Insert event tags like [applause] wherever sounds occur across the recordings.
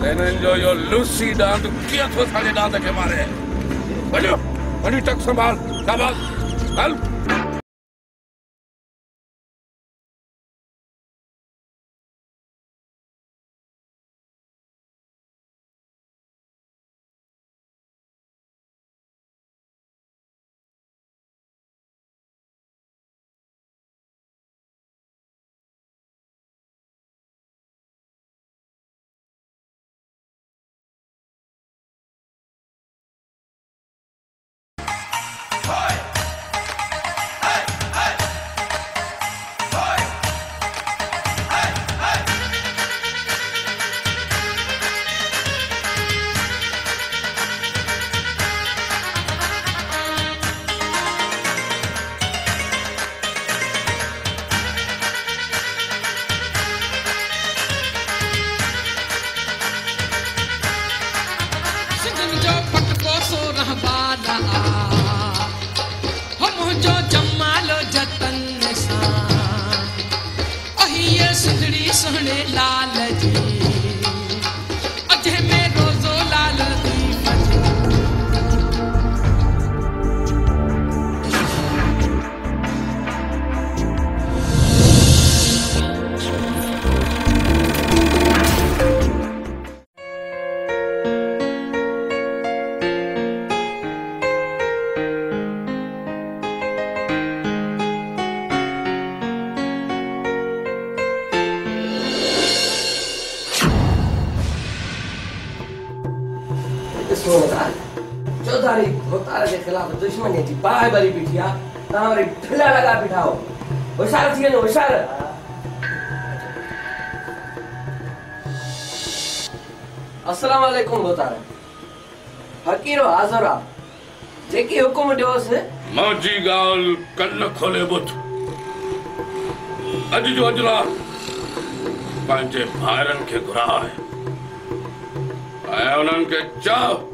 त हिननि जो इहो लूसी ॾांद कीअं थो असांजे ॾांद खे मारे बलियो, बड़ी टक संभाल संभाल हल जे ख़िलाफ़ दुश्मनी जी बाहि भरी बीठी आहे तव्हां वरी ठिला लॻा बीठा हो। होशियार थी वञो होशियार अस्सलाम वालेकुम होतार फ़क़ीरो हाज़िर आहे जेकी हुकुम ॾियोसि मुंहिंजी ॻाल्हि कन खोले ॿुध अॼु जो अॼु आहे पंहिंजे भाइरनि खे घुराए ऐं उन्हनि खे चओ त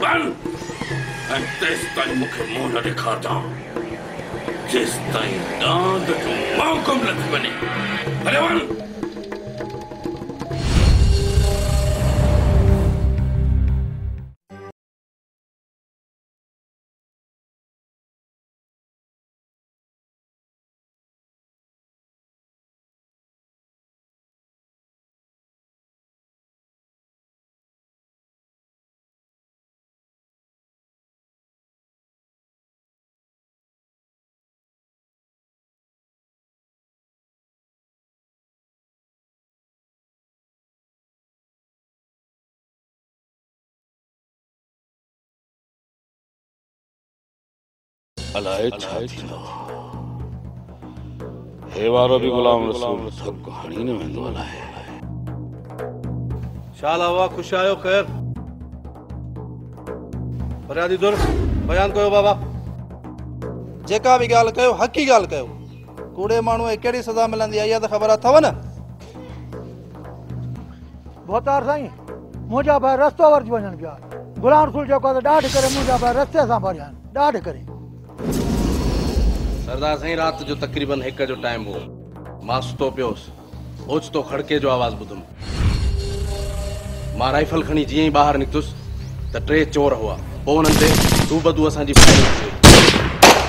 वञ ऐं तेसि ताईं मूंखे मुंहुं ॾेखारजां जेसि ताईं डांद अरे मौक़म न थी वञे हले वञ अलाए छा थींदो हे वारो भी गुलाम रसूल थक हणी न वेंदो अलाए शाला हुआ खुश आयो ख़ैर। फरियादी दुर बयान कयो बाबा। जेका बि ॻाल्हि कयो हक़ी ॻाल्हि कयो। कूड़े माण्हूअ खे कहिड़ी सज़ा मिलंदी आहे इहा त ख़बर अथव न। भोतार साईं मुंहिंजा भाई रस्तो वरिजी वञनि पिया। गुलाम रसूल जेको आहे ॾाढ करे मुंहिंजा भाई रस्ते सां भरिया आहिनि। ॾाढ करे। सरदार साईं राति जो तक़रीबन हिकु जो टाइम हो माँ सुतो पियोसि ओचितो खड़के जो आवाज़ ॿुधुमि माँ राइफल खणी जीअं ई ॿाहिरि निकितुसि त टे चोर हुआ। पोइ हुननि ते तू बदू असांजी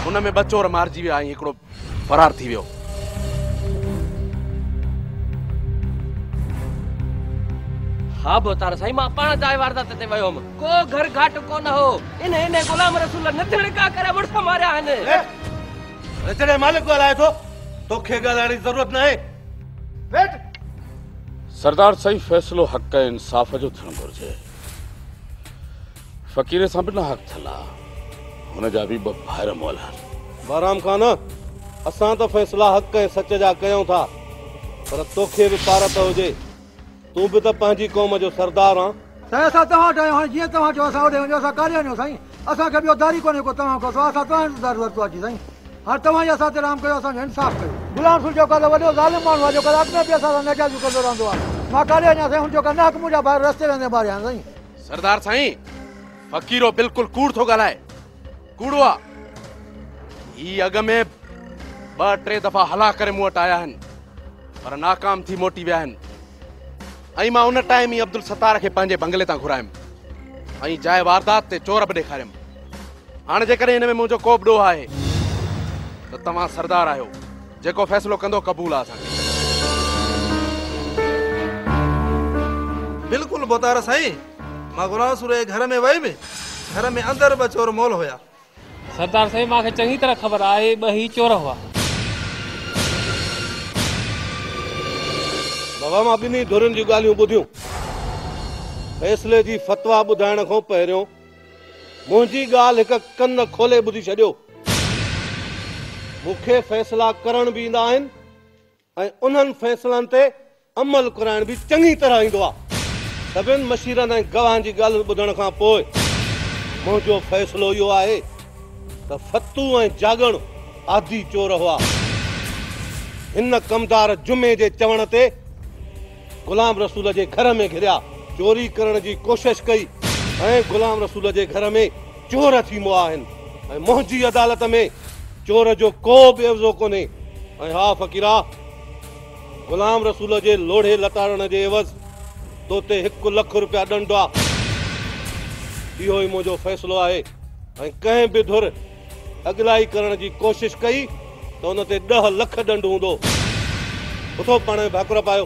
हुन में ॿ चोर मारिजी विया ऐं हिकिड़ो फरार थी वियो। हा बोतार साईं माँ पाण जाइ वारदात ते वियो हुअमि को घर घाट कोन हो। इन इन गुलाम रसूल नथड़ का करे मुड़स मारिया आहिनि थो तोखे ॻाल्हाइण जी ज़रूरत न आहे वेठ सरदार सही फ़ैसिलो हक़ ऐं इंसाफ़ जो थियणु घुरिजे फ़क़ीर सां बि न हक़ थियल हुन जा बि ॿ भाइर मोल आहिनि बाराम खान असां त फ़ैसिला हक़ ऐं सच जा कयूं था। पर तोखे बि पारत हुजे। तूं बि त पंहिंजी क़ौम जो सरदार आं साईं असां तव्हां ठाहियूं हाणे जीअं तव्हां चओ असां होॾे वञो असां काॾे वञूं साईं? असांखे ॿियो दारी कोन्हे को तव्हां खां सवाइ असां तव्हांजो ज़रूरत थो अचे साईं। हाणे तव्हां ई असां राम कयो इंसाफ़ कयो। गुलाम रसूल जेको ज़ालिम माण्हू आहे जेको अॻिते बि असां सां नजाइज़ कंदो रहंदो आहे माँ काॾे वञा साईं हुनजो न हक़ मुंहिंजा भाई रस्ते वेंदे ॿारिया आहिनि सरदार साईं, फ़क़ीरो बिल्कुलु कूड़ थो ॻाल्हाए। कूड़ो आहे ही में ॿ दफ़ा हला करे आया पर नाकाम थी मोटी विया उन टाइम ई अब्दुल सतार खे पंहिंजे बंगले तां घुरायमि। ऐं वारदात ते चोर बि ॾेखारियमि। हाणे जेकॾहिं हिन में मुंहिंजो को बि ॾोह आहे त तव्हां सरदार आहियो। जेको फ़ैसिलो कंदो क़बूल आहे असांखे। बिल्कुलु बोतार साईं। माँ गुलाम रसूल जे घर में वयुमि घर में अंदरि ॿ चोर मोल हुया। सरदार साईं मूंखे चङी तरह ख़बर आहे ॿ ही चोर हुआ। बाबा माँ ॿिन्ही धुरनि जूं ॻाल्हियूं ॿुधियूं। फ़ैसिले जी फतवा ॿुधाइण खां पहिरियों मुंहिंजी ॻाल्हि हिकु कन खोले ॿुधी छॾियो। मूंखे फ़ैसिला करण बि ईंदा आहिनि अमल कराइण बि चङी तरह ईंदो आहे। सभिनि मशीरनि ऐं गवाहनि जी ॻाल्हि ॿुधण खां पोइ फतू ऐं जागण आदि चोर हुआ। हिन कमदार जुमे जे चवण ते गुलाम रसूल जे घर में घिरिया चोरी करण जी कोशिश कई ऐं गुलाम रसूल जे घर में चोर थी मुआ आहिनि अदालत में चोर जो को बि एवज़ो कोन्हे। ऐं हा, फ़क़ीरा गुलाम रसूल जे लोढ़े लताड़ण जे एवज़ तो ते लख रुपया ॾंड आहे इहो ई मुंहिंजो फ़ैसिलो आहे। धुर अॻिलाई करण जी कोशिश कई, त हुन ॾह लख ॾंड हूंदो। उथो पाण भाकुर पायो।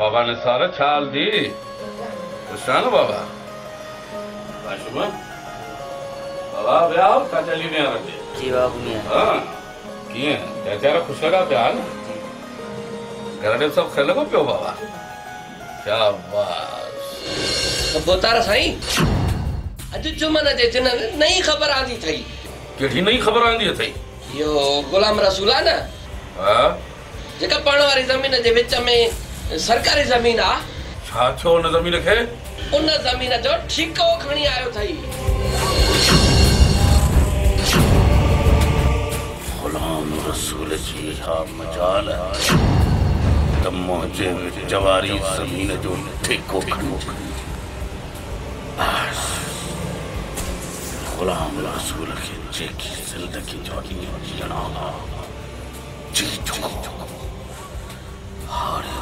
बाबा ने सारा छाल दी। खुशान बाबा। बाबा ब्याह का चली नहीं जी बाबू मियाँ हाँ। किए त्याचारा खुश लगा प्यार घर में सब खेल को पियो बाबा। शाबाश। बोतार साईं? अॼु जुमन जे जिन नई ख़बर आंदी अथई कहिड़ी नई ख़बर आंदी अथई इहो गुलाम रसूल आहे न? जेका पाण वारी ज़मीन जे विच में सरकारी ज़मीन आहे छा थियो हुन ज़मीन खे उन ज़मीन जो ठीको खणी आयो अथई गुलाम रसूल जी हा मजाल त मुंहिंजे विच वारी ज़मीन जो ठेको खणी गुलाम रसूल खे जेकी ज़िंदगी जो जीअणा हा जी चुको। हाणे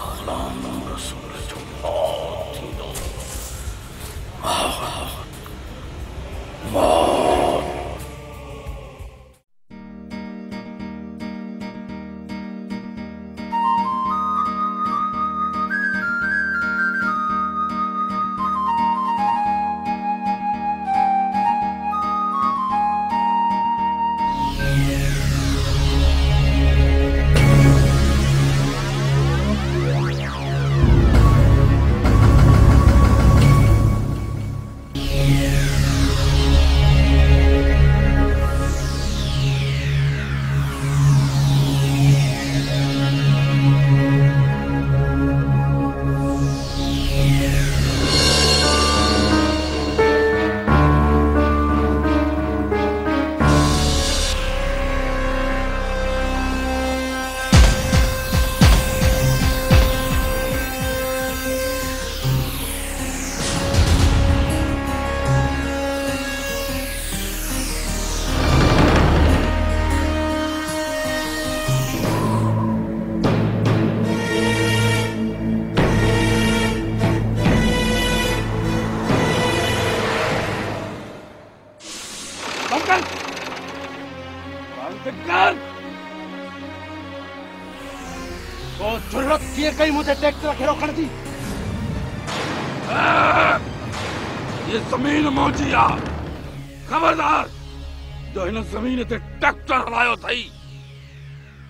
ज़मीन ते ट्रैक्टर हलायो अथई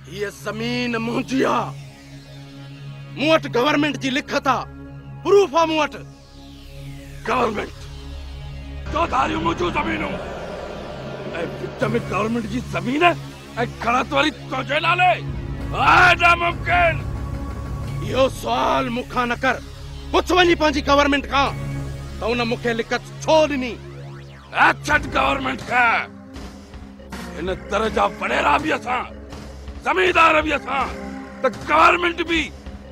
हीअ ज़मीन मुंहिंजी आहे मूं वटि गवर्नमेंट जी लिखत आहे प्रूफ आहे मूं वटि गवर्नमेंट चौधारियूं मुंहिंजूं ज़मीनूं ऐं विच में गवर्नमेंट जी ज़मीन ऐं ख़णत वरी तुंहिंजे नाले आहे नामुमकिन इहो सुवाल मूंखां न कर। पुछ वञी पंहिंजी गवर्नमेंट खां त उन मूंखे लिखत छो ॾिनी गवर्नमेंट खे हिन तरह जा वॾेरा बि असां। ज़मींदार बि असां। त गवर्नमेंट बि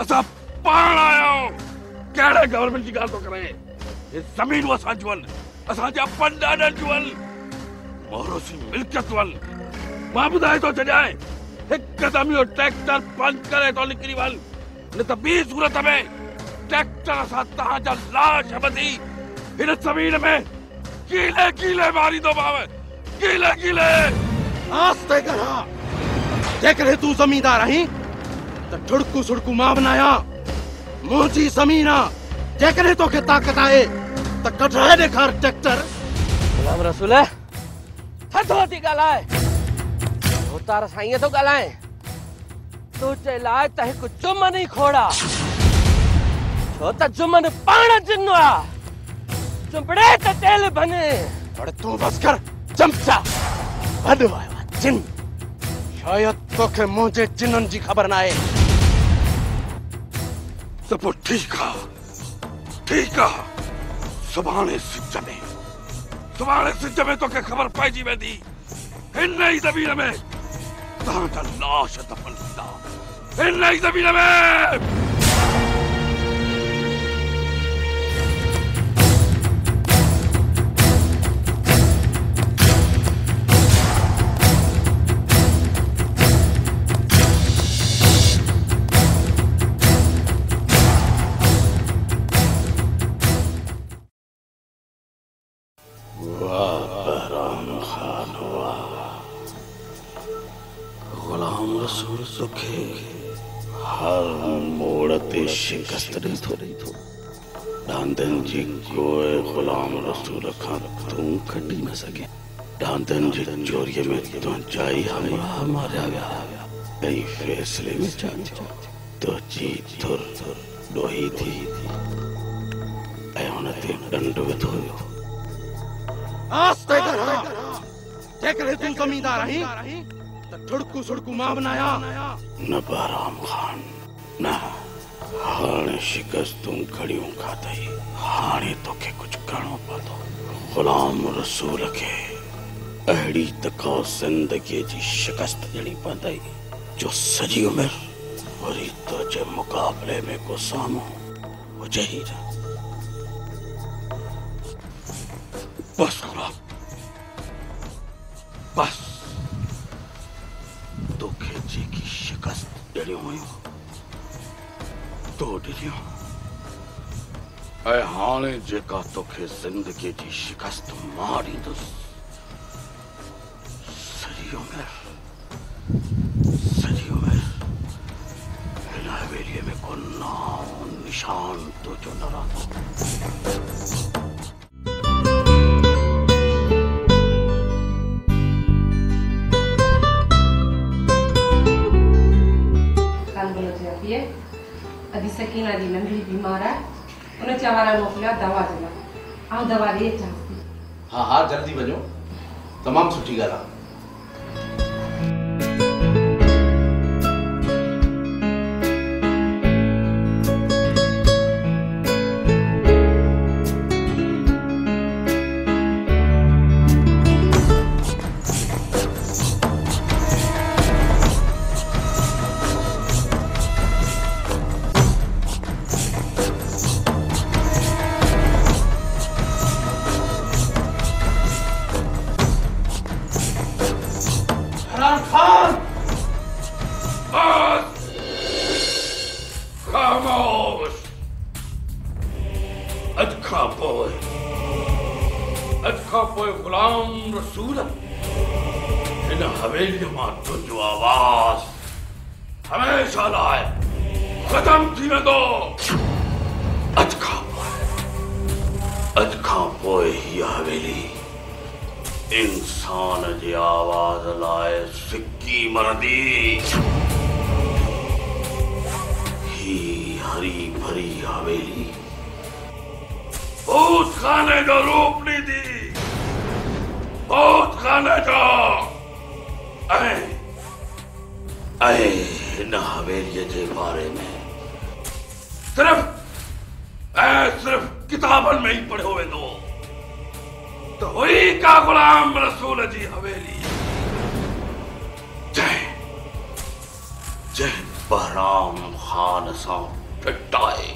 असां पाण आया आहियूं कहिड़े गवर्नमेंट जी ॻाल्हि थो करे? हे ज़मीनूं असांजियूं आहिनि। असांजा पंडाॾनि जूं आहिनि। मोरोसी मिल्कियतूं आहिनि माँ ॿुधाए थो छॾियाँ हिकदमि इहो ट्रैक्टर बंदि करे थो निकिरी वञ। न त ॿी सूरत में ट्रैक्टर सां तव्हांजा लाश ॿधी। हिन ज़मीन में कीले कीले मारींदोमांव कीले कीले आस्ते करा। जेकॾहिं तूं ज़मींदार आहीं त ठुड़कू सुड़कू माँ बि न आहियाँ मुंहिंजी ज़मीन आहे जेकॾहिं तोखे ताक़त आहे त कढाए ॾेखार ट्रैक्टर। गुलाम रसूल है। थधो थी ॻाल्हाए उतार सां ईअं थो ॻाल्हाए तुंहिंजे लाइ त हिकु जुमन ई खोड़ा। छो त जुमन पाण जिन आहे चुंबड़े त तेल बने। पर तूं बस कर चमचा। आहे जिन शायदि तोखे मुंहिंजे जिननि जी ख़बर न त पोइ ठीकु आहे ठीकु आहे सुभाणे सिज में सुभाणे सिज में तोखे ख़बर पइजी वेंदी हिन ई ज़मीन में तव्हांजा लाश दफ़न थींदा हिन ई ज़मीन में शिकस्त ॾिनो थो। डांदनि जी कोई गुलाम रसूल खां तूं कढी न सघे डांदनि जी चोरीअ में तुंहिंजा ई हमरा मारिया विया ऐं फैसले में छा थियो तुंहिंजी तुर ॾोही थी। ऐं हुन ते ॾंड विधो हुयो आस्ते करा। जेकर तू जमींदार आहीं त ठुड़कू सुड़कू माँ बनाया न बहराम खान न हाणे शिकस्तूं घड़ियूं खाधई हाणे तोखे कुझु करिणो पवंदो ग़ुलाम रसूल खे अहिड़ी तका ज़िंदगीअ जी शिकस्त ॾियणी पवंदई जो सॼी उमिरि वरी तुंहिंजे मुक़ाबले में को साम्हूं हुजे ई न। बस ग़ुलाम, बस। तोखे जेकी शिकस्त ॾियणियूं हुयूं तो ॾिनियूं ऐं हाणे जेका तोखे ज़िंदगीअ जी शिकस्त माँ ॾींदुसि सॼी उमिरि सॼी उमिरि हिन हवेलीअ में को नाम निशान तुंहिंजो न रहंदो। अॼु सकीना जी नंदी बीमार आहे उन चवारा मोकिलियो दवा जे ऐं दवा ॾिए अचांसि हा हा जल्दी वञो तमामु ॻाल्हि आहे सिर्फ़, ऐं, सिर्फ़ किताबनि में ई पढ़ियो वेंदो तो हुई का गुलाम रसूल जी हवेली। जय जय बहराम खान सां फिटाए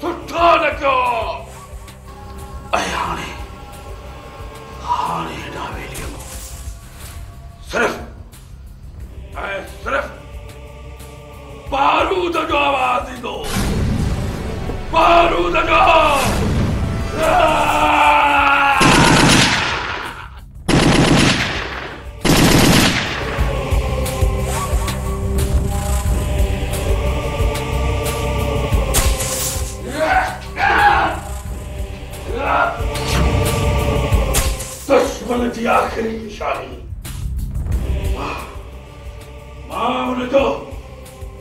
सुठो लॻियो ऐं हाणे हाणे हिन हवेलीअ माँ सिर्फ़, ऐं, सिर्फ़ बारूद जो आवाज़ ईंदो बारूद जो दुश्मन जी आखिरी निशानी माँ माँ हुनजो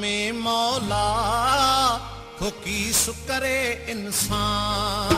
में मौला फुकी सुकरे इंसान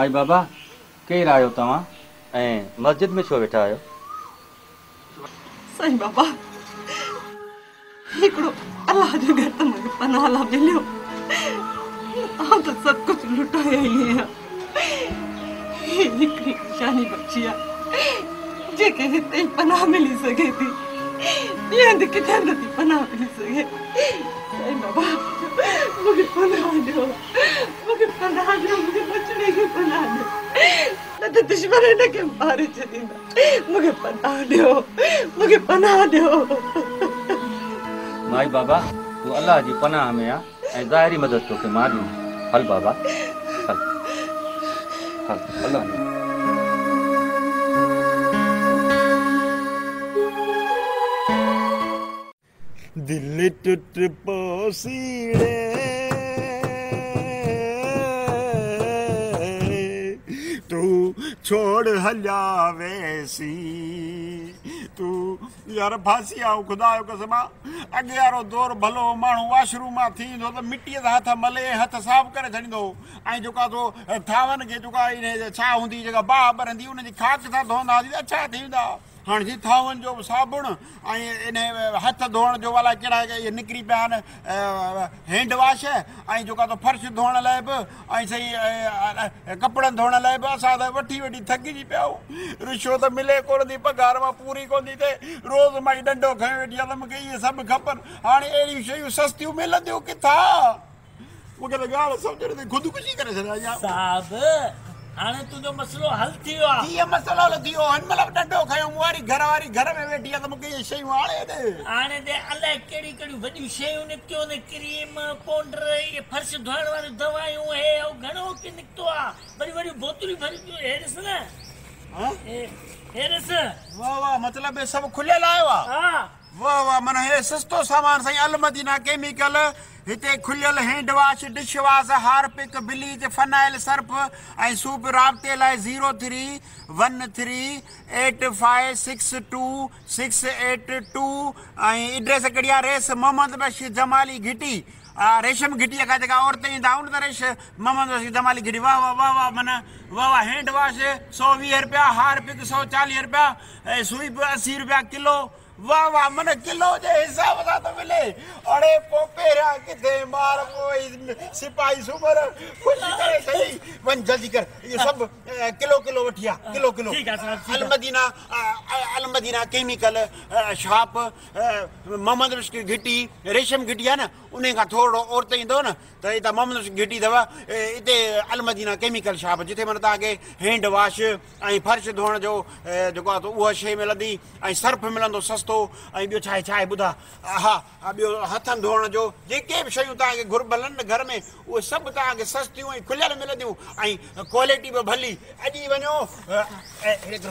माई बाबा, केरु आहियो तव्हां? ऐं मस्जिद में छो वेठा आहियो साईं बाबा। हिकिड़ो अलाह जो घर त मूंखे पनाह लाइ मिलियो। आउं त सभु कुझु लुटाए आई आहियाँ। हिकिड़ी निशानी बची आहे, जेके हिते ई पनाह मिली सघे थी। ॿिए हंधि किथे नथी पनाह मिली सघे। साईं बाबा। मूंखे पनाह ॾियो मूंखे पनाह ॾियो मुंहिंजे बचड़े खे पनाह ॾियो न त दुश्मन हिनखे मारे मूंखे पनाह ॾियो मूंखे पनाह ॾियो माई बाबा, तूं अलाह जी पनाह में आहे ऐं ज़ाहिरी मदद तोखे माँ ॾींदुमि हल बाबा, हल। हल अलाह दिल टुट पोसीड़े तू छोड़ हलिया वेसी। तू यार फांसी आऊँ, खुदा जो कसम। आहे दौर भलो माण्हू वॉशरूम माँ थी ईंदो त मिटीअ सां हथ मले, हथ साफ़ करे छॾींदो। ऐं जेका तो थावनि खे जेका इन छा हूंदी, जेका बाह ॿरंदी उनजी खाक सां हुआसीं त थी वेंदा। हाणे जी थावनि जो बि साबुण इन हथ धोअण जो अलाए कहिड़ा इहे निकिरी पिया आहिनि हैंड वॉश ऐं फर्श धोअण लाइ बि सही कपिड़नि धोअण लाइ बि असां त वठी वठी रिश्वत मिले कोन थी पघार पूरी कोन थिए रोज़ माँ डंडो खयो वेठी आहे त मूंखे इहे सभु खपनि हाणे अहिड़ियूं शयूं सस्तियूं मिलंदियूं किथां मूंखे त ख़ुदकुशी करे हाणे तुंहिंजो मसइलो हल थी वियो आहे कीअं मसइलो हल थी वियो। हिन महिल बि डंडो खयो। मूं वारी घर वारी घर में वेठी आहे त मूंखे इहे शयूं हाणे ॾे। हाणे दे अलाए कहिड़ियूं कहिड़ियूं वॾियूं शयूं निकितियूं आहिनि। क्रीम पाउडर इहे फर्श धोइण वारियूं दवायूं हे घणो की निकितो आहे वॾियूं वॾियूं बोतलूं भरियूं हे ॾिस न। हे? हे ॾिस। वाह वाह मतिलब हे सभु खुलियल आयो आहे हा। वाह वाह माना हे सस्तो सामान साईं अलमदीना केमिकल हिते खुलियल hand wash dish wash Harpic bleach phenyl Surf ऐं सूप राब्ते लाइ zero three, one three, eight five, six two, six eight two address कहिड़ी रेस मोहम्मद बशीर जमाली घिटी। रेशम घिटीअ खां जेका औरत ईंदा रेश मोहम्मद बशीर जमाली घिटी। वाह वाह वाह वाह, माना, वाह वाह हैंड सौ वीह रुपया, हारपिक सौ चालीह रुपया, ऐं सुई बि किलो। वाह वाह मन किलो जे हिसाब सां थो मिले। अड़े पोइ पहिरियाँ किथे मार पोइ सिपाही सुमर? ख़ुशि करे सही। वञ जल्दी कर। इहे सभु किलो किलो वठी आ किलो किलो। ठीकु आहे साहब, ठीकु आहे। अलमदीना अ, अ, अलमदीना केमिकल शॉप मोहम्मद रश्क घिटी रेशम घिटी आहे न उन खां थोरो औरत ईंदो न त हितां मोहम्मद रश्क घिटी अथव ए, हिते अलमदीना केमिकल शॉप जिते माना तव्हांखे हैंड वॉश ऐं फर्श धोअण जो जेको आहे त उहा शइ मिलंदी ऐं सर्फ मिलंदो सस्तो ऐं ॿियो छा आहे छा आहे ॿुधा हा हा ॿियो हथनि धोअण जो जेके बि शयूं तव्हांखे घुरबल आहिनि घर में उहे सभु तव्हांखे सस्तियूं ऐं खुलियल मिलंदियूं ऐं क्वालिटी बि भली अॼु वञो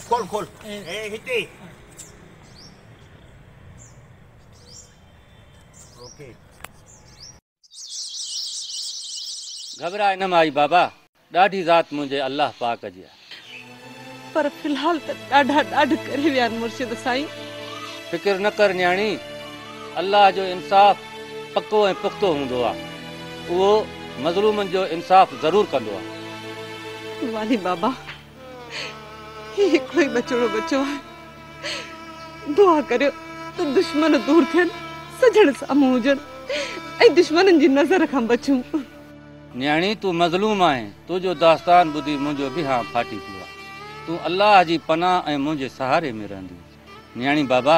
खोल खोल हिते ओके घबराए न माई बाबा ॾाढी ज़ात मुंहिंजे अलाह पाक जी आहे पर फ़िलहाल त ॾाढा ॾाढ करे विया आहिनि मुर्शिद साईं। फिकिर न कर न्याणी। अलाह जो इंसाफ़ पको ऐं पुख़्तो हूंदो आहे उहो मज़लूमनि जो इंसाफ़ ज़रूरु कंदो आहे वाली बाबा ही हिकिड़ो ई बचड़ो बचो आहे दुआ करियो त दुश्मन दूर थियनि सजण साम्हूं हुजनि ऐं दुश्मननि जी नज़र खां बचूं। न्याणी तूं मज़लूम आहीं तुंहिंजो दास्तान ॿुधी मुंहिंजो बि हा फाटी पियो आहे तूं अलाह जी पनाह ऐं मुंहिंजे सहारे में रहंदी न्याणी बाबा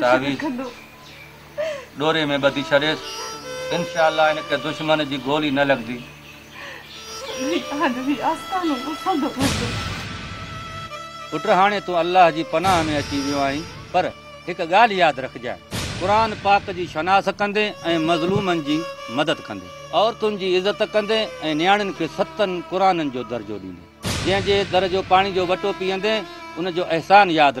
तावीज़। में ॿधी छॾेसि इनशा हिनखे दुश्मन जी गोली न लॻंदी पुट हाणे तूं अलाह जी पनाह में अची वियो आहीं, पर हिकु यादि रखजांइ। क़ुर पाक जी शनास कंदे ऐं मज़लूमनि मदद कंदे। औरतुनि जी इज़त कंदे ऐं नियाणियुनि खे सतनि क़ुराननि जो दर्जो ॾींदे। जंहिंजे दर जो पाणी जो वटो पीअंदे, उन जो अहसान यादि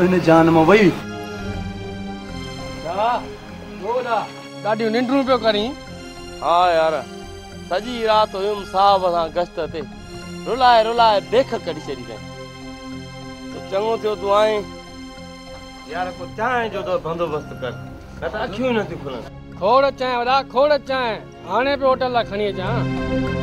हिन जान माँ वई ॾाढियूं निंडूं पियो करी हा यार सॼी राति हुयुमि साहब सां गश्त ते रुलाए रुलाए बेख कढी छॾी अथई तो चङो थियो तूं आहीं यार को चांहि जो तो बंदोबस्तु कर न त अखियूं नथियूं खुलनि खोड़ चांहि वॾा खोड़ चांहि हाणे बि होटल लाइ खणी अचां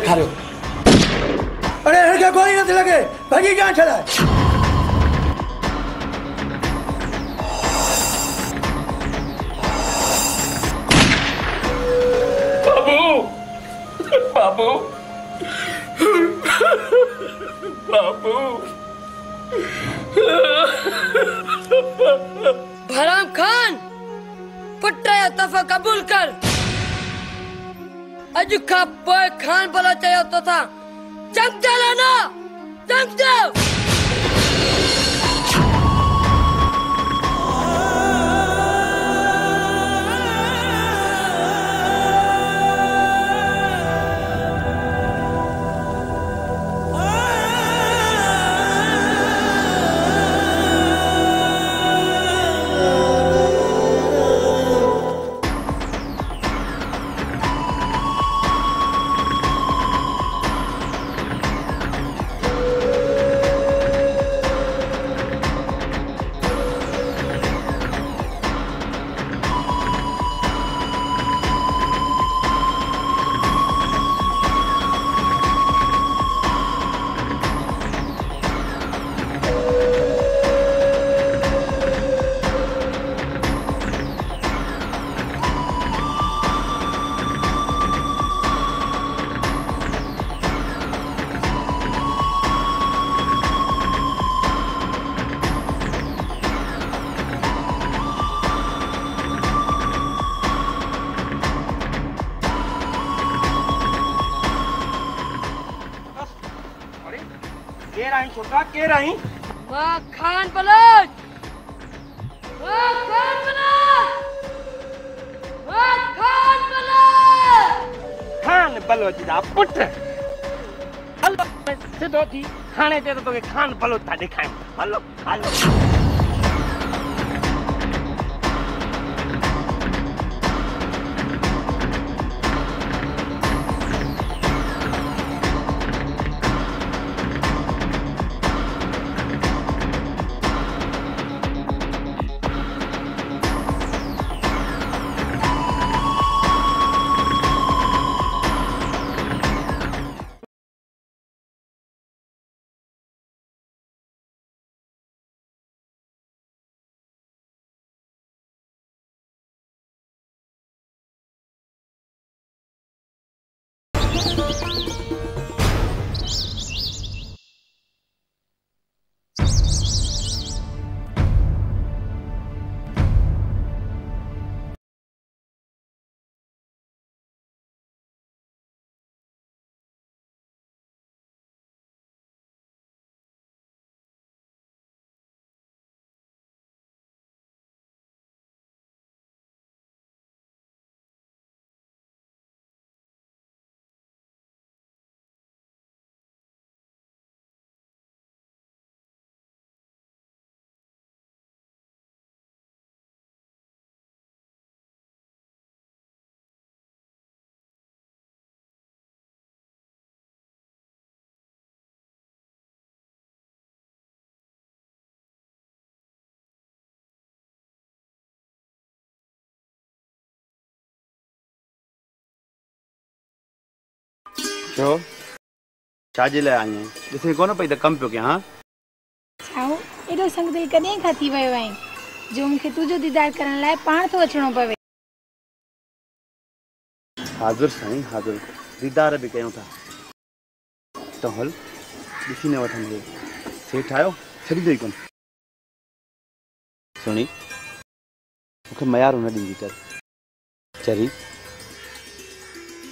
जिन रहे न खां खान बोला चाहिए होता था। जंग चमचल ते तो तोखे खान पलो था छो छाजे लाइ आई आहीं ॾिसे कोन पई त कमु पियो कयां हा? छाऊं एॾो संग दिलि कॾहिं खां थी वियो आहे जो मूंखे तुंहिंजो दीदार करण लाइ पाण थो अचिणो पवे हाज़ुर साईं हाज़ुर। दीदार बि कयूं था। त हल ॾिसी न वठंदे सेठ आयो छॾींदो ई कोन। सुणी मूंखे मयारो न ॾींदी कर चरी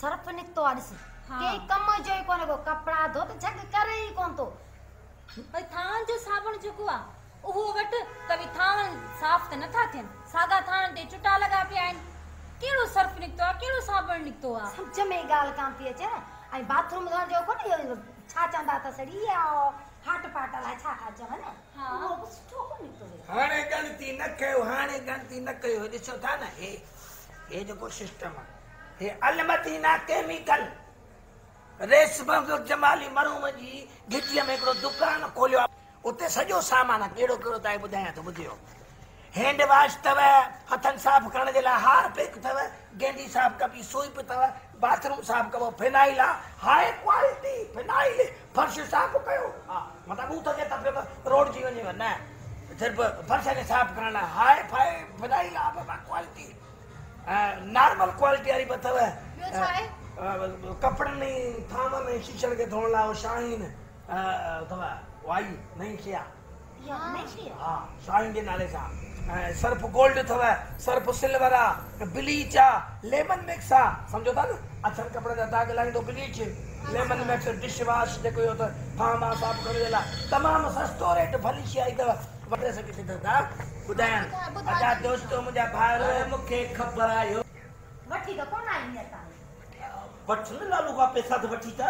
सर्फ निकितो आहे ॾिस कंहिं कम जो ई कोन्हे को कपिड़ा धो त झग करे ई कोन थो भई थाण जो साबुण जेको आहे उहो वटि त बि साफ़ त नथा थियनि। साॻा थाण ते चुटा लॻा पिया आहिनि कहिड़ो सर्फ निकितो आहे कहिड़ो साबुण निकितो आहे सम्झ में ॻाल्हि कान थी अचे न बाथरूम धोइण जो इहो छा चवंदा अथसि इहा हाट पाट अलाए छा था चवनि उहो बि सुठो कोन निकितो। हाणे गणती न कयो हाणे गणती न कयो ॾिसो था न हे हे जेको सिस्टम आहे। हे अलमदीना केमिकल। रेशम जमाली मरूम जी, गिटीअ में दुकानु खोलियो। आहे उते सामान आहे कहिड़ो कहिड़ो तव्हांखे ॿुधायां थो, ॿुधियो? हैंड वॉश अथव, हथनि साफ़ करण जे लाइ हारपिक अथव गेंडी साफ़ कबी सूप अथव, बाथरूम साफ़ कबो, फिनाइल हाई क्वालिटी फिनाइल, फर्श साफ़ हा, मतिलबु ॿूथ खे त रोड जी वञेव, न? सिर्फ़ु फर्श खे साफ़ करण hi fi, phenyl quality. Normal quality वारी बि अथव छा आहे? अ, कपिड़नि जी थाम में शीशण खे धोअण लाइ शाहीन अथव वाई शइ आहे हा शाहीन जे नाले सां सर्फ गोल्ड अथव सर्फ सिल्वर आहे ब्लीच आहे लेमन मिक्स आहे सम्झो था न अछनि कपिड़े जा दाग लाईंदो bleach lemon mix dish wash जेको इहो त आहे साफ़ करण जे लाइ तमामु सस्तो रेट भली शइ अथव वठे सघी सघंदा था ॿुधायां अदा दोस्तो मुंहिंजा भाउर मूंखे ख़बर आयो। वठी त कोन आई हींअर ताईं वठ लालू खां पैसा त वठी था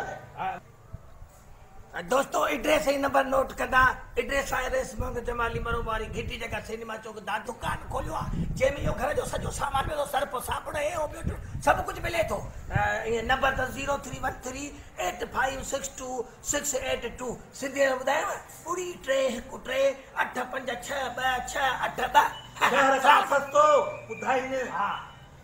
दोस्तो एड्रेस ही नंबर नोट कंदा एड्रेस आहे रेशम जमाली मरो वारी घिटी जगह सिनेमा चौक दा दुकान खोलियो। आहे जंहिंमें इहो घर जो सॼो सामान मिलो सर्फ साबुण हे हो ॿियो टियों सभु कुझु मिले थो ईअं नंबर त zero three one three eight five six two six eight two. Sindhi में ॿुधायांव ॿुड़ी टे हिकु टे अठ पंज छह ॿ छह अठ ॿ शहर खां सस्तो ॿुधाईंदे हा।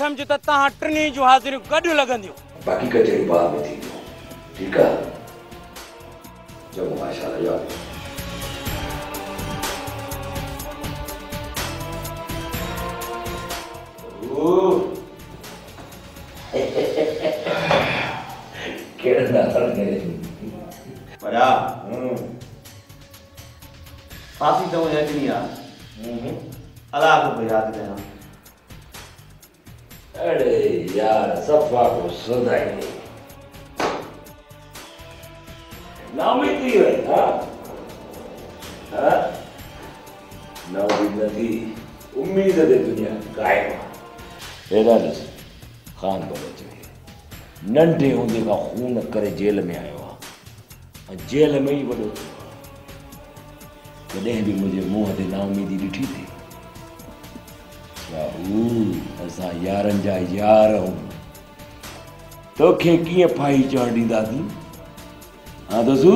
सम्झ त तव्हां टिनी जूं हाज़िरियूं गॾु लॻंदियूं बाक़ी कचहरी बाद में थींदो ठीकु आहे चङो माशाला यार कहिड़ा नाला बड़ा। फांसी तो मुझे नहीं आ अल्लाह को याद करा अरे यार सफ़ा को सदाई नामी थी वई हा हा? ना उम्मीद नथी उम्मीद ते दुनिया कायम आहे हेॾा ख़ान बलोच खे नंढे हूंदे खां खून करे जेल में आयो आहे जेल में ई वॾो कॾहिं बि मुंहिंजे मुंहं ते नाउमीदी ॾिठी थी। बाबू असां यारनि जा यार आहियूं तोखे कीअं फाही चढ़ ॾींदासीं हा दसू?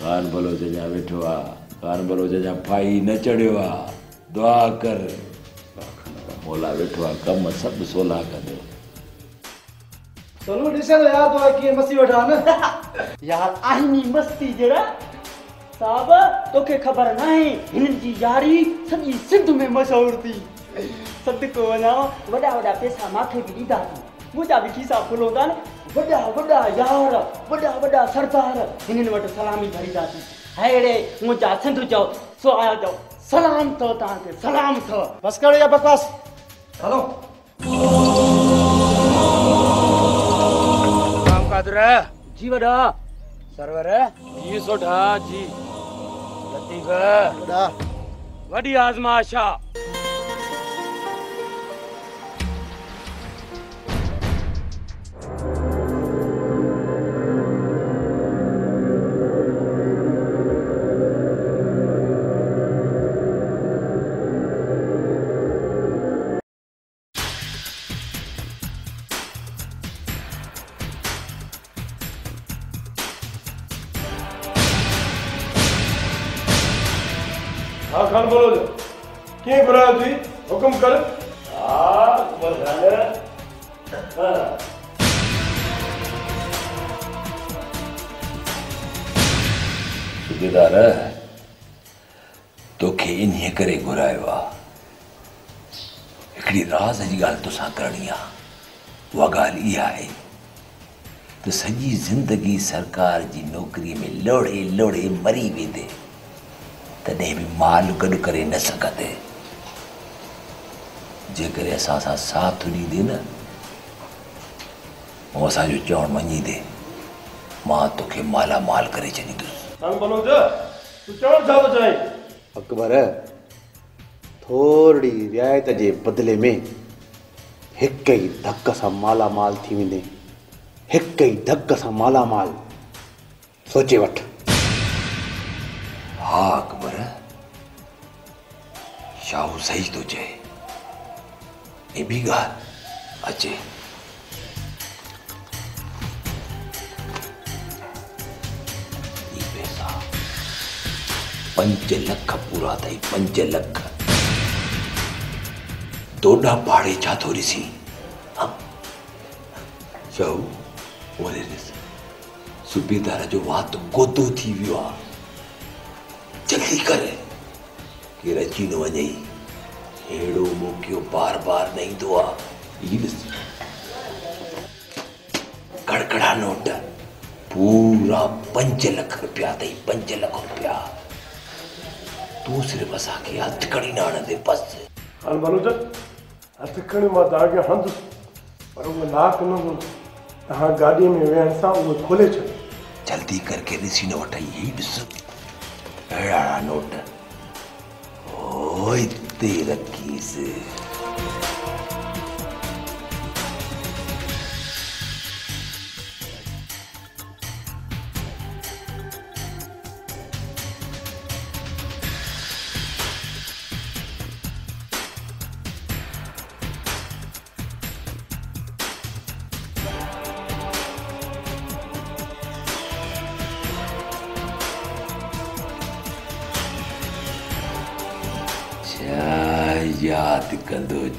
कान बलोच जा वेठो आहे कान बलोच जा फाही न चढ़ियो आहे दुआ कर। मोला वेठो आहे कम सभु सोला कंदो सोनू ॾिसे त यार तो कीअं मसी वेठा न? यार आहिनी मस्ती जरा। साहब तोखे ख़बर नाहे हिननि जी यारी सॼी सिंध में मशहूरु थी। सदको वञा वॾा वॾा पैसा माखे बि ॾींदा अथई मुंहिंजा बि खीसा फुल हूंदा आहिनि वॾा वॾा यार वॾा वॾा सरदार हिननि वटि सलामी भरींदा थी। हेड़े मुंहिंजा सिंध चओ सो आया चओ सलाम अथव तव्हांखे सलाम अथव बस करो या बकवास। हलो। काम कादर। जी वॾा। सरवर जी सोढा जी लतीफ ज़िंदगी सरकार जी नौकिरीअ में लोड़े लोड़े मरी वेंदे तॾहिं बि माल गॾु करे न सघंदे। जेकॾहिं असां सां साथ ॾींदे न ऐं असांजो चवणु मञींदे माँ तोखे मालामाल करे छॾींदुसि। तूं अकबर थोरी रिआयत जे बदिले में हिक ई धक सां मालामाल थी वेंदे। हिक ई धक सां मालामाल। सोचे वठि। हा अकबर शाहू सही थो चए। ऐं ॿी ॻाल्हि अचे। पंज लख पूरा अथई पंज लख। दोडा पाड़े छा थो ॾिसी? हा? शाहू ओरे ॾिस सूबेदार जो वात गोदो थी वियो जल्दी कर केरु अची न वञे। अहिड़ो मौक़ियो बार बार न ईंदो आहे ही ॾिस कड़कड़ा नोट। पूरा पंज लख रुपया अथई पंज लख रुपया। तूं सिर्फ़ु असांखे हथु खणी न आणंदे बसि। खान बोलो जो हथ खणी माँ तव्हांखे हंधि, पर उहो लाक न हूंदो तव्हां गाड़ी में वेहण सां उहो खोले चल। जल्दी करके ॾिसी न वठई ही ॾिस अहिड़ा नोट। ओ हिते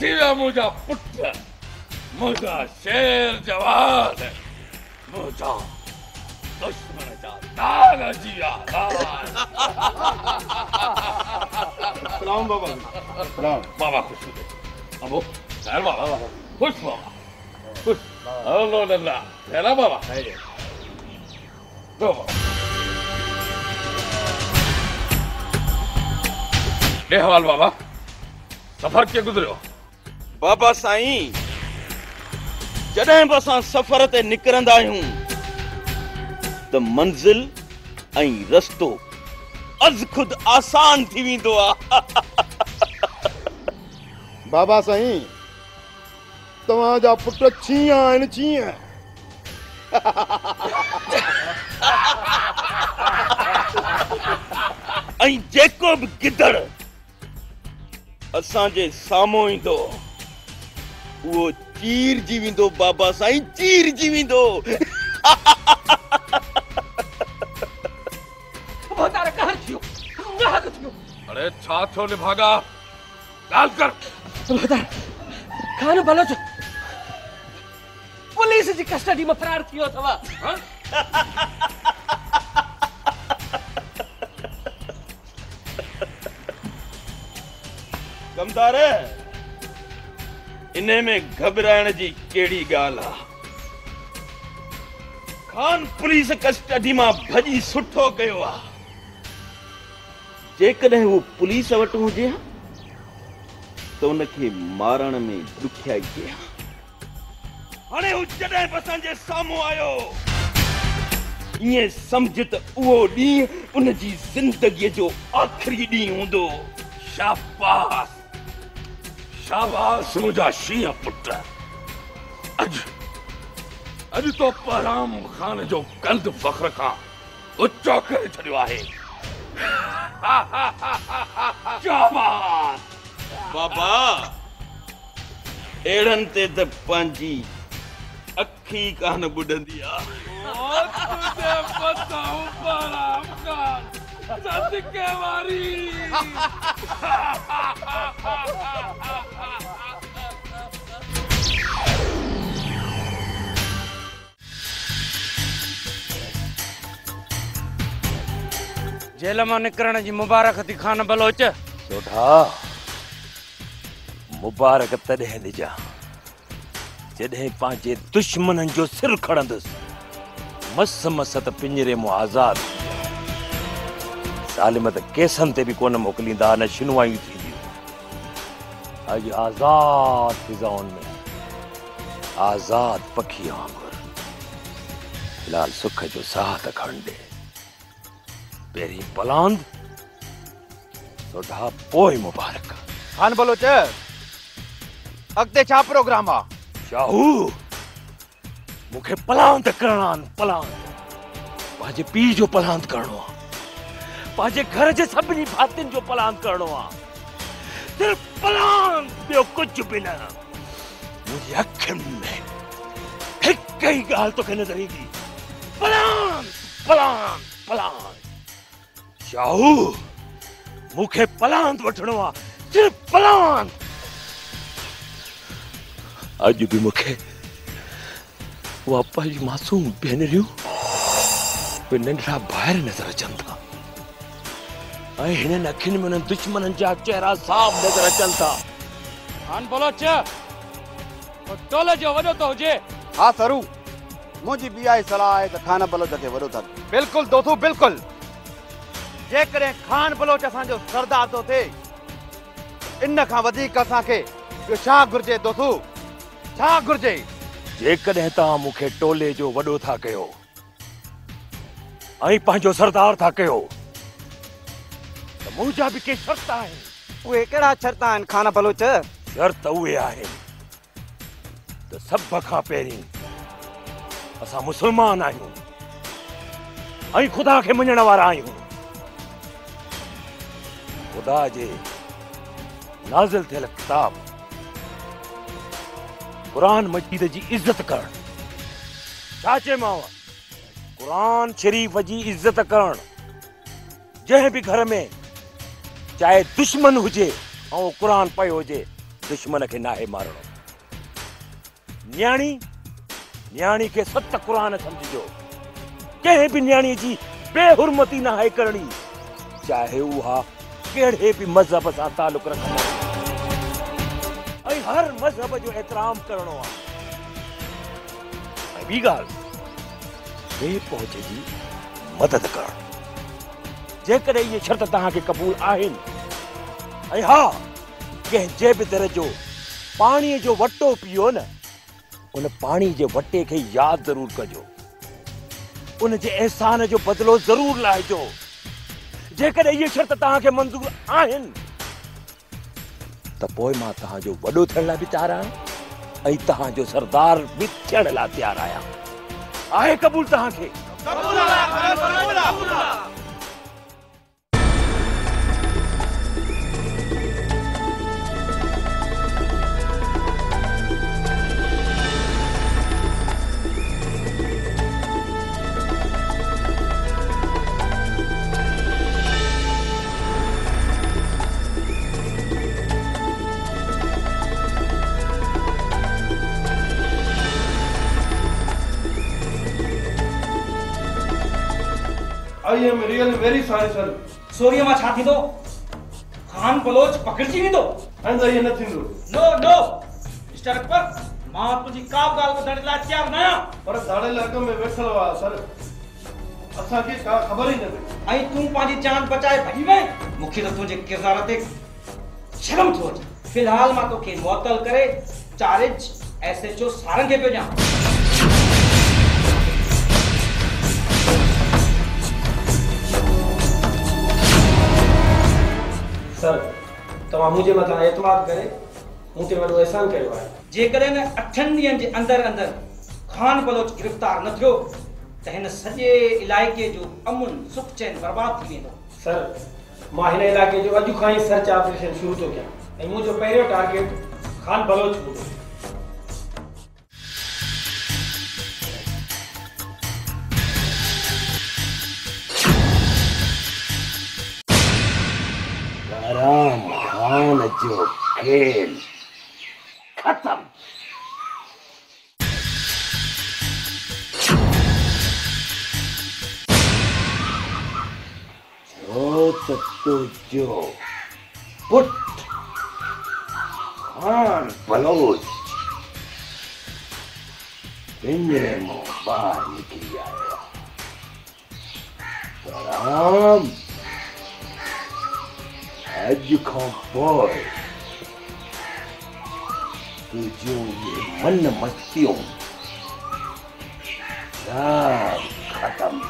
विया मुंहिंजा पुट मुंहिंजा शेर जवान मुंहिंजा दुश्मन जा दाग विया सलाम बाबा सलाम बाबा खुश हुजे अबो खैर बाबा खुश बाबा खुश। हलो नन्ना है बाबा। लो बाबा। ले हवाल बाबा सफ़र कीअं गुज़रियो बाबा साईं जॾहिं बि असां सफ़र ते निकिरंदा आहियूं त मंज़िल ऐं रस्तो अज़ ख़ुदि आसान थी वेंदो आहे [laughs] बाबा साईं तव्हांजा पुट छीअं आहिनि छीअं [laughs] ऐं जेको बि गिदड़ असांजे साम्हूं ईंदो उहो चीर जी वेंदो बाबा साईं चीर जी वेंदो अरे छा थियो निभागा ॻाल्हि कर। खान बलोच पुलिस जी कस्टडी में फरार थियो अथव कमदार इन में घबराइण जी कहिड़ी ॻाल्हि आहे खान पुलिस कस्टडी माँ भॼी सुठो कयो आहे जेकॾहिं हू पुलिस वटि हुजे हा त उनखे मारण में ॾुखियाई थिए। हा हाणे हू जॾहिं बि असांजे साम्हूं आयो ईअं सम्झ त उहो ॾींहुं उनजी ज़िंदगीअ जो आख़िरी ॾींहुं हूंदो। शाबाश। शाबाश शींहं पुट अॼु अॼु तो पराम खान जो कंद फ़ख्र खां ऊचो करे छॾियो आहे। [laughs] शाबाश। बाबा अहिड़नि ते त पंहिंजी अखी कान ॿुॾंदी आहे। जेल माँ निकिरण जी मुबारक थी खान बलोच। सोढा मुबारक तॾहिं ॾिजां, जॾहिं पंहिंजे दुश्मननि जो सिर खणंदुसि। मस मस त पिंजरे माँ आज़ाद। सालिम त केसनि ते बि कोन मोकिलींदा न शिनवायूं थींदियूं। अॼु आज़ाद फिज़ाउनि में। आज़ाद पखी वांगुरु फ़िलहाल सुख जो साह त खण ॾे। पहिरीं पलांद सोढा पोइ मुबारक। खान बलोच अॻिते छा प्रोग्राम आहे? शाहू मूंखे पलांद करणा आहिनि पलांद। पंहिंजे पीउ जो पलांद करणो आहे। पंहिंजे घर जे सभिनी भातियुनि जो पलांद करणो आहे सिर्फ़ पलांद ॿियो कुझु बि न। मुंहिंजी अखियुनि में हिकु ई ॻाल्हि तोखे नज़र ईंदी। पलांद पलांद पलांद शाहू, मूंखे पलांद वठणो आहे सिर्फ़ पलांद अॼु बि मूंखे उहा पंहिंजी मासूम भेनरियूं उहे नंढड़ा ॿाहिरि नज़र अचनि था। ऐं हिननि अखियुनि में उन्हनि दुश्मननि जा चहिरा साफ़ नज़र अचनि था। खान बलोच टोले जो वॾो तो हुजे। हा सरू। मुंहिंजी बि आहे सलाह आहे त खान बलोच खे वॾो था बिल्कुलु दोथू बिल्कुलु। जेकॾहिं खान बलोच असांजो सरदार थो थिए इन खां वधीक असांखे ॿियो छा घुर्जे दोस्तू छा घुर्जे? जेकॾहिं तव्हां मूंखे टोले जो वॾो था कयो ऐं पंहिंजो सरदार था कयो त मुंहिंजा बि के शर्त आहिनि उहे कहिड़ा शर्त आहिनि खान बलोच? शर्त उहे आहिनि त सभ खां पहिरीं असां मुस्लमान आहियूं ऐं ख़ुदा खे मञण वारा आहियूं ख़ुदा जे नाज़िल थियल किताब। क़ुरान मजीद जी इज़त करण। छा चयोमांव क़ुरान शरीफ़ जी इज़त करण। जंहिं बि घर में चाहे दुश्मन हुजे ऐं क़ुरान पियो हुजे, दुश्मन खे नाहे मारणो। न्याणी न्याणी खे सत क़ुरान सम्झिजो। कंहिं बि न्याणीअ जी बेहुरमती नाहे करणी, चाहे उहा कहिड़े बि मज़हब सां तालुक रखंदा। ऐं हर मज़हब जो एतिराम करणो आहे ऐं ॿी ॻाल्हि ॿिए पहुच जी मदद करणु? जेकॾहिं इहे शर्त तव्हांखे क़बूल आहिनि। ऐं हा, कंहिं बि तरह जो पाणीअ जो वटो पीओ न, उन पाणी जे वटे खे यादि ज़रूरु कजो। उन जे अहसान जो बदिलो ज़रूरु लाहिजो जेकॾहिं इहे शर्त तव्हांखे मंज़ूर आहिनि, त पोइ माँ तव्हांजो वॾो थियण लाइ बि तयारु आहियाँ, ऐं तव्हांजो सरदार बि थियण लाइ तयारु आहियाँ। आहे क़बूल तव्हांखे। I am really very sorry sir सोरीअ माँ छा थींदो खान बलोच पकड़जी वेंदो आइंदा इहे न थींदो नो नो मिस्टर अकबर माँ तुंहिंजी का बि ॻाल्हि ॿुधण लाइ तयारु पर दाड़े हक़ में वेठल हुआ सर असांखे का ख़बर ई न पई ऐं तूं पंहिंजी जान बचाए भॼी वई मूंखे त तुंहिंजे किरदार ते शर्म थो फ़िलहाल माँ तोखे मुअतल करे charge S H O Sarang खे पियो ॾियाँ सर तुम मुझे मथां एतमाद करे। मूं ते वॾो अहसान कयो आहे जेकॾहिं न अठनि ॾींहंनि जे अंदरि अंदरि। खान बलोच गिरफ़्तार न थियो त हिन सॼे इलाइक़े जो अमुन सुख चैन बर्बाद थी वेंदो सर माँ हिन इलाइक़े जो अॼु खां ई सर्च ऑपरेशन शुरू थो कयां? ऐं मुंहिंजो पहिरियों टारगेट खान बलोच हूंदो जो खेल खत्म। जो त तुझो पुट, खान बलोच, पिंजरे माँ ॿाहिरि निकिरी आयो आहे आराम अॼु खां पोइ तुंहिंजो ये मन मस्तियूं सब खत्म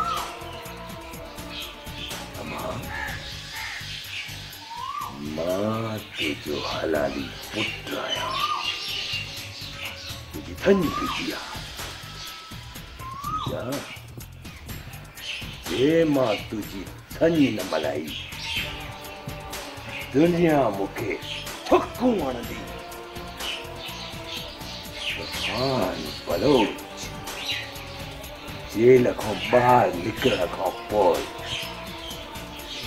अमां माँ तुंहिंजो हलाली पुट आहियाँ तुंहिंजी धन बिटिया जा जे माँ तुंहिंजी धन न मल्हाई दुनिया मूंखे थुकूं हणंदी खान बलोच। जेल खां ॿाहिरि निकिरण खां पोइ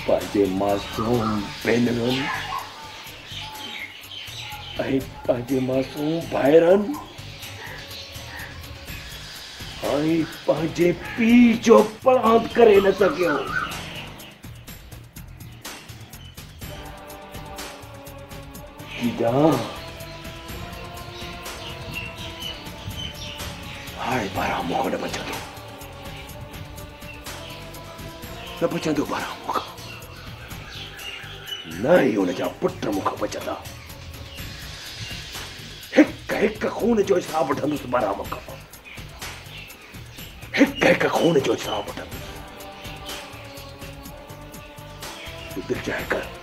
पंहिंजे मासूम भेनरुनि ऐं पंहिंजे मासूम भाइरनि ऐं पंहिंजे पीउ जो परांद करे न सघियो सीधा हाणे ॿारहं मुख न बचंदो न बचंदो ॿारहं मुख न ई हुन जा पुट मुख बचंदा हिकु खून जो हिसाब वठंदुसि बराबरि खां हिकु हिकु खून जो हिसाब वठंदुसि दिलि चाहे कर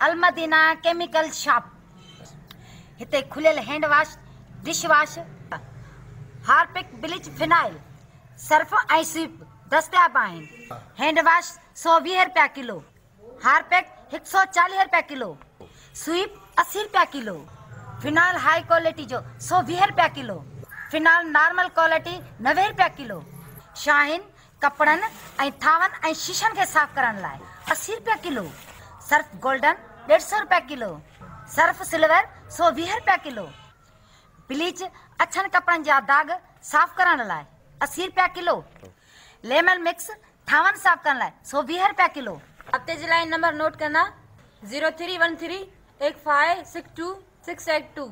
अलमदीना केमिकल शॉप हिते खुलियल hand wash dish wash Harpic bleach phenyl Surf ऐं स्वीप दस्तियाब आहिनि। हैंड वॉश सौ वीह रुपया किलो, हार्पिक हिकु सौ चालीह रुपया किलो स्वीप असी रुपया किलो फिनाइल हाई क्वालिटी जो सौ वीह रुपया किलो फिनाइल नॉर्मल क्वालिटी नवे रुपया किलो, शाहिन, कपड़नि ऐं थावनि ऐं शीशनि खे साफ़ करण लाइ असी रुपया किलो। सर्फ गोल्डन, डेढ़ सौ रुपए किलो। सर्फ सिल्वर, सौ वीह रुपया किलो। ब्लीच अछनि कपड़नि जा दाग साफ़ करण लाइ असी रुपया किलो। लेमन मिक्स, थावन साफ़ करण लाइ सौ वीह रुपया किलो। हफ़्ते जे लाइ नंबर नोट करना, zero three one three eight five six two, six eight two.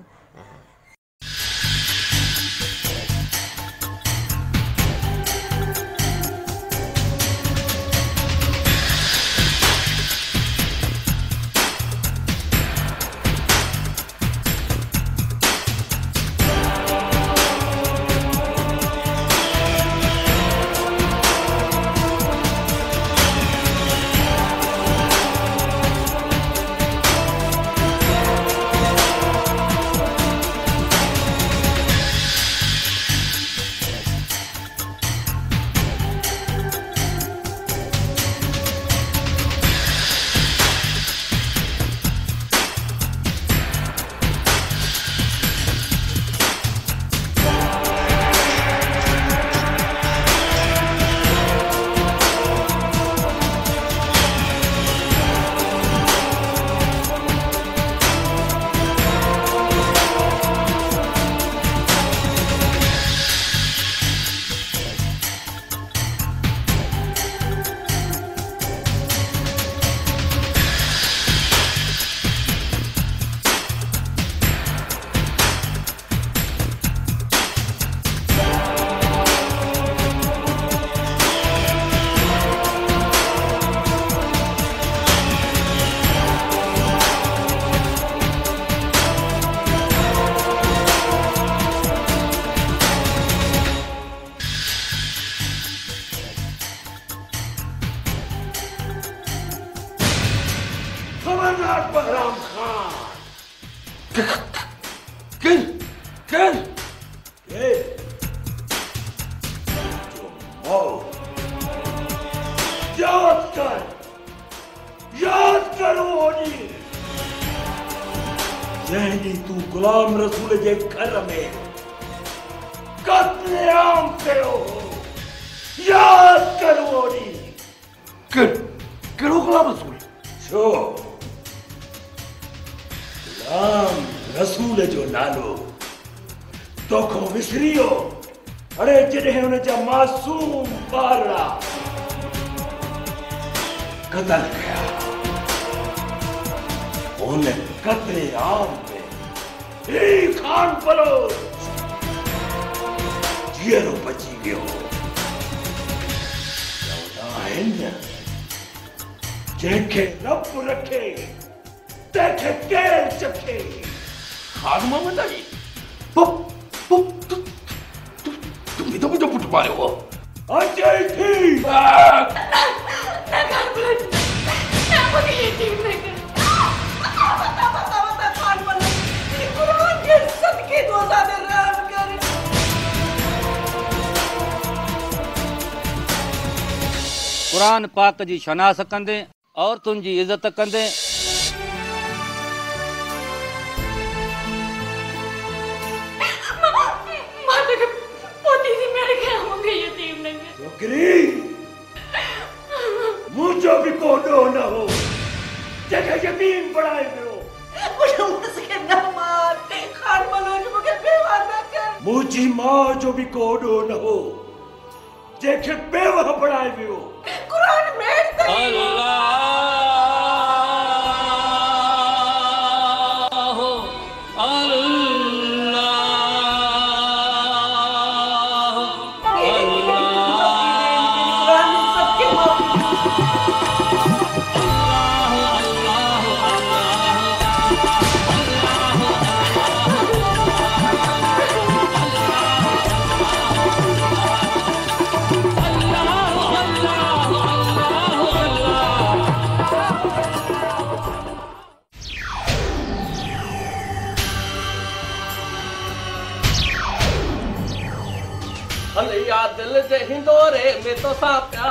पाक जी शनास कंदे औरतुनि जी इज़त कंदे।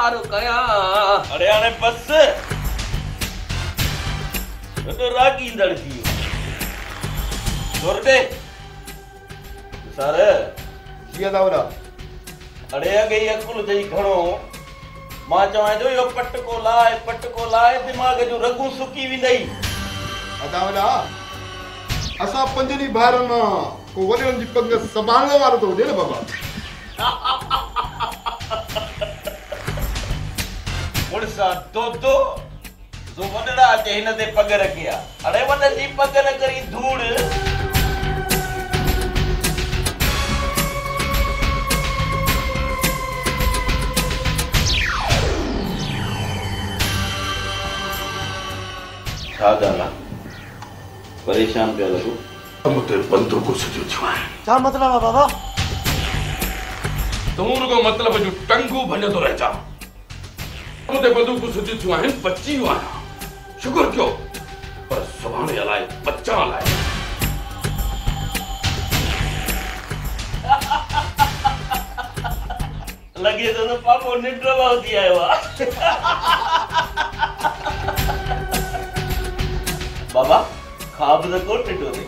तोसां प्यार अरे हाणे बस। तो रागींदड़ थी वियो दे। सर। जीअं दावरा। अड़े अॻे ई अकुल अथई घणो। माँ चवां थो इहो पटको लाए पटको लाए दिमाग़ जूं रगूं सुकी वेंदई अदावला असां पंजनी भाइरनि को वॾनि जी पग संभालण वारो थो हुजे न बाबा। मुड़सा दो दो जो वॾड़ा अचे हिन ते पग रखिया अड़े वॾनि जी पग न करी धूड़ छा ॻाल्हि आहे परेशान पिया लॻो मूंखे बंदूकूं सॼियूं थियूं आहिनि छा मतिलबु आहे बाबा? तूं रुगो मतिलब जूं टंगूं भञंदो रहिजा मूंखे बंदूकूं सॼियूं थियूं आहिनि बची वियो आहियाँ शुक्र कयो पर सुभाणे बच्चा अलाए लॻे थो न पापो निंड माँ थी आयो आहे बाबा ख्वाब त कोन ॾिठो अथई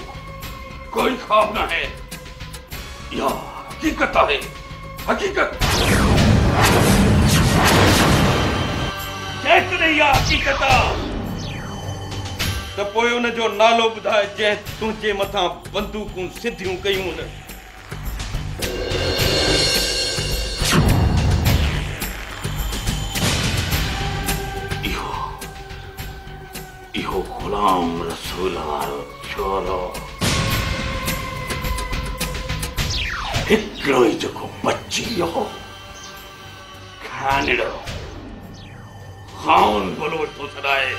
कोई ख्वाब न है। या, हकीकत आहे हकीकत। जेकॾहिं इहा हक़ीक़त आहे त पोइ उनजो नालो ॿुधाए जंहिं तुंहिंजे मथां बंदूकूं सिधियूं कयूं न। इहो इहो गुलाम रसूल वारो छोरो हिकिड़ो ई जेको बची वियो खानिड़ो। खाउन बोलो थो सॾाए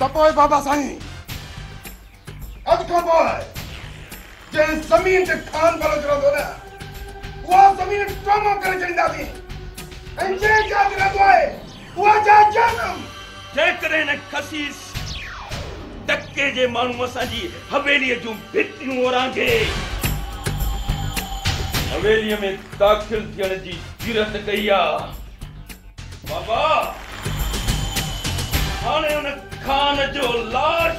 त बाबा साईं अॼु खां पोइ जंहिं ज़मीन ते खान बलोच रहंदो न उहा ज़मीन टोमो करे छॾींदासीं ऐं जंहिं जात रहंदो आहे उहा जात जानम। जेकॾहिं न खसीस टके जे माण्हू असांजी हवेलीअ जूं भितियूं ओरांगे हवेलीअ में दाख़िल थियण जी कई आहे बाबा हुन खान जो लाश,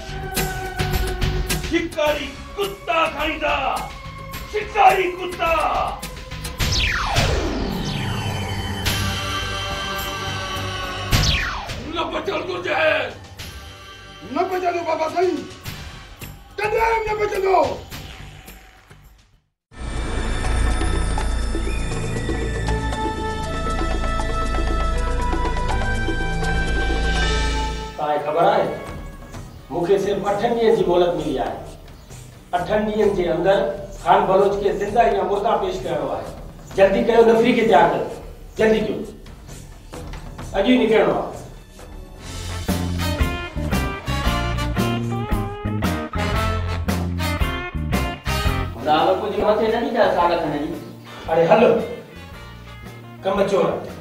शिकारी कुत्ता खाईंदा, शिकारी कुत्ता। न बचल घुरिजे न बचंदो बाबा साईं कॾहिं न बचंदो तव्हांखे ख़बर आहे मूंखे सिर्फ़ु अठनि ॾींहंनि जी मोहलत मिली आहे अठनि ॾींहंनि जे अंदरि खान बलोच खे ज़िंदा या मुर्दा पेश करणो आहे जल्दी कयो नफ़री खे तयारु कयो जल्दी कयो अॼु ई निकिरणो आहे कुझु मथे न ॾींदा साल जी। अरे हलो कम चोर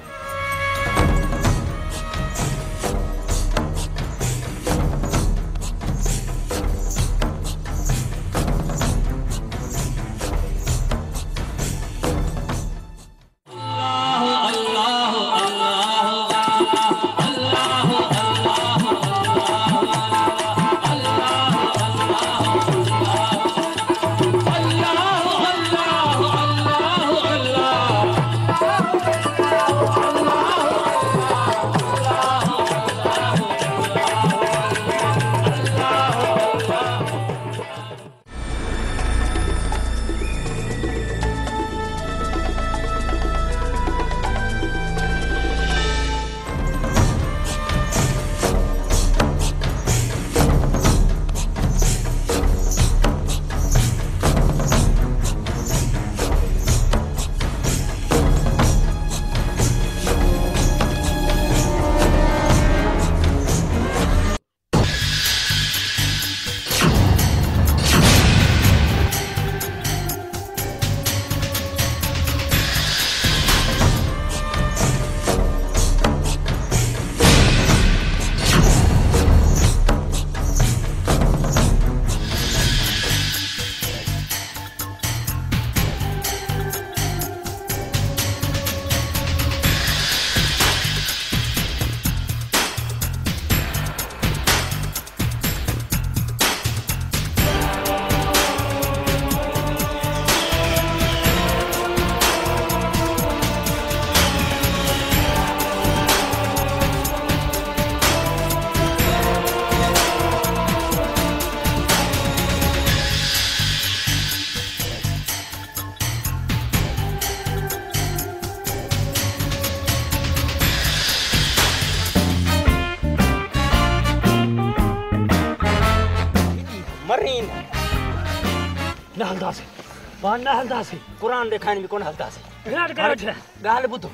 न हलंदासीं कुरान ॾेखारण बि कोन हलंदासीं। ॻाल्हि ॿुधो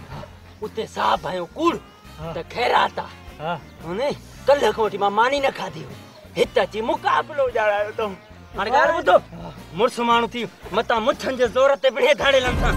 उते साहब आयो कूड़ त ख़ैरात। आहे कल्ह खां वठी माँ मानी न खाधी हुई हिते अची मुक़ाबिलो ॼाणायो अथऊं हाणे ॻाल्हि ॿुधो मुड़ुसु माण्हू थी मतां मुठनि जे ज़ोर ते बिड़े धाड़े लमसां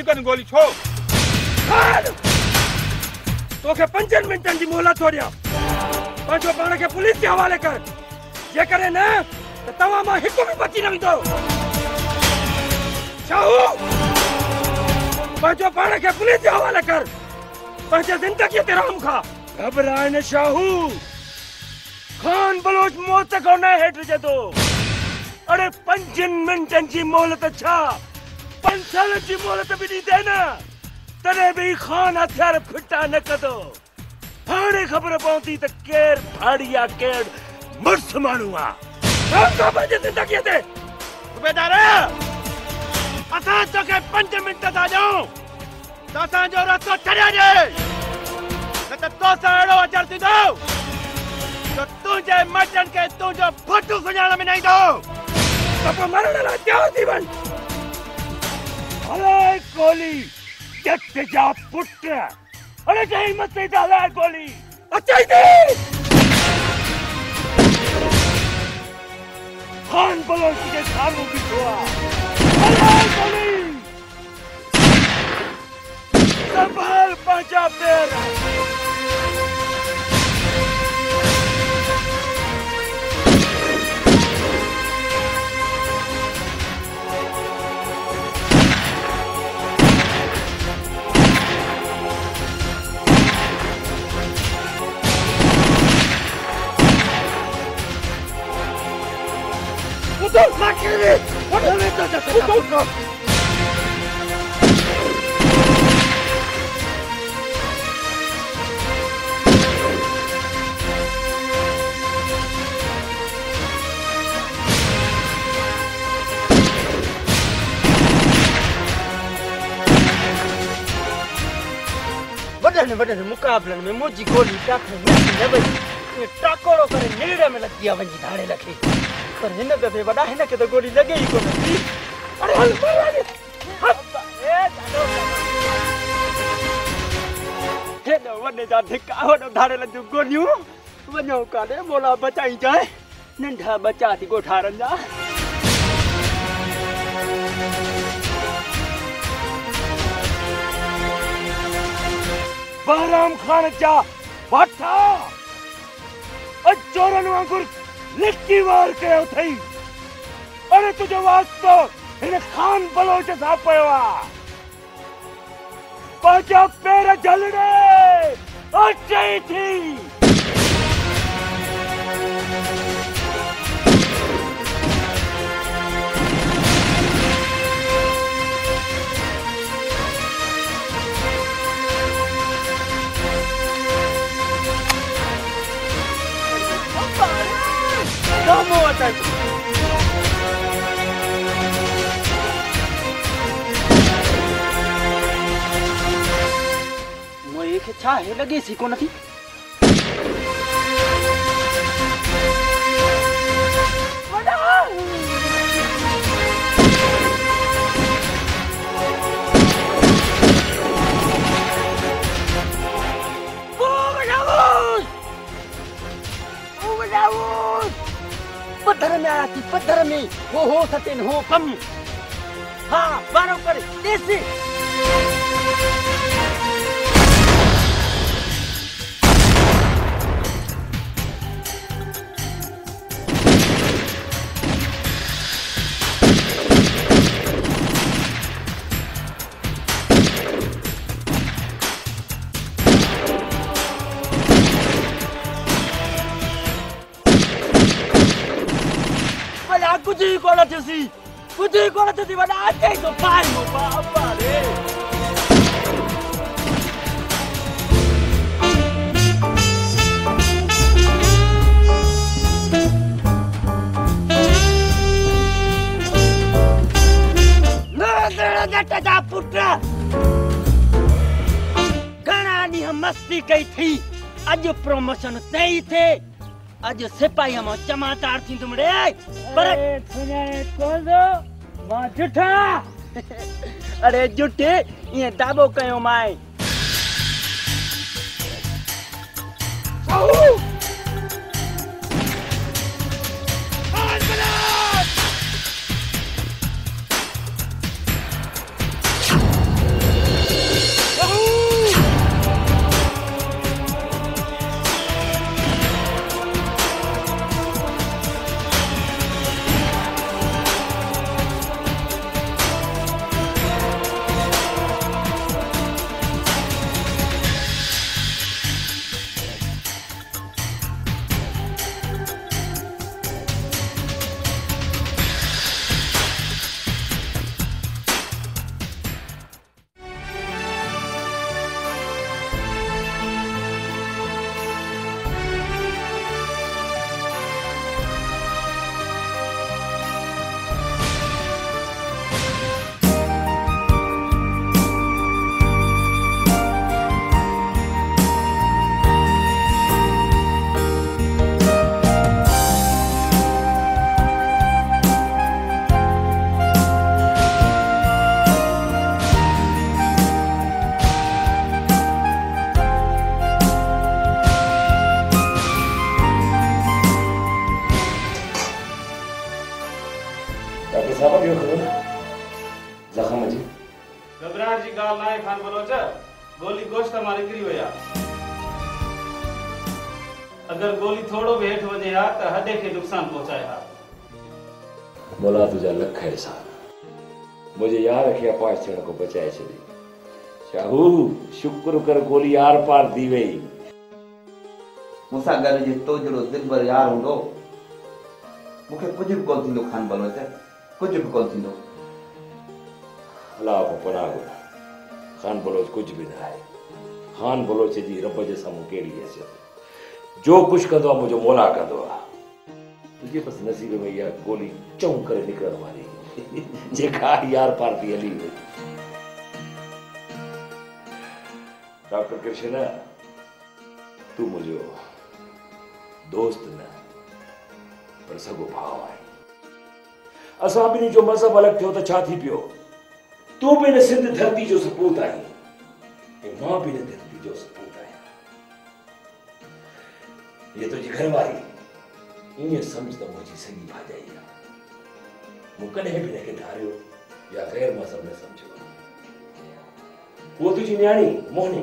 असां गोली छो। तोखे पंजनि मिंटनि जी मोहलत थो ॾियाँ पंहिंजो पाण खे पुलिस जे हवाले कर। जेकॾहिं न, त तव्हां माँ हिकु बि बची न वेंदो। शाहू! पंहिंजो पाण खे पुलिस जे हवाले कर। पंहिंजे ज़िंदगीअ ते राम खा। घबराए न शाहू। खान बलोच मौत खां न हेठि थो। अरे पंजनि मिंटनि जी मोहलत छा? साल जी, मोहलत बि ॾींदे न तॾहिं बि खान हथियार फिटा न कंदो हाणे ख़बर पवंदी त केरु भाड़ी आहे केरु मुड़ुसु माण्हू आहे पंहिंजे ज़िंदगीअ ते सुबेदार असां तोखे पंज मिंट था ॾियूं त असांजो रस्तो छॾे ॾे। न त तोसां अहिड़ो अचर थींदो त तुंहिंजे मर्दनि खे तुंहिंजो फोटू सुञाण में न ईंदो। त पोइ मरण लाइ तयारु थी वञ। हलाए गोली जा पुट अरे कहीं मत नहीं डाला है गोली। अच्छा खान बलोच के सामने भी हुआ अरे गोली। संभाल वॾनि वॾनि मुक़ाबलनि में मुंहिंजी गोली टाकरे न वई ईअं टाकोड़ो करे निड़ में आहे वञी धाड़े लखे पर हिन दफ़े वॾा हिन खे त गोली लॻे ई कोन। थी अरे हल हेॾो वॾे जा धिका वॾो धाड़े जूं गोलियूं। वञो काॾे मोला बचाई जाए। नंढा बचा थी ॻोठारनि जा। बहराम खान जा वाठा चोरनि वांगुरु लिकी वार कयो अथई अरे तुझे वास्तो हिन खान बलोच सां पियो आहे पंहिंजा पेर झलड़े अचे थी। Kamu akan मोए खे छा आहे लॻे सी कोन थी Oh my पत्थर में आया थी पत्थर में। हो हो सतेन, हो कम। हाँ बारो कर, देसी। कुछ ही कोण थियसी वॾा अचे थो पाए मो बाबा रे नट जा पुट घणा ॾींहं मस्ती कई थी। अॼु प्रमोशन तई थे। अॼु सिपाहीअ माँ माँ जुठा [laughs] अरे जुठ ये दाबो कयो माए। कर गोली आर पार थी वई। मूंसां गॾु जे तो जहिड़ो दिलबर यार हूंदो। मूंखे कुझु बि कोन थींदो खान बलोच कुझु बि कोन थींदो। अलाह पनाह घुरा ख़ान बलोच कुझु बि न आहे ख़ान बलोच जी रब जे साम्हूं कहिड़ी हैसियत जो कुझु कंदो आहे मुंहिंजो मौला कंदो आहे तुंहिंजे बसि नसीब में इहा गोली चऊं करे निकिरण वारी [laughs] जेका यार पार थी हली वई डॉक्टर कृष्ण, तूं मुंहिंजो दोस्त न पर सॻो भाउ आहे असां ॿिन्ही जो मज़हब अलॻि थियो त छा थी पियो। तूं बि हिन सिंध धरती जो सपूत आहीं ऐं माँ बि हिन धरती जो सपूत आहियाँ ये तुंहिंजी घरवारी ईअं सम्झ त मुंहिंजी सॻी भाॼाई आहे मूं कॾहिं बि हिनखे धारियो, या ग़ैर मज़हब न सम्झो। उहो तुंहिंजी न्याणी, मोहिनी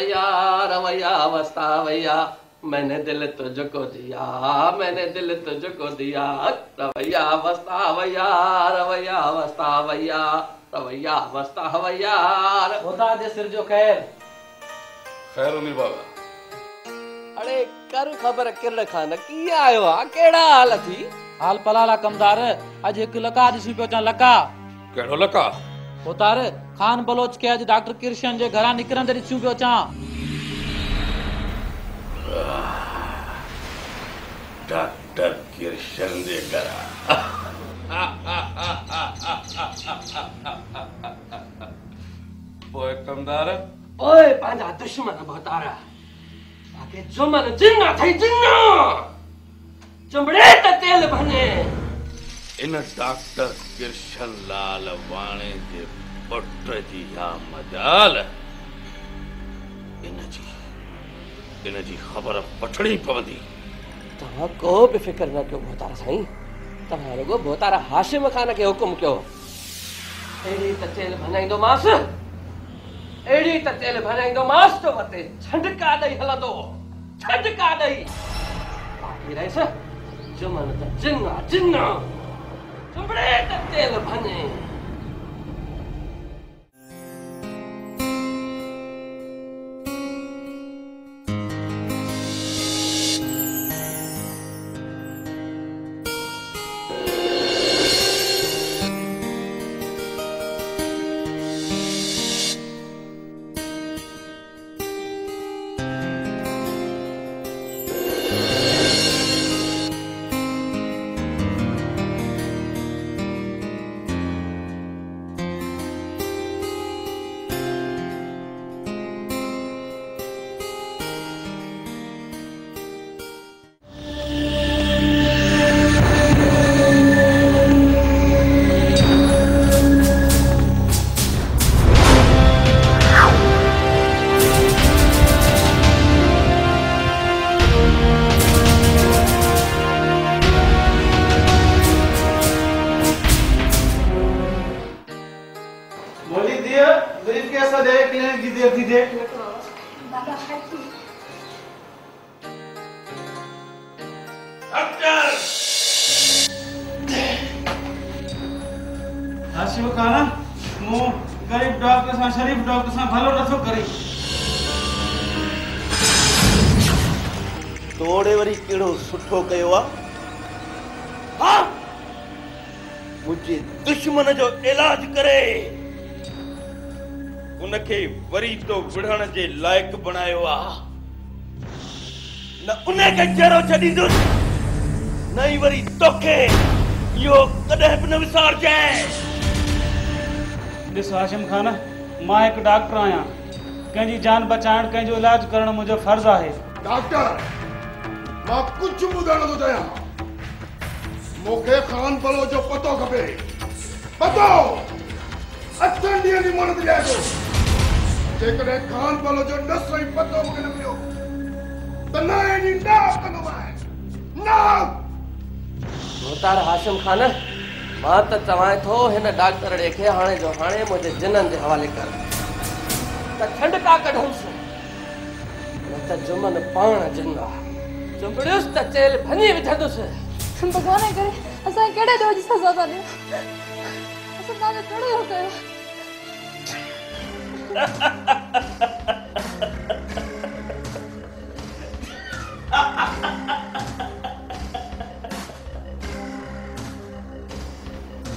रवैया अवस्था वैया मैंने दिल तुझको दिया मैंने दिल तुझको दिया। रवैया अवस्था वैया रवैया अवस्था वैया रवैया अवस्था वैया खुदा जे सिर जो खैर। ख़ैर उन्हीं बाबा। अरे कर ख़बर किरन खान कीअं आयो आहे कहिड़ा हाल थी? हाल पलाला कमदार अॼु हिकु लका ॾिसी पियो अचां लका? कहिड़ो लका उतार खान बलोच खे अॼु डॉक्टर किशन जे घरां निकिरंदे ॾिसूं पियो अचां डॉक्टर किरशन जे घरां। पोइ कमदार। ओए पंहिंजा दुश्मन भोतारा। ताके जुमन जिन अथई जिन चुंबड़े त तेल भने in doctor किरशन Lal वाणे J put जी या मजाल। इन जी इन जी ख़बर वठणी पवंदी तव्हां को बि फ़िक्र न कयो, भोतारा साईं। तव्हां रुगो भोतारा हाशिम खान खे हुकुम कयो। अहिड़ी त तेल भञाईंदोमांसि अहिड़ी त तेल भञाईंदोमांसि तो मथे छंडका ॾेई हलंदो। छंडका ॾेई। बाक़ी रहिस जुमन त जिन आहे जिन चुंबड़े त तेल भने। वरी तो विढ़ण जे लाइक़ बणायो आहे न उनखे जहिड़ो छॾींदुसि। न ई वरी तोखे। इहो कॾहिं बि न विसारजांइ ॾिस हाशिम खान माँ हिकु डॉक्टर आहियाँ। कंहिंजी जान बचाइण कंहिंजो इलाज करणु मुंहिंजो फर्ज़ु आहे। डॉक्टर माँ कुझु ॿुधण थो चाहियाँ। मूंखे खान बलो जो पतो खपे। पतो! अठनि ॾींहंनि जी मोहलत ॾियाँ थो। जेकॾहिं खान बलो जो नस ऐं पतो मूंखे न मिलियो त न एॾी न कंदो न भोतार हाशिम खान माँ त चवां थो हिन डॉक्टर ॾे खे हाणे जो हाणे मुंहिंजे जिननि जे हवाले कर त छंडका कढूंसि न त जुमन पाण जिन आहे। चुंबड़ियुसि त तेल भञी विझंदुसि। भॻवान जे करे असां कहिड़े ॾोह जी सज़ा था ॾियूं? असां तव्हांजो कहिड़ो कयो।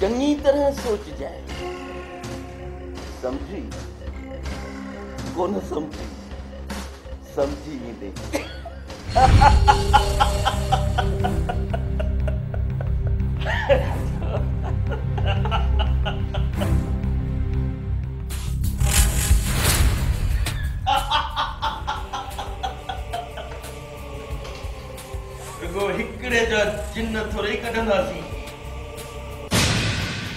चंगी तरह सोच जाए। समझी? कोन समझी? समझी ईंदे रुगो हिकिड़े जा जिन थोरे कढंदासीं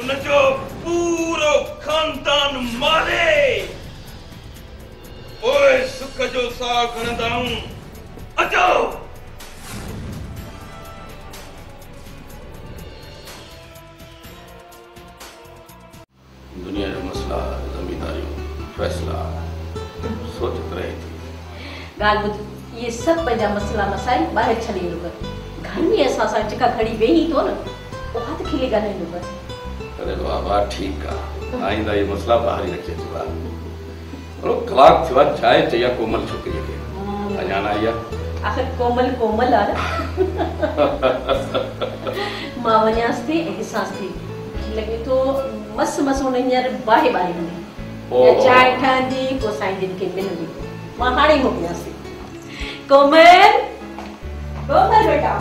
उनजो पूरो खानदान मारे। ओए सुख जो साह खणंदा अचो। दुनिया जा मसला ज़मींदारियूं फैसला सोचत रहे थी। ॻाल्हि ॿुध इहे सभु पंहिंजा मसइला मसाइल ॿाहिरि छॾे ईंदो कर घर में असां सां जेका घड़ी वेही थो न उहा त खिले ॻाल्हाईंदो कर अरे बाबा ठीकु आहे आईंदा इहे मसला ॿाहिरि ई रखी अचबा थोरो कलाक थियो आहे चांहि चई आहे कोमल छोकिरीअ खे अञा न आई आहे आख़िर कोमल कोमल आहे [laughs] माँ वञांसि थी ऐं ॾिसांसि थी। लॻे थो मस मस हुन हींअर बाहि ॿारे वञे या चांहि ठहंदी पोइ साईं जिन खे मिलंदी माँ हाणे ई मोकिलियांसि थी कोमल कोमल बेटा।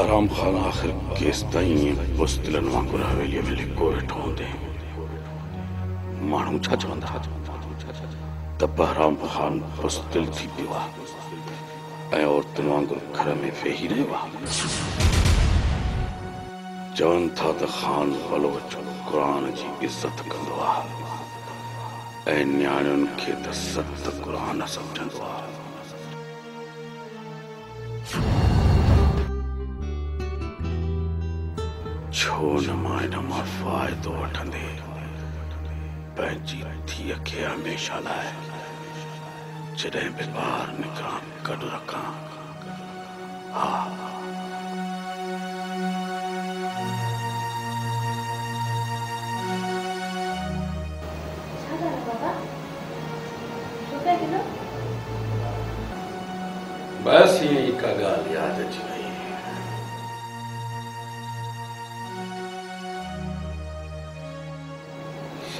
आखिर केस ताईं बुस्तिलन वांगुरु हवेलीअ में लिको वेठो हूंदे। छा चवंदा। त बहराम खान बुस्तिल थी आहे ऐं औरतुनि वांगुरु घर में वेही रहियो चवनि था त खान बलोच क़ुर जी इज़त कंदो आहे ऐं न्याणियुनि खे त सत क़ुर सम्झंदो आहे छो न माँ हिन माँ फ़ाइदो वठंदे पंहिंजी धीअ खे हमेशह लाइ जॾहिं बि ॿाहिरि निकिरां गॾु रखां। हा। बस ये ही का ॻाल्हि यादि अची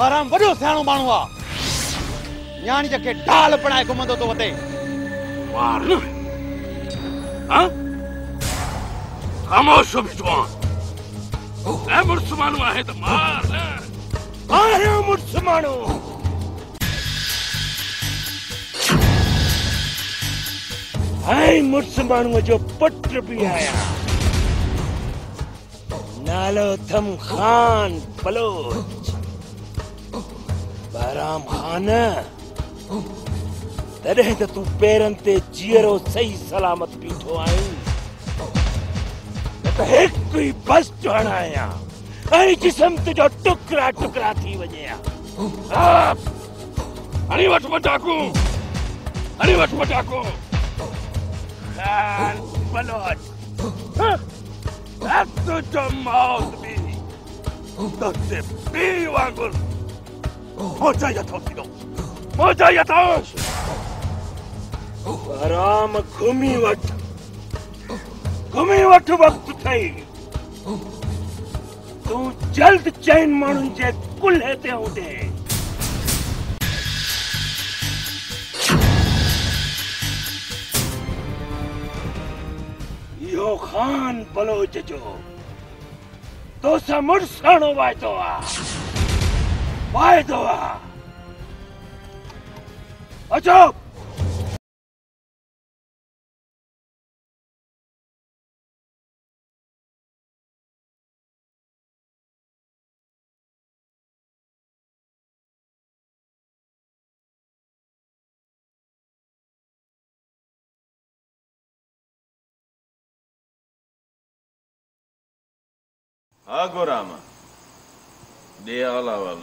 बहराम वॾो सियाणो माण्हू आहे न्याणी खे ढाल बणाए घुमंदो थो वते हाँ? खामोश ऐ मुसलमान आहे त मार न आहियो मुसलमानो ऐं मुसलमानूअ जो पुट बि आहियाँ नालो थम ख़ान बलोच बहराम ख़ान। तॾहिं त तूं पेरनि ते जीअरो सही सलामत बीठो न त हिकु ई बस जो हणायां ऐं जिस्म तुंहिंजो टुकड़ा टुकड़ा थी वञे हा हणी वठ पटाकू हणी वठ पटाकू ख़ान बलोच। हाँ, तुंहिंजो मौत बि तोते पीउ वांगुरु थो आराम घुमी वठ घुमी वठ वक़्तु ठही तूं जल्द चइनि माण्हुनि जे कुल्हे ते हूंदे इहो ख़ान बलोच जो। तोसां मुड़साणो वाइदो आहे वाइदो आहे अचो हा गोराम ॾे हाल अहवाल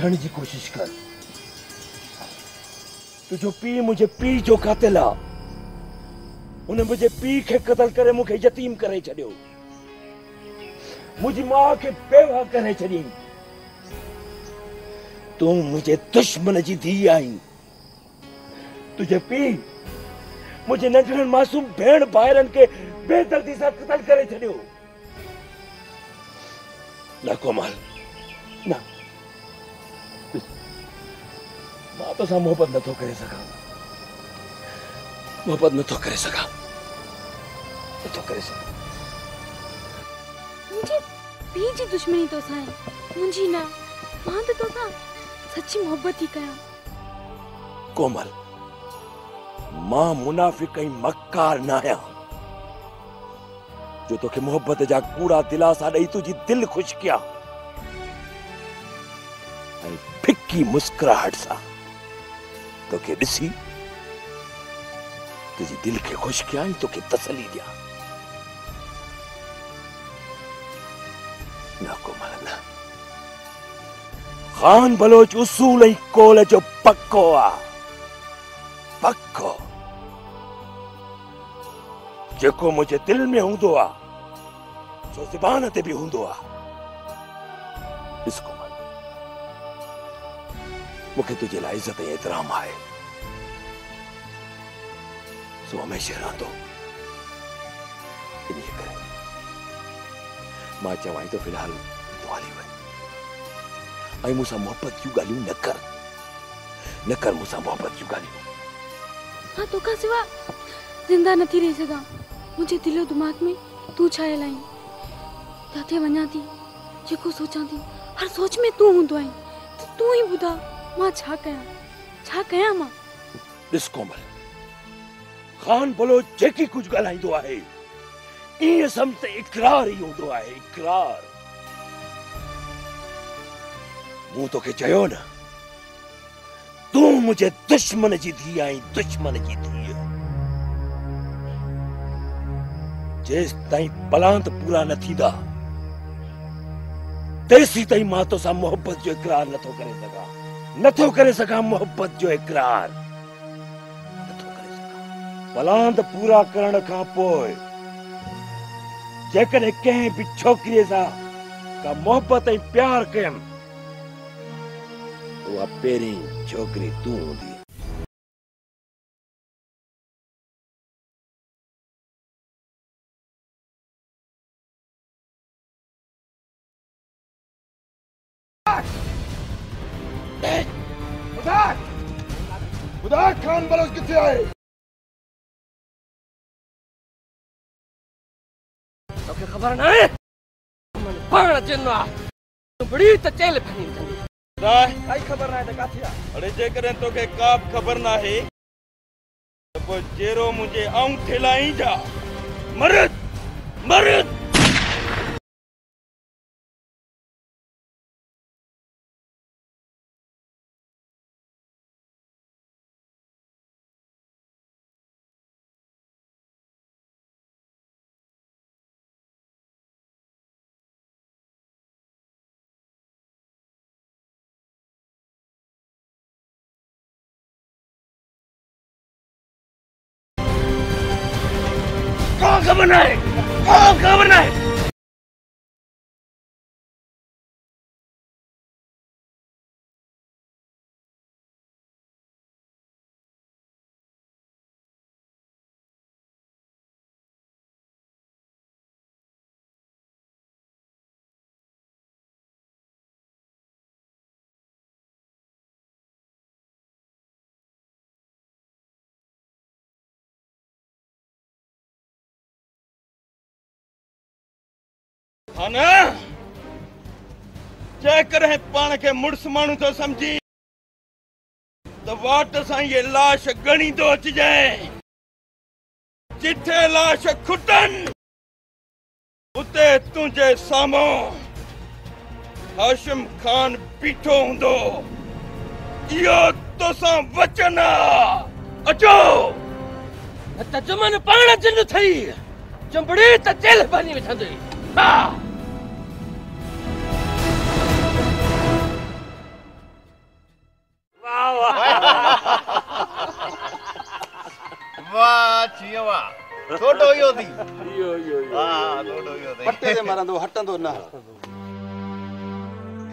समझण जी कोशिश कर। तुंहिंजो पीउ मुंहिंजे पीउ जो कातिल आहे उन मुंहिंजे पीउ खे क़तल करे मूंखे यतीम करे छॾियो मुंहिंजी माउ खे बेवा करे छॾी तूं मुंहिंजे दुश्मन जी धी आई। तुझे पीउ मुंहिंजे नंढड़नि मासूम भेण भाइरनि खे बेदर्दी सां क़तल करे छॾियो न कोमल, न। माँ तोसां मोहबत नथो करे सघां मोहबत नथो करे सघां नथो करे सघां मुंहिंजे पीउ जी दुश्मनी तोसां आहे मुंहिंजी न माँ त तोसां सची मोहबत थी कयां कोमल माँ मुनाफ़िक ऐं मकार न आहियाँ जो तोखे मोहबत जा कूड़ा दिलासा ॾेई तुंहिंजी दिलि ख़ुशि कयां। ऐं फिकी मुस्कुराहट सां। तोखे ॾिसी तुंहिंजी दिलि खे ख़ुशि कयां ऐं तोखे तसली ॾियाँ न कोमल न। खान बलोच उसूल ऐं कोल जो पक्को आहे पक्को। जेको मुंहिंजे दिलि में हूंदो आहे सो ज़ुबान ते बि हूंदो ॾिस कोमल मूंखे तुंहिंजे लाइ इज़त ऐं एतिराम आहे सो हमेशह रहंदो इन करे। माँ चवां थो फ़िलहाल तूं हली वञ ऐं मूंसां मोहबत जूं न कर। न कर मूंसां मोहबत जूं हाँ तोखा सिवा ज़िंदा न थी रही सघां मुंहिंजे दिलो दिमाग़ में तूं छायल आहीं किथे वञा थी जेको सोचां थी हर सोच में तूं हूंदो आहीं त तूं ई ॿुधा माँ छा कयां छा कयां माँ। ॾिस कोमल खान बोलो जेकी कुझु ॻाल्हाईंदो आहे। ईअं सम्झ त इकरार ई हूंदो आहे, इकरार। मूं तोखे चयो न। तूं मुंहिंजे दुश्मन जी धीउ आहीं दुश्मन जी धीउ जेसि ताईं पलांत पूरा न थींदा, तेसी ताईं माँ तोसां मोहबत जो इकरार नथो करे सघां। नथो करे सघां मोहबत जो इकरार। पलांत पूरा करण खां पोइ, जेकॾहिं कंहिं बि छोकिरीअ सां का मोहबत ऐं प्यार कयमि उहा पहिरीं छोकिरी तूं हूंदी। ॿुधाए ॿुधाए खान बलोच किथे आहे तोखे ख़बर न आहे पाण चवंदो आहे बड़ी त चेल फनी विझंदी काई ख़बर नाहे, त काथे आहे अड़े जेकॾहिं तोखे का ख़बर नाहे त पोइ जहिड़ो आऊँ ठेलाई जा। मरद मरद। का ख़बर नाहे का ख़बर नाहे हा न जेकॾहिं पाण खे मुड़ुस माण्हू थो वाट सां इहे लाश ॻणींदो अचिजांइ जिथे लाश खुटनि, उते तुंहिंजे साम्हूं हाशिम खान बीठो हूंदो। इहो तोसां वचन अचो। त जुमन जिन थई, चंबड़ी त चेल फनी विझंदी हा। थोड़ो इहो थी इहो इहो हा थोड़ो इहो थी पटे ते मरंदो हटंदो न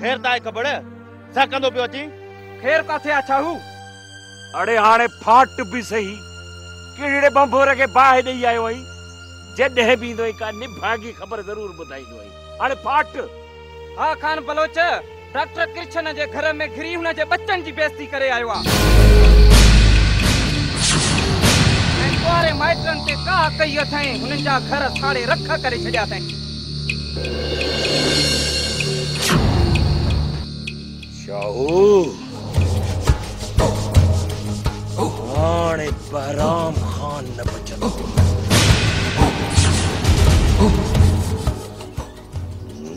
ख़ैर ताए ख़बर छा कंदो पियो अची ख़ैर काथे आहे छाहू अड़े हाणे फाट बि सही कहिड़े बंभोर खे बाहि ॾेई आयो आई जॾहिं बि ईंदो आई का निभागी ख़बर ज़रूर ॿुधाईंदो आई हाणे फाट हा खान बलोच डॉक्टर कृष्ण जे घर में घिरी हुन जे बच्चनि जी बेइज्जती करे आयो आहे ऐं कुआरे माइटनि ते का कई अथई हुननि जा घर साड़े रख करे छॾिया अथई शाहू। हाणे बहराम खान न बचंदो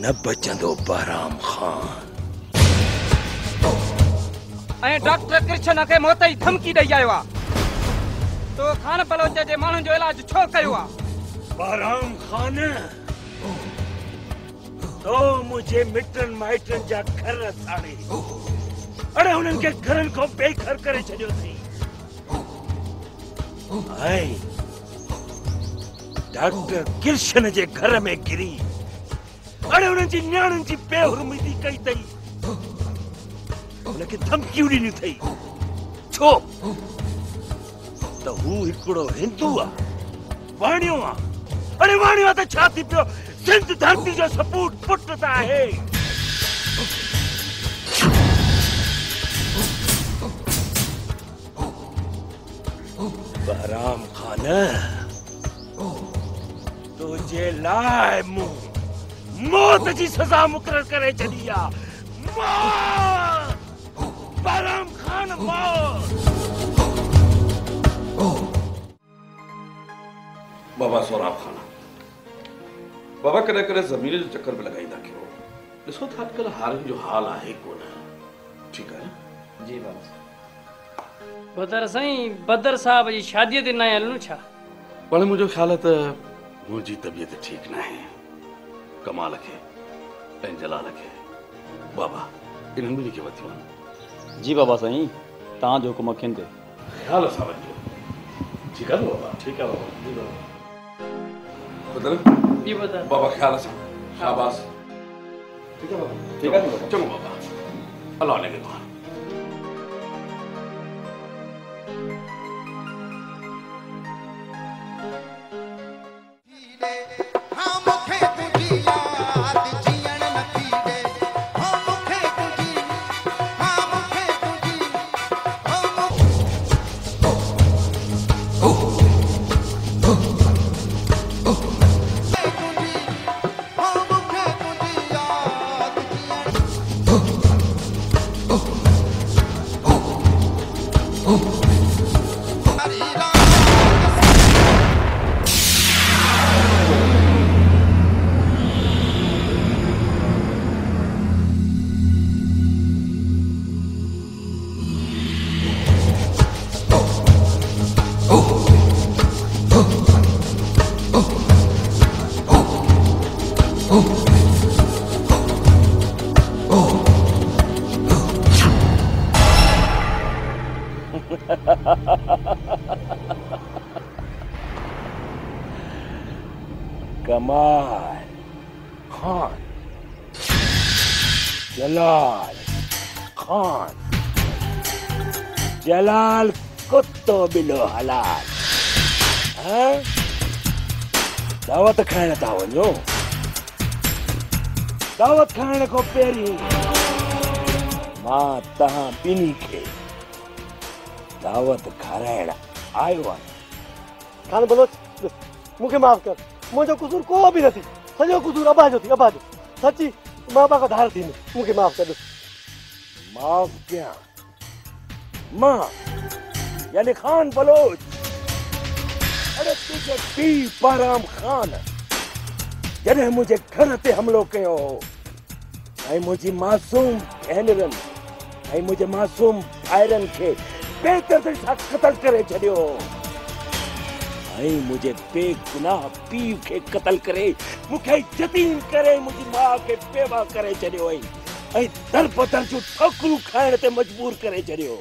न बचंदो बहराम खान। ऐं डॉक्टर कृष्ण खे मौत जी धमकी ॾेई आयो आहे तो खान बलोच जे माण्हुनि जो इलाज छो कयो आहे बहराम खान तो मुझे मिटन माइटन जा घर साड़े अरे उन्हनि खे घरनि खां बेघर करे छॾियो अथई। ऐं डॉक्टर किशन जे घर में गिरी अरे उन्हनि जी नियाणियुनि जी बेहुरमती कई अथई। उनखे धमकियूं ॾिनियूं अथई। छो? त हू हिकिड़ो हिंदू आहे वाणियो आहे अरे वाणियो आहे त पियो सिंध धरती जो सपूत पुट त आहे बहराम खान तुझे लाइ मूं मौत जी सज़ा मुक़रर करे छॾी आहे बहराम खान मौत बाबा सोराब खाना। बाबा कॾहिं कॾहिं ज़मीन जो चक्कर बि लॻाईंदा कयो ॾिसो था अॼुकल्ह हारनि जो हाल आहे कोन ठीकु आहे जी बाबा बदर साईं बदर साहब जी शादीअ ते न हलूं छा? पर मुंहिंजो ख़्यालु आहे त मुंहिंजी तबियत ठीकु न आहे कमाल खे ऐं जलाल खे बाबा इन्हनि ॿिन्ही खे वठी वञो जी बाबा साईं तव्हांजो हुकुम अखियुनि ते ख़्याल सां वञो ठीकु आहे न बाबा? ठीकु आहे बाबा जी बाबा। बदल। ये बदल। बाबा ख़्याल सां शाबाश। ठीक है बाबा। ठीक है चलो बाबा। अल्लाह ने दावत खाइण था वञो दावत खाइण खां पहिरीं माँ तव्हां ॿिन्ही खे दावत खाराइण आयो आहियाँ खान बलोच मूंखे माफ़ कर मुंहिंजो कुसूर को बि न थी सॼो कुसूर अबा जो थी अबा जो सची माँ पाण खां धार थींदी मूंखे माफ़ कर माफ़ कयां माँ यानी खान बलोच तुझे पीउ पाराम खान। जॾहिं मुंहिंजे घर ते हमिलो कयो ऐं मुंहिंजी मासूम भेनरनि ऐं मुंहिंजे मासूम भाइरनि खे बेदर्दी सां क़तल करे छॾियो ऐं मुंहिंजे बेगुनाह पीउ खे क़तल करे, मूंखे यतीम करे मुंहिंजी माउ खे बेवा करे छॾियो ऐं ऐं दर बदर जूं ठोकरूं खाइण ते मजबूर करे छॾियो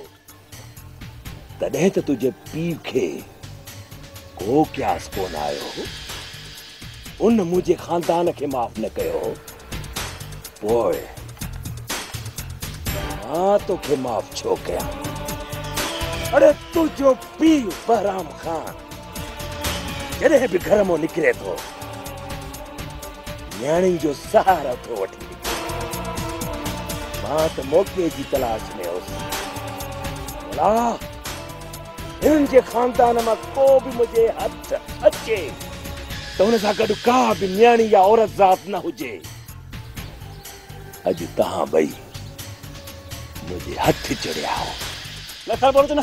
तॾहिं त तुंहिंजे पीउ खे को क्यास कोन आयो उन मुंहिंजे खानदान खे माफ़ न कयो। पोइ माँ तोखे माफ़ छो कयां अरे तुंहिंजो पीउ बहराम खान जॾहिं बि घर माँ निकिरे थो। न्याणी जो सहारो थो वठी। माँ त मौक़े जी तलाश में हुउसि भला जे खानदान माँ को बि मुंहिंजे हथ अचे त हुन सां गॾु का बि न्याणी या औरत ज़ात न हुजे अॼु तव्हां ॿई मुंहिंजे हथ चढ़िया हो लखन बोलो न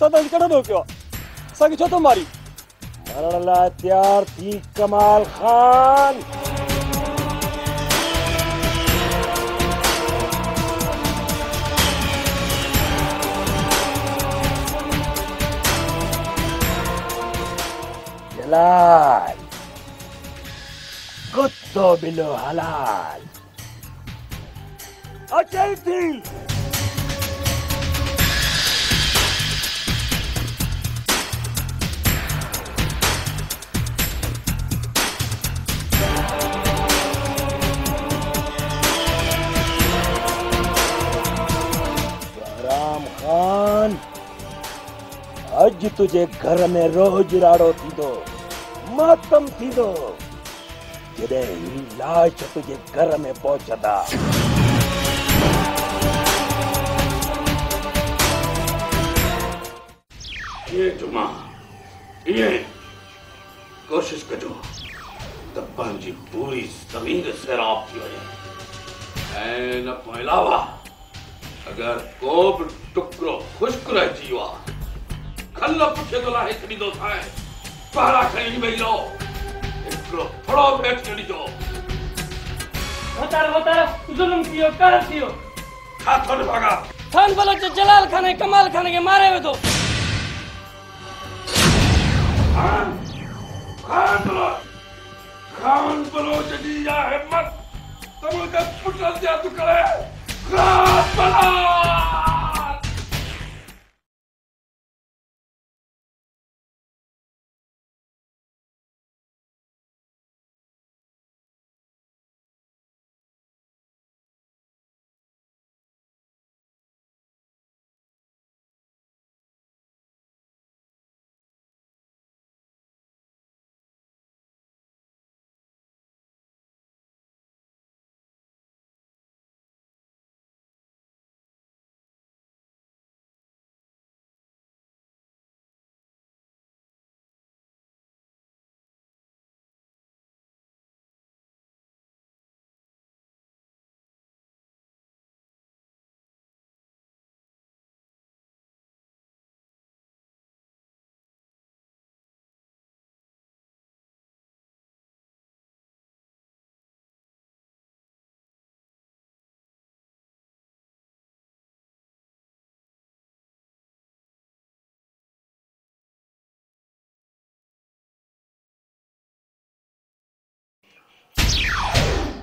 सदन कॾहिं रोकियो असांखे छो थो मारी। मरण लाइ तयार थी कमाल खान। कुत्ते सौ बिलो हलाल राम खान अज तुझे घर में रोज राड़ो थींदो मातम थींदो लाश घर में कोशिश कजो त पंहिंजी पूरी ज़मीन सैराब खां अलावा अगरि को बि टुकड़ो ख़ुश्क रहिजी वियो आहे खल पुठे थो लाहे छॾींदो सां पहरा खणी वेही रहो थोरो बि हेठि न ॾिजो होतार होतार जुल्म कियो कर कियो। छा थो निभागा खान बलोच जलाल खान ऐं कमाल खान खे मारे हुए विधो खान खान बलोच खान बलोच जी या हिम्मत। त मुंहिंजे पुट ते हथु करे। खान बलोच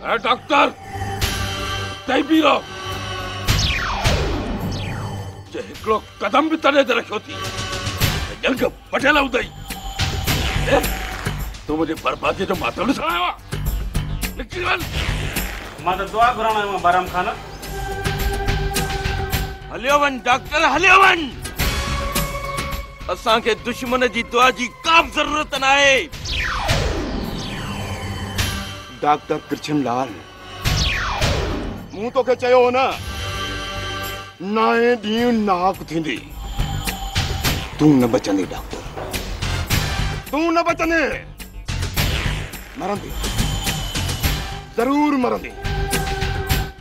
डॉक्टर! तई बि रहो। जे हिकिड़ो कदम बि तॾहिं ते रखियो थी जंग पटियल हूंदई ए, तूं मुंहिंजे बर्बादी जो माथो ॾिसण आयो आहे माँ त दुआ घुरण आयो आहियाँ बाराम खान। हलियो वञ डॉक्टर हलियो वञ असांखे दुश्मन जी दुआ जी का बि ज़रूरत न आहे डॉक्टर कृष्ण लाल मूं तोखे चयो हो न। नाए ॾींहुं नाक थींदी। तूं न बचंदी डॉक्टर। तूं न बचंदे मरंदी। ज़रूर मरंदी।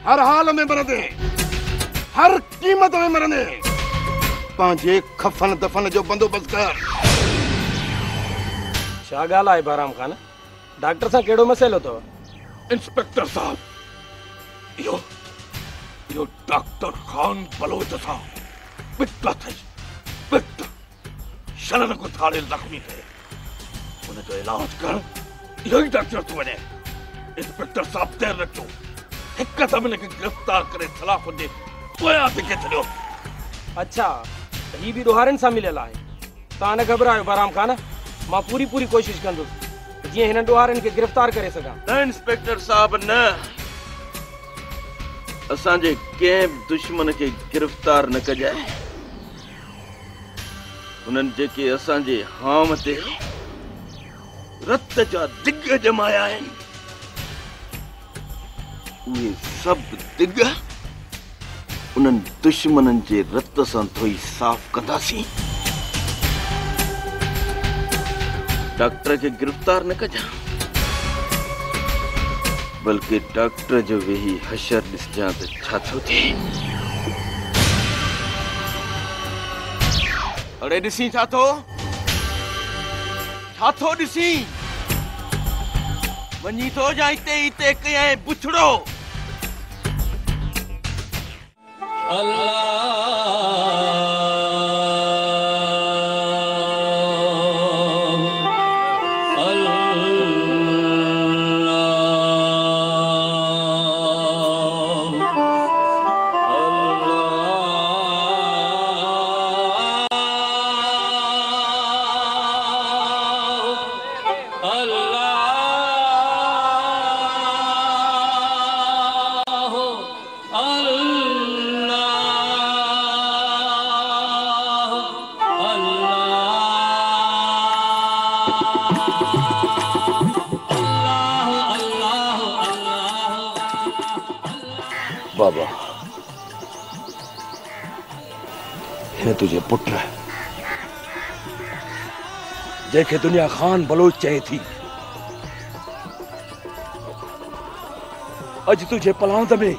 हर हाल में मरंदे। हर कीमत में मरंदे। पंहिंजे खफन दफन जो बंदोबस्त कर। ॻाल्हि आहे बाराम खान डॉक्टर सां कहिड़ो मसइलो अथव इंस्पेक्टर साहब इहो इहो डॉक्टर खान बलोच सां बिट अथई बिट शलन को थाड़े ज़ख़्मी थे हुनजो इलाज कर ई डॉक्टर थो वञे इंस्पेक्टर साहब देर रखो। हिकदमि हिनखे गिरफ़्तार करे सलाह जे पोयां धिके छॾियो अच्छा ही बि ॾोहारनि सां मिलियल आहे तव्हां न घबरायो बाराम खान माँ पूरी पूरी कोशिशि कंदुसि त जीअं हिननि ॾोहारनि गिरफ़्तार करे सघां न, इंस्पेक्टर साहब, न। असांजे कंहिं बि दुश्मन खे गिरफ़्तार न कजाए। उन्हनि जेके असांजे हाम ते रत जा दिग जमाया आहिनि, उहे सभु दिग उन्हनि दुश्मननि जे रत सां धोई साफ़ कंदासीं। डॉक्टर खे गिरफ़्तार न कजां बल्कि डॉक्टर जो वेही हशर ॾिसजां त छा थो थिए अड़े ॾिसी छा थो छा थो ॾिसी वञी थो जा हिते हिते कयां बुछड़ो। अल्लाह। तुझे पुत्र है। दुनिया खान बलोच चहे थी। अज तुझे पलांत में।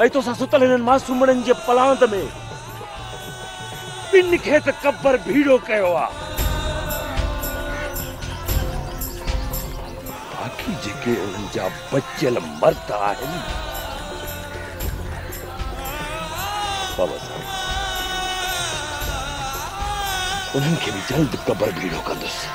ऐ तो सुतल हिननि मासूमड़नि जे पलांत में। ॿिनि खेत त भीड़ो कयो आ। बाक़ी जेके उन जा बचियल मर्द आहिनि। बाबा साहब उन्हनि खे जल्द क़बर ढीलो कंदुसि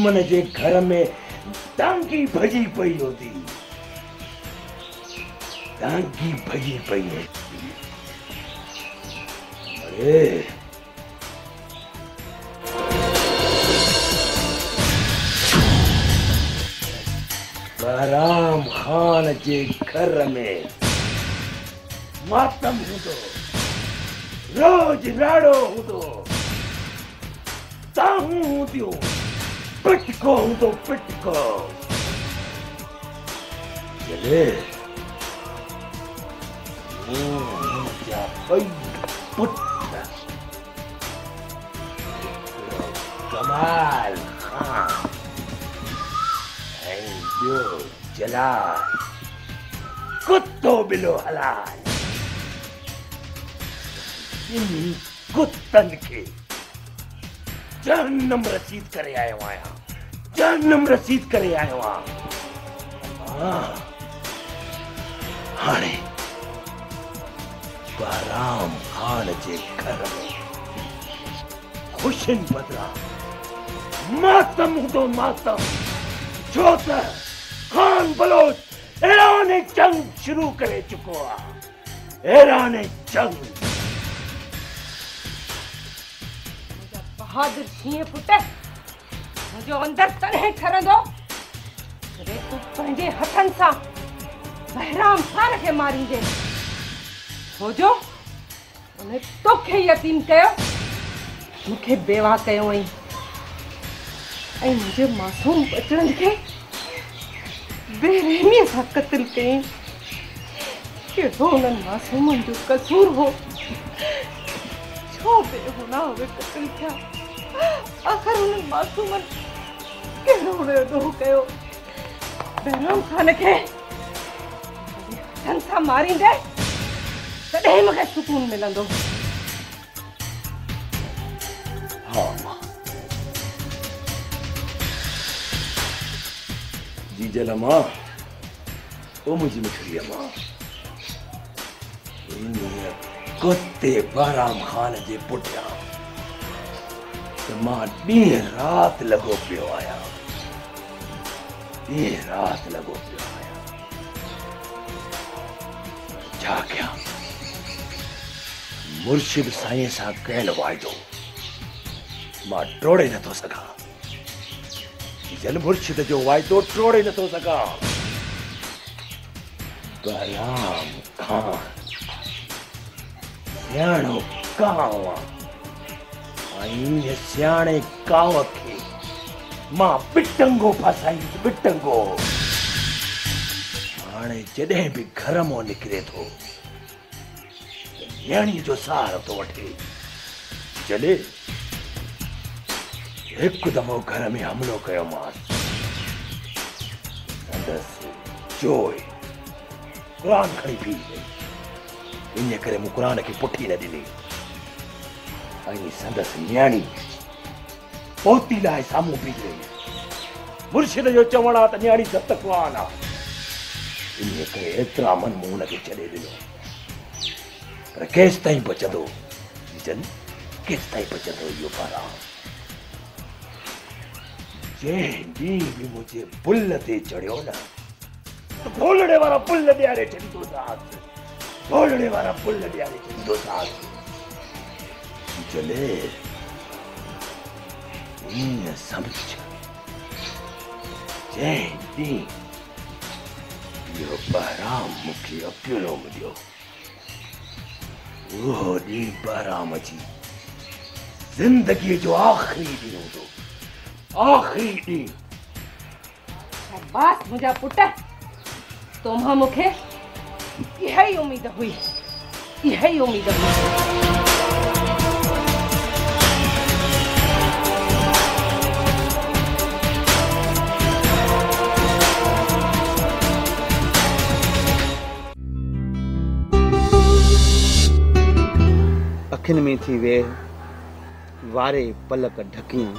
जुम्मन जे घर में टांगी भॼी पई हूंदी टांगी भॼी पई हूंदी अरे। आराम खान जे घर में मातम हूंदो, रोज राड़ो हूंदो, ताहूं हूंदियूं। Practical Udon Practical. Beleza. Hum, ai, puta. Come on. Thank you, Jalal. Kuto bilo halal. Ini जहन्नम रसीद करे आयो। आहियाँ जहन्नम रसीद करे आयो आहियाँ हाँ, हाणे बहराम खान जे घर में। ख़ुशियुनि बदिरां मातम हूंदो मातम। छो त खान बलोच ऐरान जंग शुरू करे चुको आहे ऐरान जंग। बहादुर शींहं पुट मुंहिंजो अंदर तॾहिं ठरंदो जॾहिं तूं पंहिंजे हथनि सां, बहिराम खान खे मारींदे छोजो उन तोखे यतीम कयो मूंखे बेवा कयो ऐं ऐं मुंहिंजे मासूम बचड़नि खे बेरहमीअ सां क़तल कयईं कहिड़ो उन्हनि मासूमनि जो कसूर हो, छो बेगुनाह उहे क़तल थिया आख़िर उन्हनि मासूमनि कहिड़ो उनजो ॾोह कयो बहिराम खान खे हथनि सां मारींदे तॾहिं मूंखे सुकून मिलंदो हाँ माँ। जी जल, माँ। ओ मुंहिंजी मिठड़ी माँ। कुते बहराम खान जे पुठियाँ त माँ ॾींहुं पियो आहियाँ ॾींहुं राति पियो आहियाँ छा कयां मुर्शिद साईं सां कयल वाइदो माँ टोड़े नथो सघां। जल मुर्शिद जो वाइदो टोड़े नथो सघां। बहराम खान सियाणो कांव। सियाणे कांव खे माँ बिटंगो फसाईंदुसि बिटंगो हाणे थो जो सहारो थो वठे। चले हिकु दफ़ो घर में हमिलो कयोमांसि संदसि जोइ क़ुरान खणी पी वई इन करे मूं क़ुरान खे पुठी न ॾिनी। ऐं संदसि न्याणी पोती लाइ साम्हूं बीह रही मुर्शिद जो चवण आहे त न्याणी सत क़ुरान आहे इन करे एतिरा मन मूं हुनखे छॾे ॾिनो पर केसि ताईं बचंदो जन केसि ताईं बचंदो इहो पारां जंहिं ॾींहुं बि मुंहिंजे पुल ते चढ़ियो न त भोलड़े वारा पुल ॾियारे छॾींदोसांसि भोलड़े वारा पुल ॾियारे छॾींदोसांसि जले ॾींहुं इहो बहराम मूंखे अकेलो मिलियो उहो ॾींहुं बहराम जी ज़िंदगीअ जो आख़िरी ॾींहुं हूंदो आख़िरी ॾींहुं शाबाश मुंहिंजा पुट तोमां मूंखे इहा ई उमेद हुई इहा ई उमेद हुई अखियुनि में थी वेह वारे पलक ढकियाँ।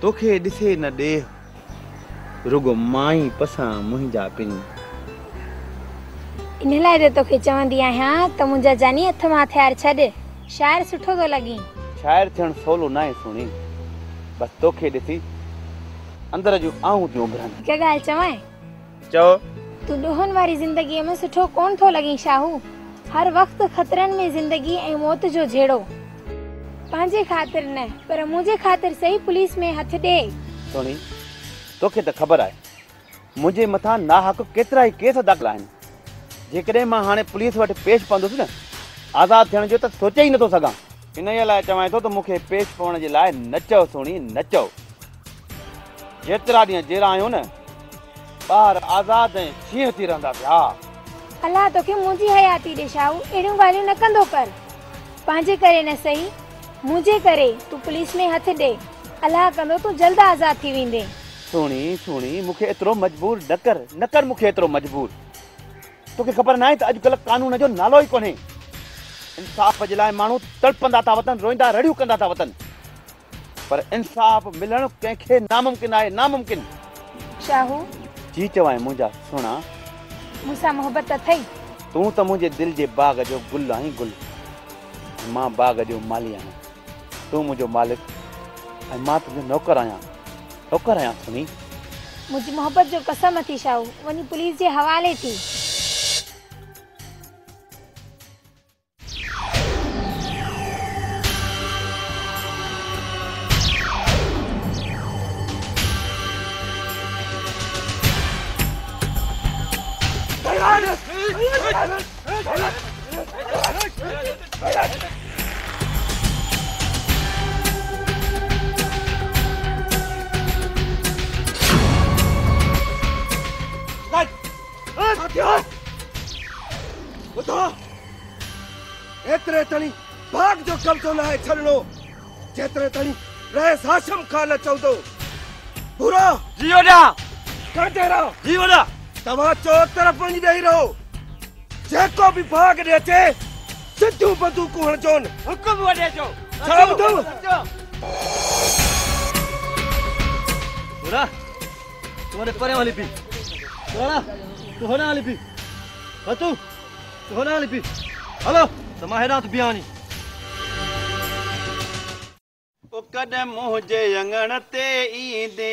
तोखे ॾिसे न ॾेह रुगो माँ ई पसां मुंहिंजा पिन। इन लाइ त तोखे चवंदी आहियाँ त मुंहिंजा जानी हथ माँ हथियार छॾ। शाइर सुठो थो लॻी। शाइर थियणु सवलो न आहे सुणी। बसि तोखे ॾिसी अंदर जूं आऊँ थियूं उभरनि। हिकु ॻाल्हि चवां चओ। तूं ॾोहनि वारी ज़िंदगीअ में सुठो कोन थो लॻी शाहू। हर वक़्तु ख़तरनि में ज़िंदगी ऐं मौत जो झेड़ो। पंहिंजे ख़ातिर न, पर मुंहिंजे ख़ातिर सही पुलिस में हथु ॾे। सोनी तोखे त ख़बर आहे मुंहिंजे मथां नाहक केतिरा ई केस दाख़िल आहिनि। जेकॾहिं माँ हाणे पुलिस वटि पेश पवंदुसि न, आज़ादु थियण जो त सोचे ई नथो सघां। इन लाइ चवां थो त मूंखे पेश पवण जे लाइ न चओ सोनी न चओ। जेरा आहियूं न, ॿार आज़ादु ऐं शींहं थी रहंदा पिया। अलाह तोखे मुंहिंजी हयाती ॾे शाहू अहिड़ियूं ॻाल्हियूं न कंदो कर पंहिंजे करे न सही मुंहिंजे करे तूं पुलिस में हथु ॾे अलाह कंदो तूं जल्द आज़ादु थी वेंदे। सुहिणी सुहिणी मूंखे एतिरो मजबूर न कर न कर मूंखे एतिरो मजबूर। तोखे ख़बर न आहे त अॼुकल्ह कानून जो नालो ई कोन्हे। इंसाफ़ जे लाइ माण्हू तड़पंदा था वतन रोईंदा रड़ियूं कंदा था वतन। पर इंसाफ़ मिलणु कंहिंखे नामुमकिन आहे नामुमकिन। शाहू। जी चवां मुंहिंजा सुहिणा मूंसां मोहबत अथई तू त मुंहिंजे दिलि जे बाग़ जो गुल आहीं गुल माँ बाग़ जो माली आहियाँ। तूं मुंहिंजो मालिक ऐं माँ तुंहिंजो नौकर आहियाँ। नौकर आहियाँ सुनी। मुंहिंजी मोहबत जो कसम थी शाहू वञी पुलिस जे हवाले थी। एतिरे ताणी बाग जो कब्ज़ो न आहे छॾणो जेतिरे ताणी रहिस हाशम ख़ान चवंदो पूरो जी वॾा काथे जी वॾा तव्हां चो तरफ़ वञी वेही रहो। जेको बि बाग ॾे अचे सिधियूं बंदूकूं हणजोनि हुकुम वॾे जो। छा ॿुधो बुरा तू होने परे वाली पी बुरा तू होने वाली पी हाँ तू तू होने वाली पी हेलो समा है ना तू बियानी। ओ कॾहिं मुंहिंजे अङण ते ईंदे।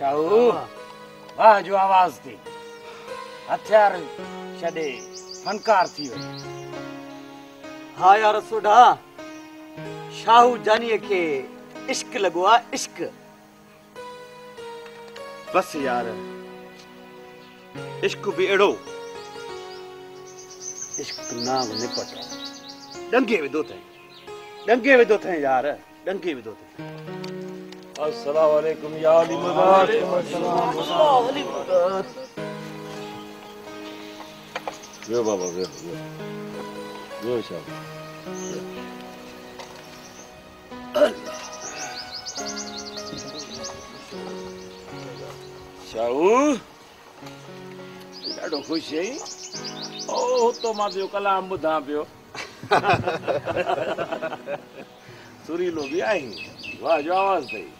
शाहू वाह जो आवाज़ थी हथियार छॾे फनकार थी वियो हा यार सोढा शाहू जानीअ खे इश्क लॻो आहे इश्क बसि यार इश्क बि अहिड़ो इश्क नाम निपट आहे डंगे विधो अथई डंगे विधो अथई यार डंगे विधो अथई अस्सलाम वालेकुम या अली मदद वियो बाबा वियो वियो वियो शाह शाहू ॾाढो ख़ुशि आई ओ हुतो माँ पियो कलाम ॿुधां पियो सुरीलो बि आहीं वाह जो आवाज़ अथई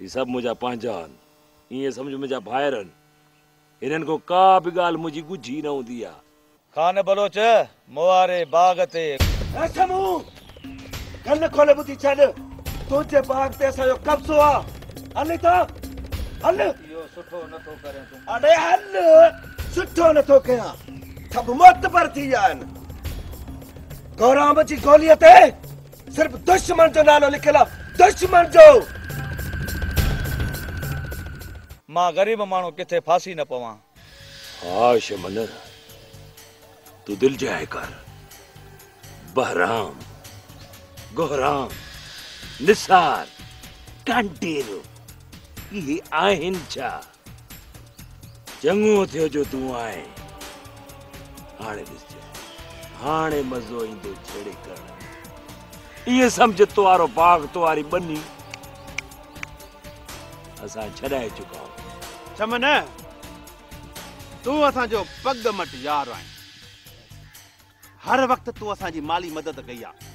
ही सभु मुंहिंजा पंहिंजा आहिनि ईअं सम्झ भाइर आहिनि हिननि खां का बि ॻाल्हि मुंहिंजी ॻुझी न आहे खान बलोच मुआरे बाग ते समू कन खोले ॿुधी छॾ तुंहिंजे बाग ते असांजो कब्ज़ो आहे हल त हल इहो सुठो नथो करे तूं अड़े हल सुठो न नथो कयां। सभु मोतबर थी विया आहिनि गौराम जी गोलीअ ते सिर्फ़ दुश्मन जो नालो लिखियल आहे दुश्मन जो। माँ ग़रीब माण्हू किथे फासी न पवां। हा शमन तू दिल जाए कर। बहराम, गोहराम, निसार, कांटेरो इहे आहिनि छा चङो थियो जो तूं आहे, हाणे ॾिसजे हाणे मज़ो ईंदो छेड़े करण। इहे सम्झ तुआरो बाग तुआरी बनी असां छॾाए चुका चमन। तूं असांजो पग मट यार आहीं। हर वक़्तु तूं असांजी माली मदद कई आहे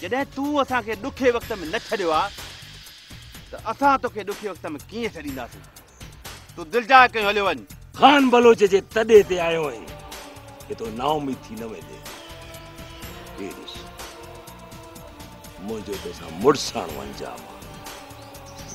जॾहिं तूं असांखे ॾुखे वक़्त में न छॾियो आहे त असां तोखे ॾुखे वक़्त में कीअं छॾींदासीं? तूं दिलि जाए कयूं हलियो वञ। खान बलोच जे तॾे ते आयो आहीं, कि तो नाउमीद थी न वेंदे। मुंहिंजो तोसां मुड़साणो आहे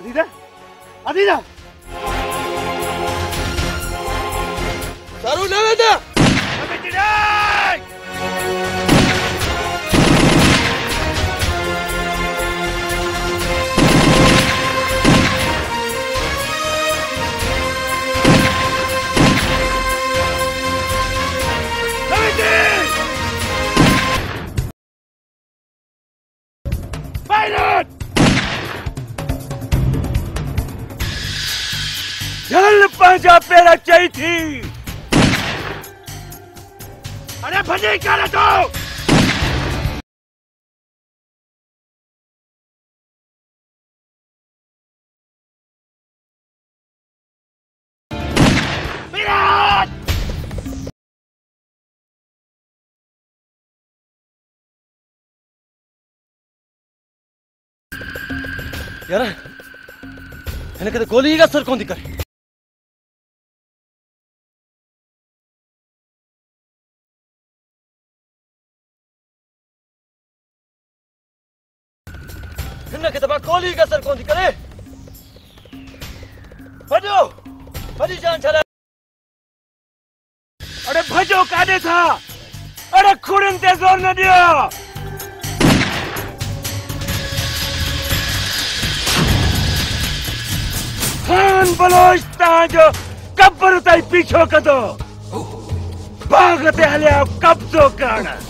Adida! Adida! Sarunalada! पंहिंजा पेर चई थी। अरे भॼी कान थो यार हिनखे त गोली भॼो काॾे था अरे खुड़ियुनि ते ज़ोर न ॾियो खान बलोच तव्हांजो कब्र ताईं पीछो कंदो बाग ते हलिया कब्ज़ो करण अरे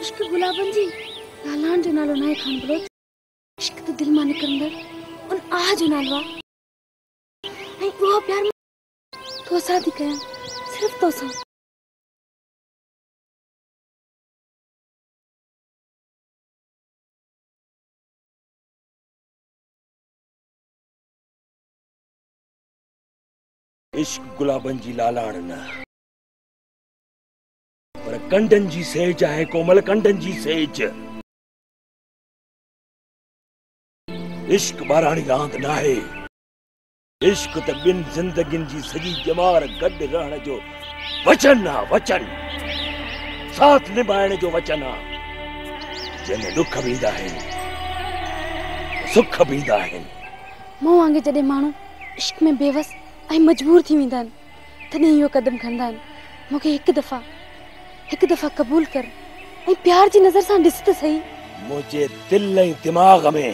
इश्क गुलाबन जी लालान जो नालो नाहे खान बलोच इश्क तो दिल माँ निकरंदड़ उन आह जो नालो आहे ऐं उहो प्यार माँ तो सां कयां सिर्फ़ तो सां इश्क गुलाबन जी लालाण न पर कंडन जी सेज आहे कोमल कंडन जी सेज इश्क बाराणी रांदि न आहे इश्क त ॿिनि ज़िंदगियुनि जी सॼी ॼमार गॾु रहण जो वचन आहे वचन. साथ निभाइण जो वचन आहे जंहिंमें दुख बि ईंदा आहिनि, सुख बि ईंदा आहिनि. मूं वांगुरु जॾहिं माण्हू इश्क में बेवस ऐं मजबूर थी वेंदा आहिनि, तॾहिं इहो कदम खणंदा आहिनि. मूंखे हिकु दफ़ा हिकु दफ़ा क़बूल कर। ऐं प्यार जी, नज़र सां ॾिस त सही। मुंहिंजे दिल ऐं दिमाग़ में।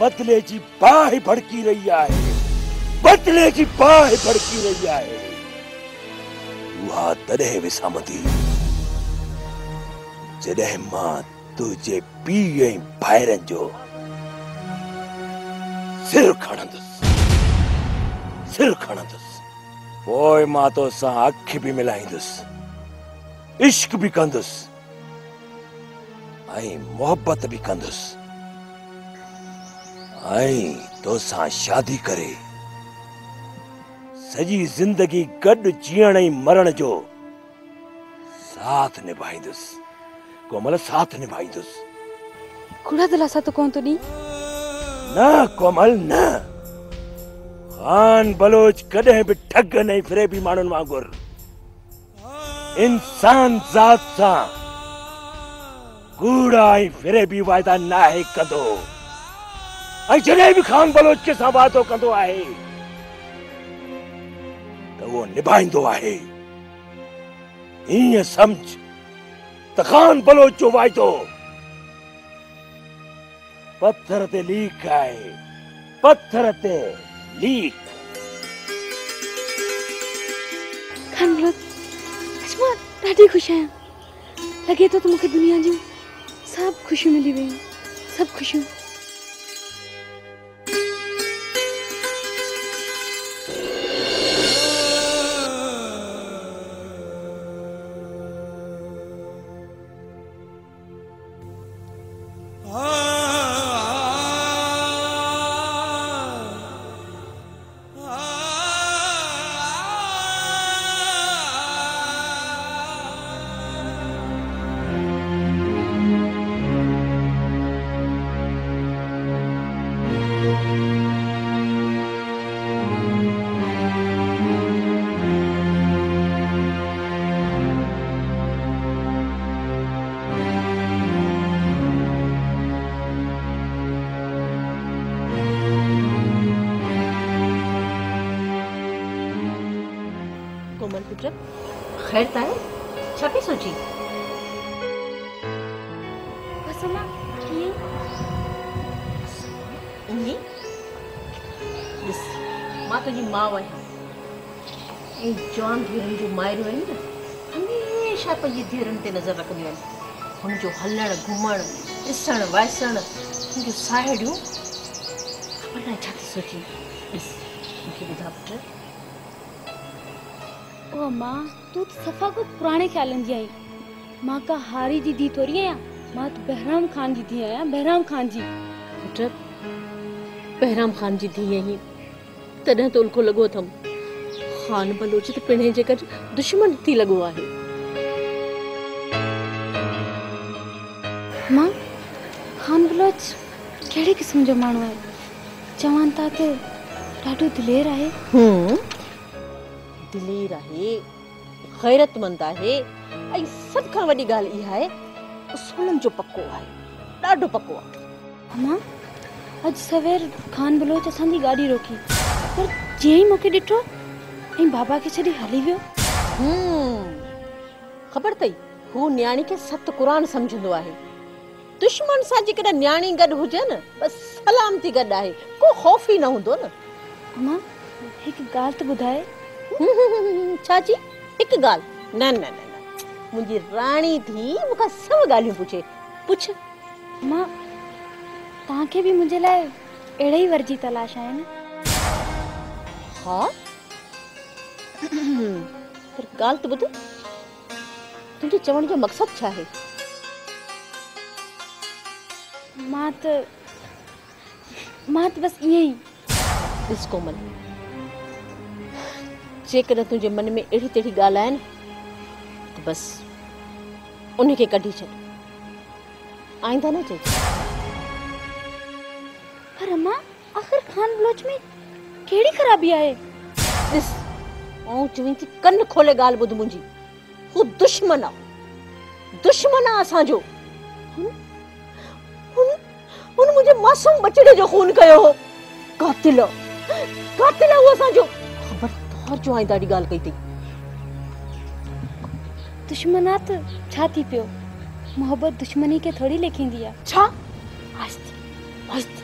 बदिले जी बाहि भड़की रही आहे बदिले जी बाहि भड़की रही आहे उहा तॾहिं विसामंदी जॾहिं माँ तुंहिंजे पीउ ऐं भाइरनि जो। सिर खणंदुसि। सिर खणंदुसि। पोइ माँ तोसां अखि बि मिलाईंदुसि। इश्क बि कंदुसि ऐं मोहबत बि कंदुसि ऐं तोसां शादी करे सॼी ज़िंदगी गॾु जीअण ऐं मरण जो साथ निभाईंदुसि कोमल साथ निभाईंदुसि खुड़ा दिला सां त कोन थो ॾी न कोमल न खान बलोच कॾहिं बि ठग न फिरे बि माण्हुनि वांगुरु इंसान ज़ात सां कूड़ा ऐं फिरे बि वाइदा नाहे कंदो। ऐं जॾहिं बि खान बलोच के सां वादो कंदो आहे। त उहो निभाईंदो आहे। ईअं सम्झ, त खान बलोच जो वाइदो पत्थर ते लीक आहे। पत्थर ते लीक। खान बलोच खुश माँ लगे तो लॻे दुनिया जूं। सभु ख़ुशियूं मिली वियूं सभु ख़ुशियूं थी सोची ॾिस मूंखे ॿुधा ओ माँ तूं त सफ़ा को पुराणे ख़्यालनि जी आई माँ का हारी जी धी थोरी आहियाँ माँ त बहराम ख़ान जी धीउ आहियाँ बहराम ख़ान जी पुट बहराम ख़ान जी धीअ आहीं तॾहिं त उल्को लॻो अथमि ख़ान बलोच त पिणे जे दुश्मन थी लॻो आहे माँ बलोच कहिड़े क़िस्म जो माण्हू आहे चवनि था त ॾाढो दिलेर आहे। हम्म। दिलेर आहे ग़ैरतमंद आहे ऐं सभ खां वॾी ॻाल्हि इहा आहे उसूलनि जो पको आहे ॾाढो पको आहे। माँ अॼु सवेर ख़ान बलोच असांजी गाॾी रोकी पर जीअं ई मूंखे ॾिठो ऐं बाबा खे छॾी हली वियो। ख़बर अथई हू न्याणी खे सत क़ुर सम्झंदो आहे। दुश्मन सां जेकॾहिं न्याणी गॾु हुजे न बसि सलामती गॾु आहे। को ख़ौफ़ ई न हूंदो न। माँ हिकु ॻाल्हि त ॿुधाए। छा जी हिकु ॻाल्हि। न न न न। मुंहिंजी राणी थी मूंखां सभु ॻाल्हियूं पुछे। पुछ। माँ तव्हांखे बि मुंहिंजे लाइ अहिड़े ई वर जी तलाश आहे न? हा? [clears throat] पर ॻाल्हि त ॿुध। तुंहिंजे चवण जो मक़सदु छा आहे? माँ त माँ त बसि ईअं ई ॾिस कोमल जेकॾहिं तुंहिंजे मन में अहिड़ी तहिड़ी ॻाल्हि आहे न त बसि उनखे कढी छॾ आईंदा न चई पर अम्मा आख़िर खान बलोच में कहिड़ी ख़राबी आहे ॾिस ऐं चवीं थी कन खोले ॻाल्हि ॿुध मुंहिंजी हू दुश्मन आहे दुश्मन आहे असांजो हुन हुन हुन मुंहिंजे मासूम बचड़े जो खून कयो हो। कातिल कातिल आहे उहो असांजो ख़बरदार जो आईंदा ॾी ॻाल्हि कई अथई दुश्मनात छा थी पियो मोहब्बत दुश्मनी खे थोड़ी लेखींदी आहे छा? आस्ती आस्ती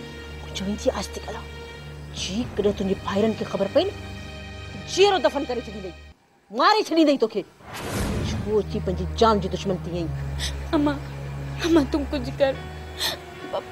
चवीं थी आस्ती कला जी कॾहिं तुंहिंजे भाइरनि खे ख़बर पई न जीअरो दफ़न करे छॾींदई मारे छॾींदई तोखे छो अची पंहिंजी जान जी दुश्मन थी अम्मा अम्मा तुम कुछ कर।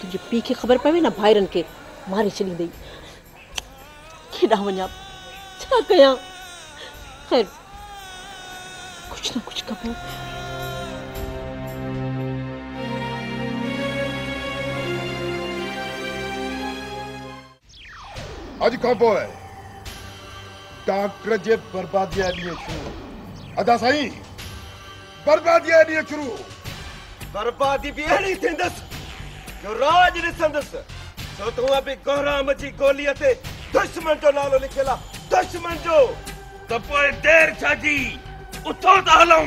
तुंहिंजे पीउ खे ख़बर पवे न भाइरनि खे मारे छॾींदई केॾां वञा छा कयां ख़ैर कुछ ना कुछ कबो अॼु खां पोइ डॉक्टर जे बर्बादी जा ॾींहं शुरू? अदा साईं बर्बादी जा ॾींहं शुरू? बर्बादी बि अहिड़ी थींदसि जो राज ॾिसंदुसि छो त उहा बि गौराम जी गोलीअ ते दुश्मन जो नालो लिखियलु दुश्मन जो त पोइ देर छा जी त हलूं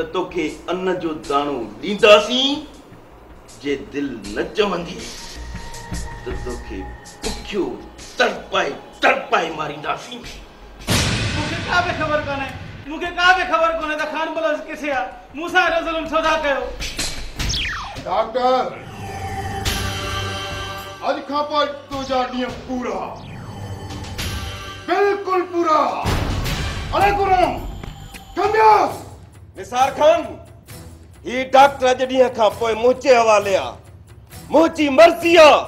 त तोखे अन्न जो दाणो ॾींदासीं जे दिलि न चवंदी त तोखे बुखियो तड़पाए तड़पाए मारींदासीं मूंखे का बि ख़बर कोन्हे मूंखे का बि ख़बर कोन्हे त खान बलोच किथे आहे मूंसां हेॾो ज़ुल्म छो था कयो डॉक्टर अॼु खां पोइ तुंहिंजा ॾींहं पूरा? बिल्कुलु पूरा। अरे गुरम कमियास निसार खान, ही डॉक्टर अॼु ॾींहं खां पोइ मुंहिंजे हवाले आहे मुंहिंजी मर्ज़ी आहे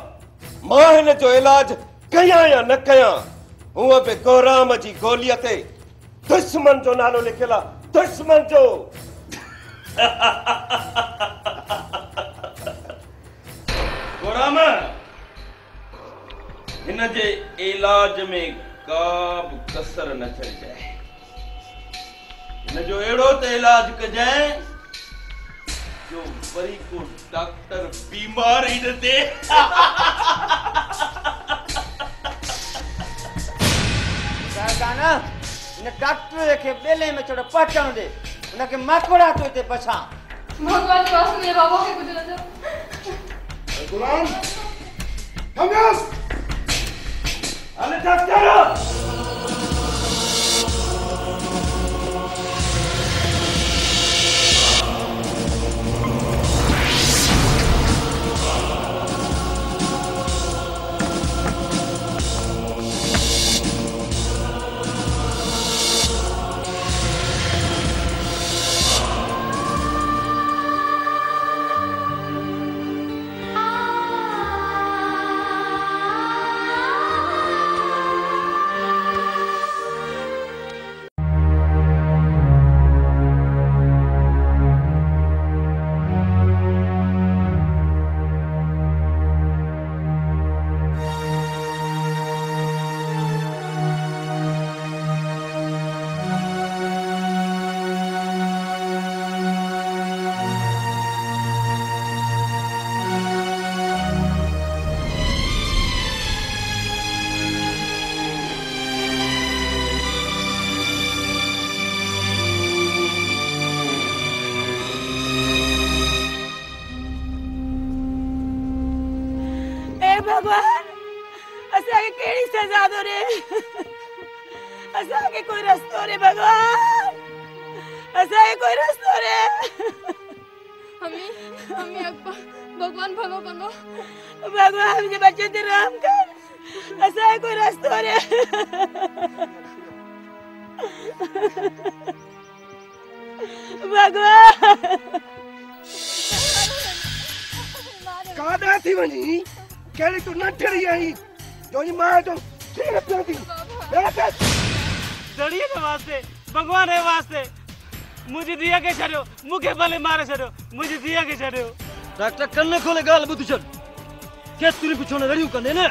माँ जो इलाज कयां या न कयां, हूअ बि गौराम जी गोलीअ ते दुश्मन जो नालो लिखियलु दुश्मन जो। [laughs] गोराम, हिन जे इलाज में का कसर न छॾिजाए हिनजो अहिड़ो त इलाज कजांइ जो वरी को डॉक्टर बीमार ई न थिए काना इन डॉक्टर खे ॿेले में थोरो पहुचण दे उनखे माकोड़ा थो हिते पछां। भगवान के वास्ते मेरे बाबा के कुछ ना दो गुलाम हमस अरे डॉक्टर! ॾे भगवान। काॾा थी वञी कहिड़ी तूं न ठरी आई? तुंहिंजी माँ जो सिर पियो थी दड़ीअ जे वास्ते भगवान जे वास्ते। मुंहिंजी धीअ खे छॾियो मूंखे भले मारे छॾियो मुंहिंजी धीअ खे छॾियो डॉक्टर कन खोले ॻाल्हि ॿुधी छॾ केतिरी पिछो न रड़ियूं कंदे न?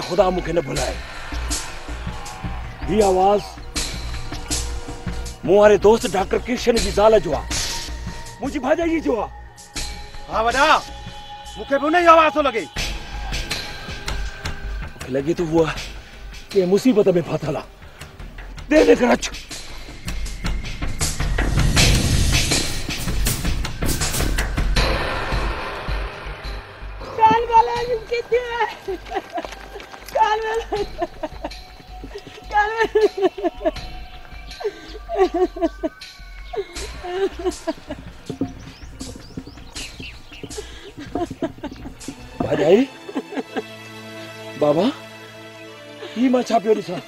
ख़ुदा मूंखे न भुलाए आवाज़ मूं वारे दोस्त डॉक्टर किशन जी ज़ाल जो आहे मुंहिंजी भाॼाई जो आहे हा वॾा मूंखे उन ई आवाज़ थो लॻे मूंखे लॻे थो उहा कंहिं मुसीबत में फाथल। आहे दे दे कर अच कान वाला किथे आहे कान वाला कान वाला भाॼाई बाबा ही माँ छा पियो ॾिसां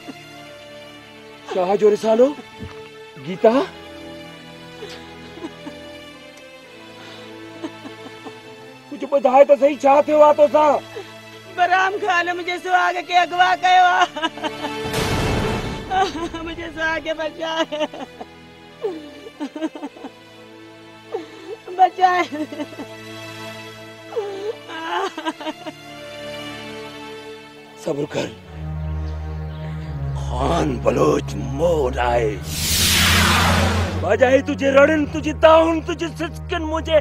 शाह जो रिसालो गीता। कुझु ॿुधाए त सही छा थियो आहे तोसां बराम खान, मुझे सुहाग के अगवा आहे [laughs] मुझे के बचाए। बचाए। सब्र कर। खान बलोच मोड़ आए। बजाए तुझे रड़न तुझे ताउन, तुझे सिसकन मुझे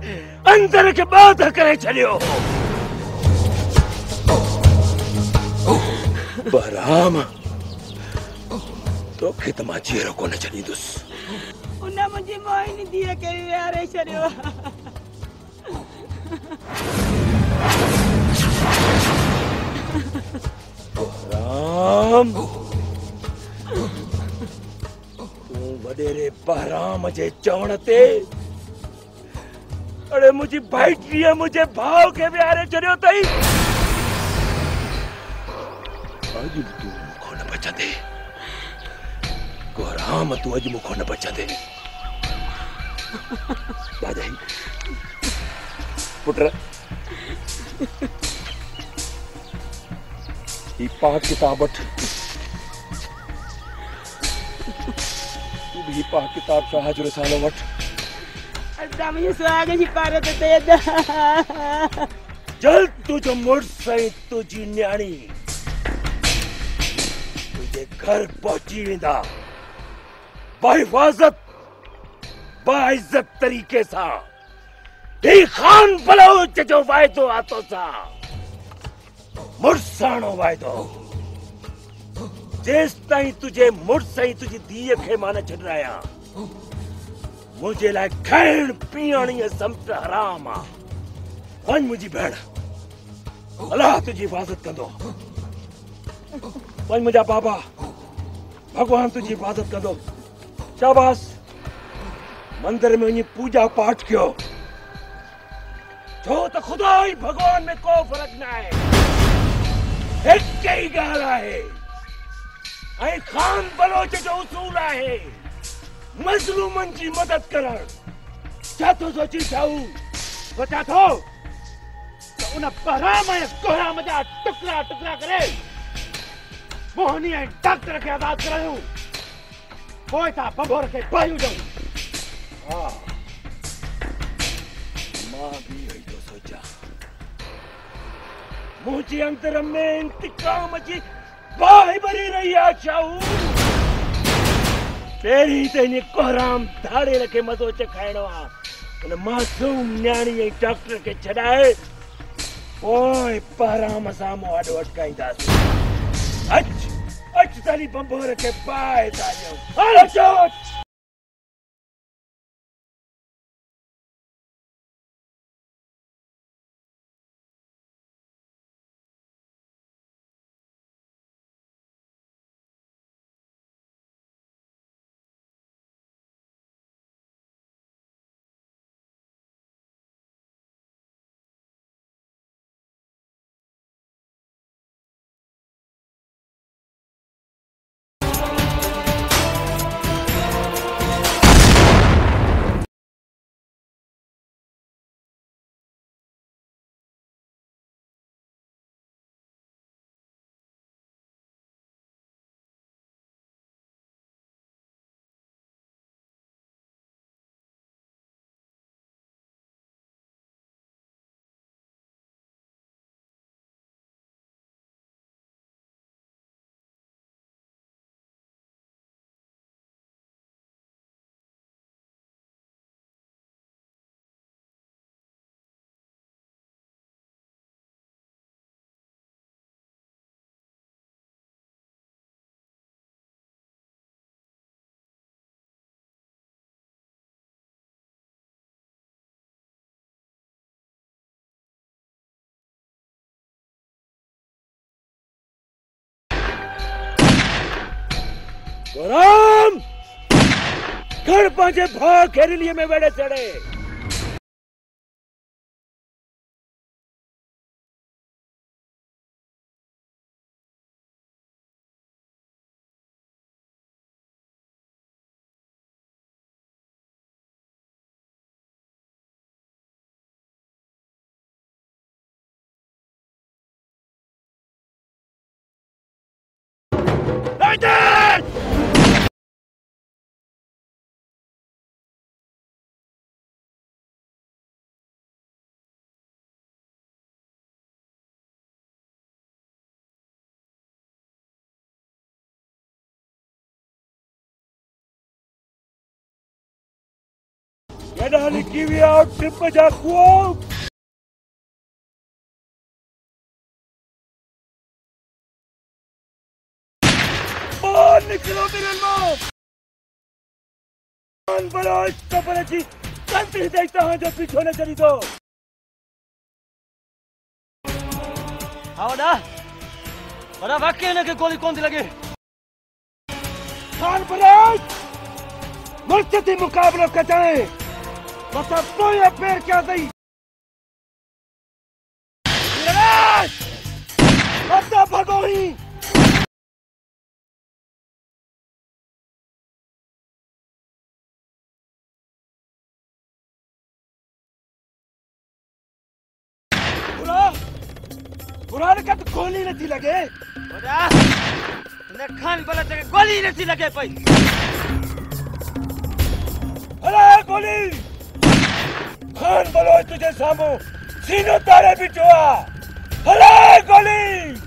अंदर के बात करे छड़ियो बराम। तोखे तमाची रो कोन छॾींदुसि उन मुंहिंजी मोहिनी धीअ खे विहारे छॾियो राम तूं वॾेरे पहराम जे चवण ते अड़े मुंहिंजी भाइटीअ मुंहिंजे भाउ खे विहारे छॾियो अॼु बि तूं कोन बचंदे बचंदे कोराम तूं अॼु मूंखां न बचंदे भाॼाई पुट ही पाक किताब वठ तू भी ही पाक किताब शाह जो रिसालो वठ अदा मुझे सुहाग जी पारे ते ते अदा जल तुझो मुड़स ऐं तुझी न्याणी। तुझे घर पहुची वेंदा। बाहिफाजत बाइज्जत तरीके सां। ही खान बलोच जो वाइदो आहे तोसां मुड़साणो वाइदो जेस ताईं तुझे मुड़स ऐं तुंहिंजी धीअ खे माँ न छॾायां मुंहिंजे लाइ खाइण पीअण इहे सम्झ हराम। आहे वञ मुंहिंजी भेण अलाह तुंहिंजी हिफ़ाज़त कंदो। वञ मुंहिंजा बाबा भॻवान तुंहिंजी हिफ़ाज़त कंदो। शाबाश। मंदिर में पूजा पाठ कयो। छो त ख़ुदा ई भॻवान में को फ़र्क़ु न आहे हिक ई ॻाल्हि आहे। ऐं खान बलोच जो उसूल आहे। मज़लूमनि जी मदद करणु छा थो सोची छाऊ सोचा थो त उन बहराम ऐं कोहराम जा टुकड़ा टुकड़ा करे। मोहनी डॉक्टर खे आज़ादु करायूं था बबोर खे पायूं ॾियूं हा माँ इहो ई थो सोचां मुंहिंजे अंदर में इंतकाम जी बाहि भरी रही आहे शाहू पहिरीं त हिन कोहराम धाड़ेल खे मज़ो चखाइणो आहे उन मासूम न्याणी ऐं डॉक्टर खे छॾाए पोइ बहराम सां मूं वॾो अटकाईंदासीं अच! अच तली बंबोर खे पाए था ॾियूं हलो अचो राम घर भाग खेल लिए मैं वेड़े चढ़े। केॾा लिकी विया टिप जा खूह ॿाहिरि निकिरो ॿिन्हिनि माँ जान बलोच कबर जी? कंदी ताईं तव्हांजो पीछो न। छॾींदो हा वॾा पर वाकई हिनखे गोली कोन थी लॻे खान बलोच मुर्शदी मुकाबलो कजाए मसा पोया पैर क्या दई मसा भगोही बुरा बुरा ने कद गोली नथी लगे हिन खान बलत खे गोली नथी लॻे पई अरे गोली खान बलोच तुझे सामू सीनो तारे बिचुआ आ गोली।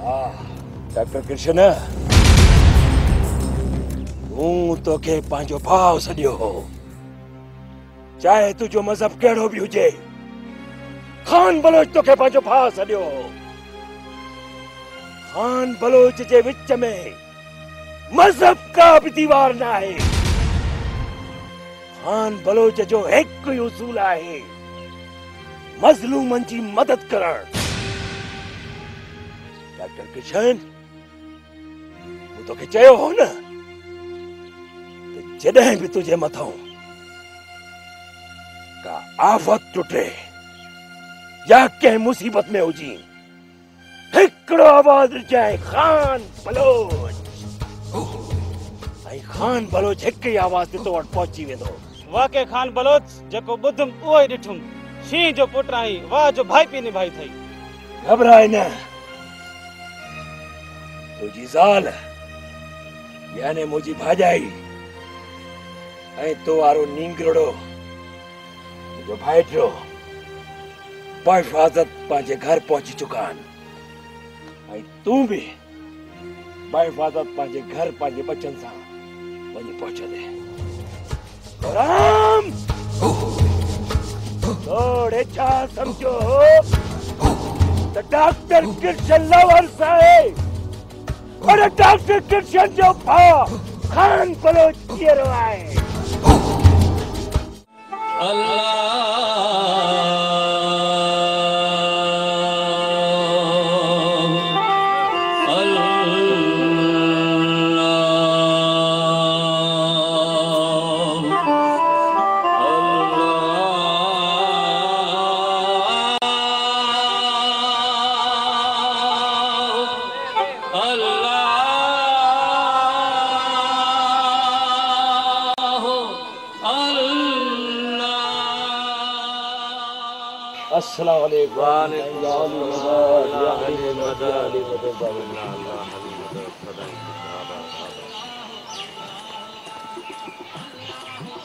डॉक्टर कृष्ण हूँ तोखे पंहिंजो भाउ सॼियो हो चाहे तुंहिंजो मज़हब कहिड़ो बि हुजे खान बलोच तोखे पंहिंजो भाउ सॼियो हो खान बलोच जे विच में मज़हब का बि दीवार न आहे खान बलोच जो हिकु ई उसूल आहे मज़लूमनि जी मदद करणु डॉक्टर किशन मूं तोखे चयो हो न? त जॾहिं बि तुंहिंजे मथां का आफ़त टुटे या कंहिं मुसीबत में हुजी हिकिड़ो आवाज़ जाए खान बलोच। ऐं खान बलोच हिकु ई आवाज़ ते तो वटि पहुची वेंदो। वाके खान बलोच जेको ॿुधुमि उहो ई ॾिठुमि। शींहं जो पुटु आहीं वाह जो भाई पी निभाई थई। घबराए न। तुझी ज़ाल यानी मुंहिंजी भाॼाई ऐं तो वारो नींगरड़ो। मुंहिंजो भाइटियो बहिफ़ाज़त पंहिंजे घर पहुची चुका ऐं तूं बि बहिफ़ाज़त पंहिंजे घर पंहिंजे बचनि सां। वञी पहुचंदे राम थोड़े छा सम्झो। डॉक्टर कृष्ण लवर साहेब। अरे डॉक्टर कृष्ण जो भाव खान बलोच कहिड़ो अल्लाह।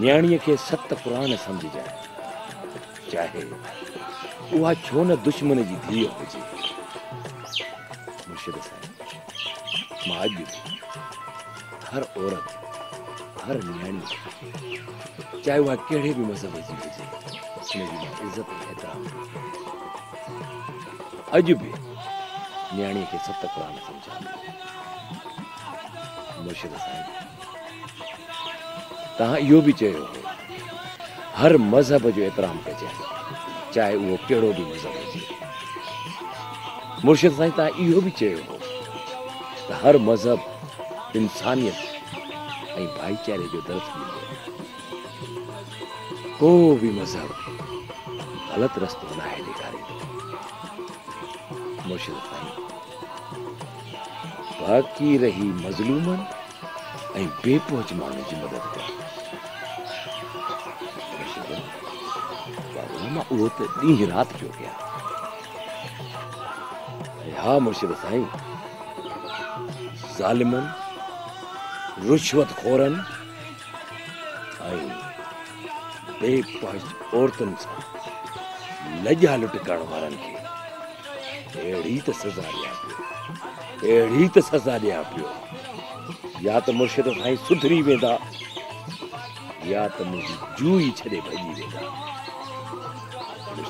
न्याणीअ खे सत क़ुरान सम्झजाए चाहे उहा छो न दुश्मन जी धीअ हुजे हर औरत, हर न्याणी, चाहे उहा कहिड़े बि मज़हब जी हुजे इज़त एतिराम अॼु बि न्याणीअ खे सत क़ुरान सम्झां। मुर्शिद साईं तव्हां इहो बि चयो हो हर मज़हब जो एतिराम कजे, चाहे उहो कहिड़ो बि मज़हब हुजे। मुर्शिद साईं तव्हां इहो बि चयो हो हर मज़हब इंसानियत ऐं भाईचारे जो दर्स ॾींदो। को बि मज़हब ग़लति रस्तो न आहे ॾेखारींदो। मुर्शिद साईं, बाक़ी रही मज़लूमनि ऐं बेपहुच माण्हुनि जी मदद कर माँ उहो त ॾींहुं राति पियो कयां हा मुर्शिद साईं ज़ालिमनि, रुश्वत खोरनि ऐं बेपहुच औरतुनि सां लॼा लुट करण वारनि खे अहिड़ी त सज़ा ॾियाँ पियो अहिड़ी त सज़ा ॾियाँ पियो। या त मुर्शिद साईं सुधरी वेंदा, या त मुंहिंजी जू ई छॾे भॼी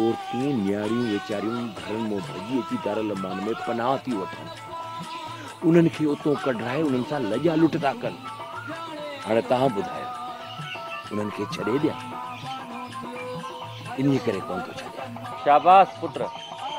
औरतूं न्याणियूं वीचारियूं घरनि माँ भॼी अची दारुल लंबान में पनाह थी वठनि उन्हनि खे उतां कढाए उन्हनि सां लॼा लुट था कनि हाणे तव्हां ॿुधायो उन्हनि खे छॾे ॾियाँ करे कोन थो छॾियाँ शाबाश पुट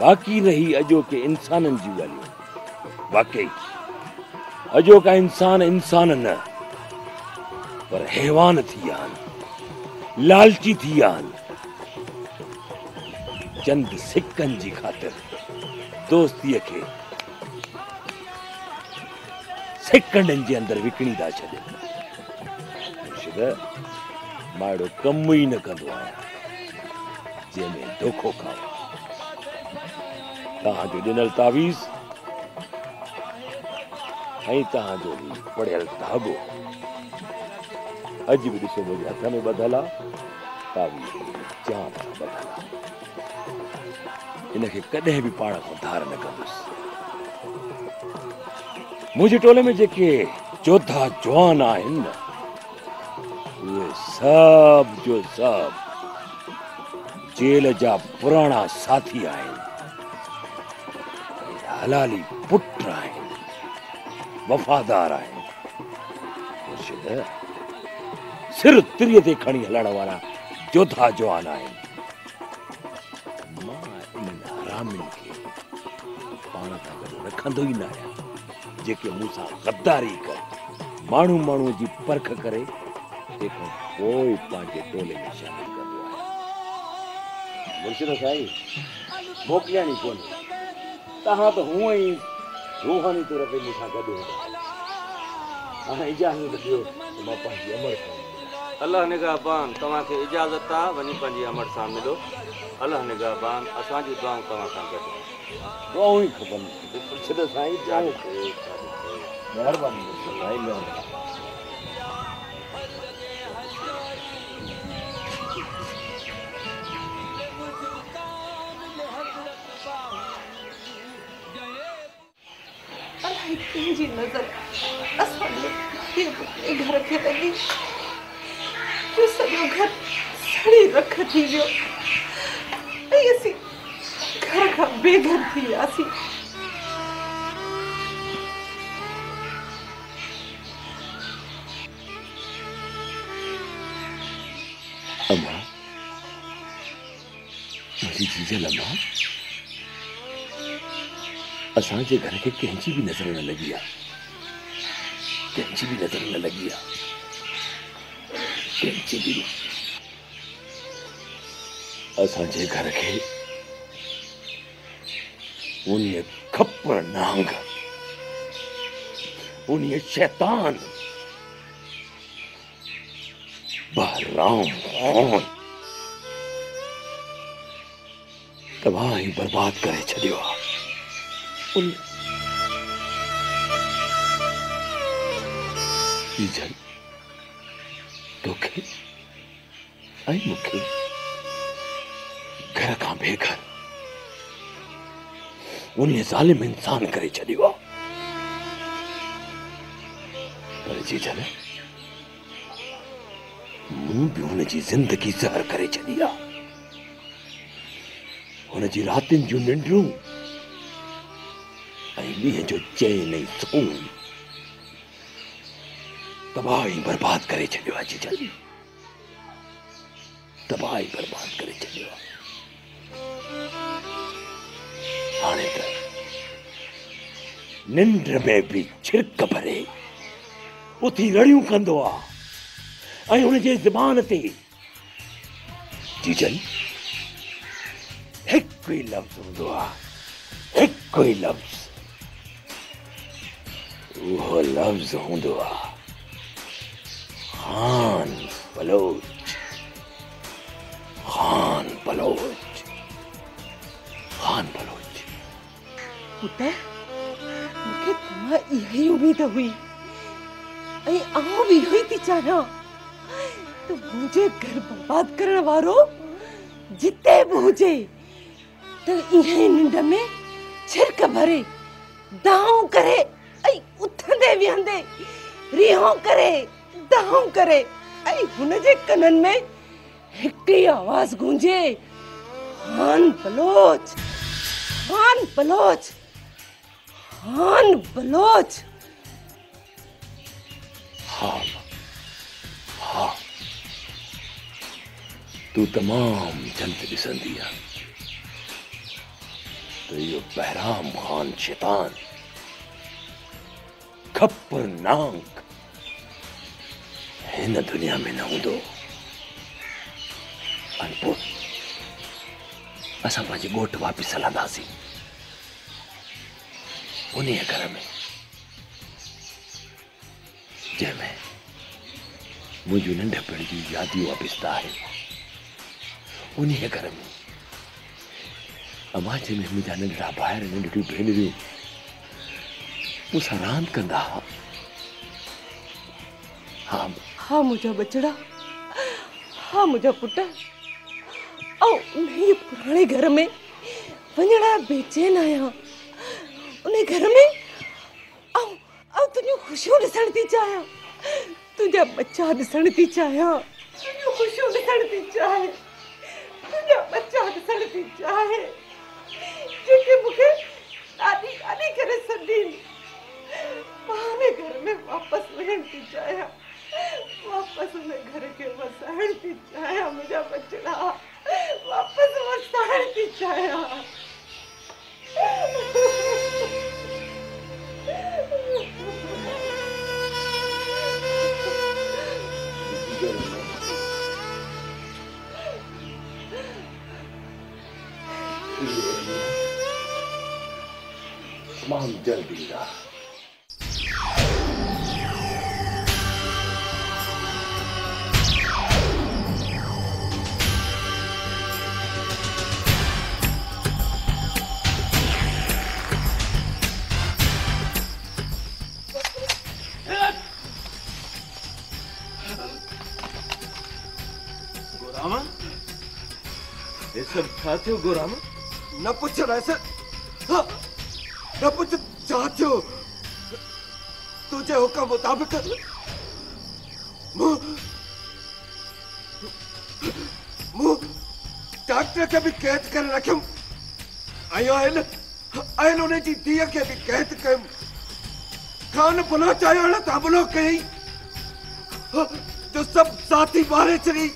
बाक़ी रही अॼोके इंसाननि जी ॻाल्हियूं वाकई। अॼोका इंसान इंसान न। पर हैवान थी विया लालची थी विया चंद सिकनि जी ख़ातिर। दोस्तीअ खे सेकंडनि जे अंदरि विकिणी था छॾनि माँ अहिड़ो कमु ई न कंदो आहियाँ। जंहिंमें धोखो खाओ। तव्हांजो ॾिनल तावीज़? ऐं तव्हांजो ही पढ़ियल धाॻो अॼु बि ॾिसो हथ में आहे तावीज़ जान आहे इनखे कॾहिं बि पाण खां धार न कंदुसि मुंहिंजे टोले में जेके चोथा जवान आहिनि न उहे जो सभु जेल जा पुराणा साथी आहिनि। हलाली पुट आहिनि वफ़ादार मुर्शिद सिर तिरीअ ते खणी हलण वारा जोधा जवान आहिनि माँ इन्हनि हरामियुनि खे पाण सां गॾु रखंदो ई न आहियाँ जेके मूंसां गद्दारी कर माण्हू माण्हूअ जी परख करे तंहिंखां पोइ पंहिंजे टोले में शामिल कंदो आहे मुर्शिद साईं मोकिलियानी कोन्हे तव्हां त हूअं ई रूहानी तौर ते मूंसां गॾु हूंदा। हाणे इजाज़त ॾियो त माँ पंहिंजी अमर सां अलाह निगाहबान तव्हांखे इजाज़त आहे वञी पंहिंजी अमर सां मिलो। अलाह निगाहबान असांजी दुआऊं तव्हां सां गॾु। दुआऊं ई खपनि। मुर्शिद साईं महिरबानी जी नज़र असांजे घर खे लॻी जो सॼो घर सड़ी रख थी वियो ऐं असीं घर खां बेघर थी वियासीं अम्मा मुंहिंजी जीजल अम्मा असांजे घर खे कंहिंजी बि नज़र न लॻी आहे कंहिंजी बि नज़र न लॻी आहे कंहिंजी बि असांजे घर खे उन खप्पर नांग उन शैतान, बहराम तबाही बर्बाद करे छॾियो आहे उन जीजल तोखे ऐं मूंखे घर खां बेघर। उन ज़ालिम इंसान करे छॾियो आहे पर जीजल मूं बि हुनजी ज़िंदगी ज़हर करे छॾी आहे हुनजी रातिनि जूं निंडूं जो चैन ऐं सुकून तबाही बर्बाद करे छॾियो आहे जीजल तबाही बर्बाद करे छॾियो आहे हाणे त निंड में बि छिरक भरे, उथी रड़ियूं कंदो आहे ऐं हुनजे ज़बान ते जीजल हिकु ई लफ़्ज़ हूंदो आहे हिकु ई लफ़्ज़। उहो लफ़्ज़ हूंदो आहे खान बलोच खान बलोच खान बलोच पुट मूंखे तव्हां इहा ई उमेद हुई। ऐं आउं बि इहो ई थी चाहियाँ त मुंहिंजे घर बर्बाद करण वारो जिते बि हुजे त इहे निंड में छिरक भरे दाऊं करे। ऐं उथंदे विहंदे रिहो करे दाऊं करे। ऐं हुनजे कननि में हिकिड़ी आवाज़ गूंजे, हान बलोच हान बलोच हान बलोच। हाँ हाँ तू तमाम जल्द ॾिसंदी आहे त इहो बहराम ख़ान शैतान। खप्पर नांग हिन दुनिया में न हूंदो अनपुर असां पंहिंजे ॻोठ वापसि हलंदासीं उन घर में जंहिंमें मुंहिंजूं नंढपण जी यादियूं वापिसि आहिनि उन घर में अमां जंहिंमें मुंहिंजा नंढड़ा भाइर नंढड़ियूं भेनरियूं मूंसां रांदि कंदा हुआ हा हाँ मुंहिंजा बचड़ा हाँ मुंहिंजा पुट। ऐं उन ई पुराणे घर में लाइ बेचैन आहियाँ उन घर में ऐं ऐं तुंहिंजूं ख़ुशियूं ॾिसण थी चाहियाँ तुंहिंजा बच्चा ॾिसण थी चाहियाँ तुंहिंजूं ख़ुशियूं ॾिसण थी चाहे तुंहिंजा बच्चा ॾिसण थी चाहे जेके मूंखे ॾाढी ॾाढी करे सॾीनि माँ घर में वापस थी चाहियाँ वापसि उन घर के थी चाहियाँ मुंहिंजा बचड़ा वापसि वसाइण थी चाहियाँ तमाम जल्द ईंदा ये सब छा थियो गोरामा? न पुछ रैस हाँ, न पुछ छा थियो तुंहिंजे हुकम मुताबिक़ डॉक्टर खे बि क़ैद करे रखियुमि ऐं आयल आयल उन जी धीअ खे बि क़ैद कयुमि खान बुलो चाहियो तां बुलो कई जो सभु साथी मारे छॾी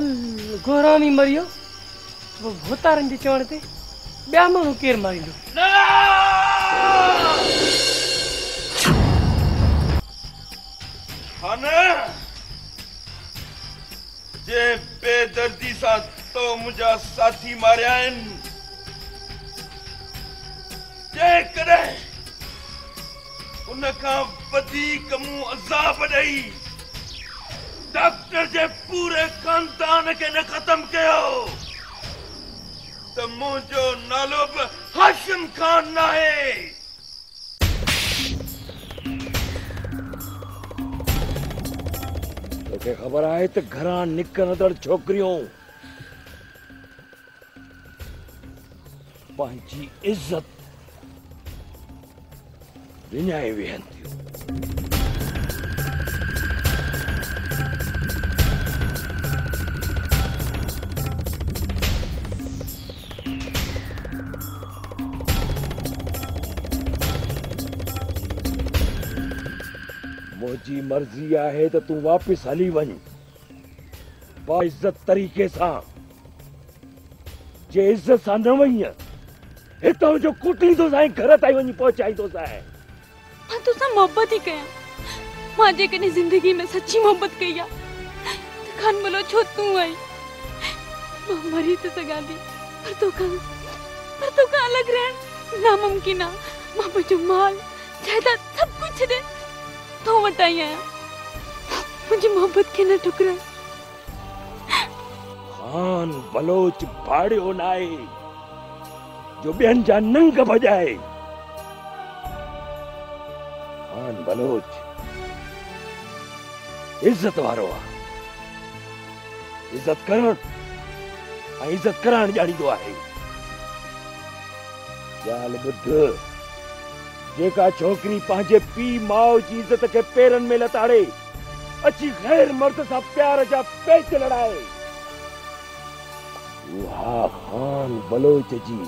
गोरामी मरियो वो भोतारनि जे चवण ते ॿिया माण्हू केरु मारींदो खाना जे बेदर्दी सां तो मुंहिंजा साथी मारिया आहिनि जेकॾहिं उन खां वधीक मूं अज़ाब ॾेई डॉक्टर जे पूरे खानदान खे न ख़तम कयो त मुंहिंजो नालो हाशिम खान नाहे तोखे ख़बर आहे त घरां निकिरंदड़ छोकिरियूं। पंहिंजी इज़त विञाए वेहनि थियूं मुंहिंजी मर्ज़ी आहे त तूं वापसि हली वञ बाइज़त तरीक़े सां. जे इज़त सां न वञ हितां जो कुटींदोसि घर ताईं वञी पहुचाईंदोसि माँ तोसां मोहबत ई कयां माँ जेकॾहिं ज़िंदगी में सची मोहबत कई आहे त खान भलो छो तूं आई. माँ मरी त सघां थी पर तोखां पर तोखां अलॻि रहण नामुमकिन आहे माँ मुंहिंजो माल जाइदाद सभु कुझु छॾे तो वटि आई आहियाँ मुंहिंजी मोहबत खे न ठुकराए खान बलोच भाड़ियो न आहे जो ॿियनि जा नंग भॼाए खान बलोच इज़त वारो आहे इज़त करण ऐं इज़त कराइण ॼाणींदो आहे। ॻाल्हि ॿुध जेका छोकिरी पंहिंजे पीउ माउ जी इज़त खे पेरनि में लताड़े, अची ग़ैर मर्द सां प्यार जा पेच लड़ाए। उहा खान बलोच जी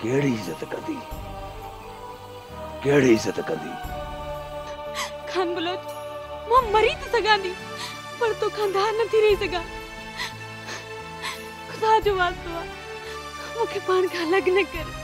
कहिड़ी इज़त कंदी? कहिड़ी इज़त कंदी? खान बलोच, माँ मरी त सघां थी, पर तो खानदार न थी रही सघां। ख़ुदा जो वास्तो आहे मूंखे पाण खां अलॻि न कर।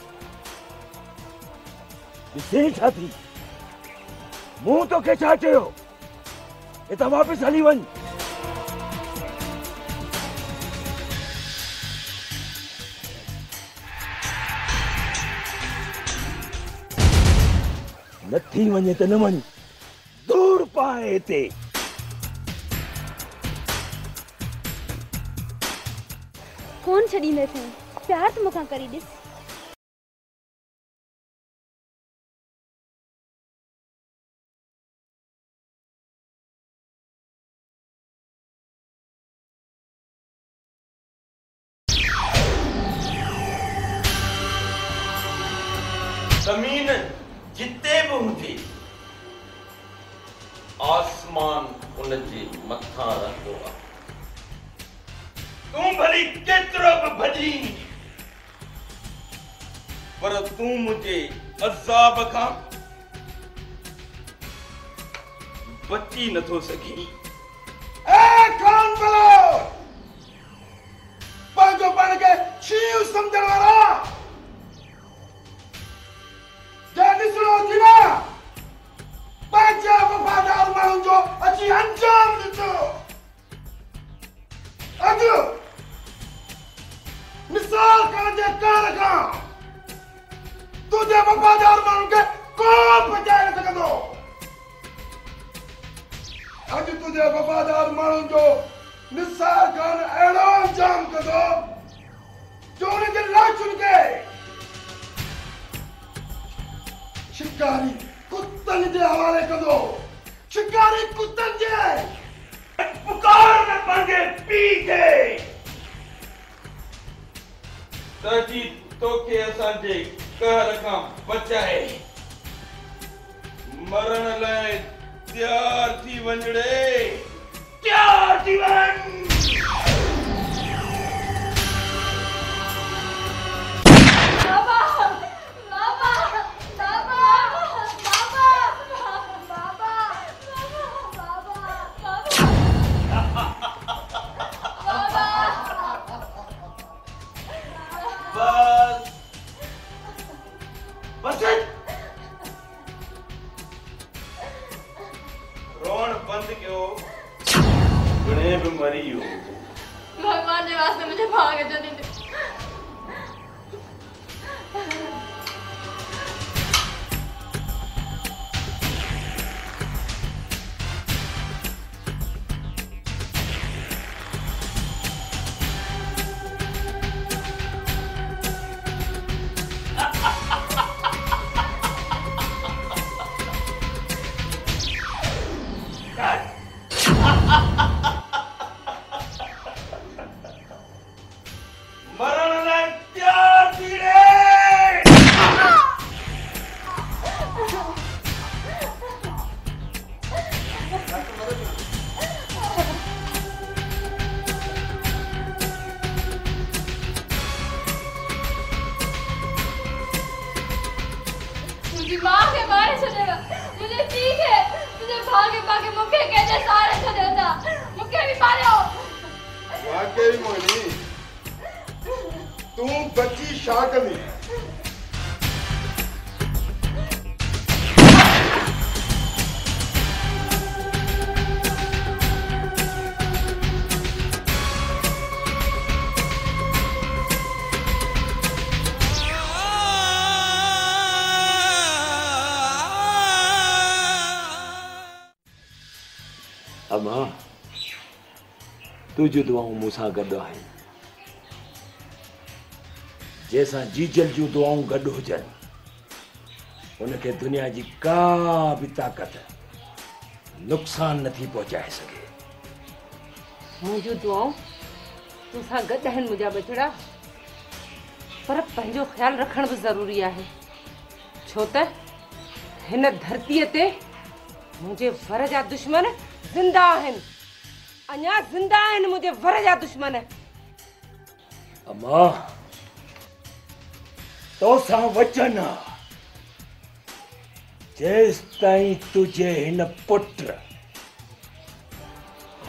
थी मूं तोखे छा चयो हितां वापिस हली वञ नथी वञे त न वञ दूर पाए हिते कोन छॾींदसि प्यार त मूंखां करी बची नथो तुझियूं दुआऊं मूंसां गॾु आहिनि जंहिंसां जीजल जूं दुआऊं गॾु हुजनि, उनखे दुनिया जी का बि ताक़त, नुक़सान नथी पहुचाए सघे। मुंहिंजूं दुआऊं तोसां गॾु आहिनि मुंहिंजा बचड़ा पर पंहिंजो ख़्यालु रखण बि ज़रूरी आहे। छो हिन धरतीअ ते मुंहिंजे वर जा दुश्मन ज़िंदा आहिनि। अञा ज़िंदा आहिनि मुंहिंजे वर जा दुश्मन अमा तोसां वचन आहे जेसि ताईं तुंहिंजे हिन पुट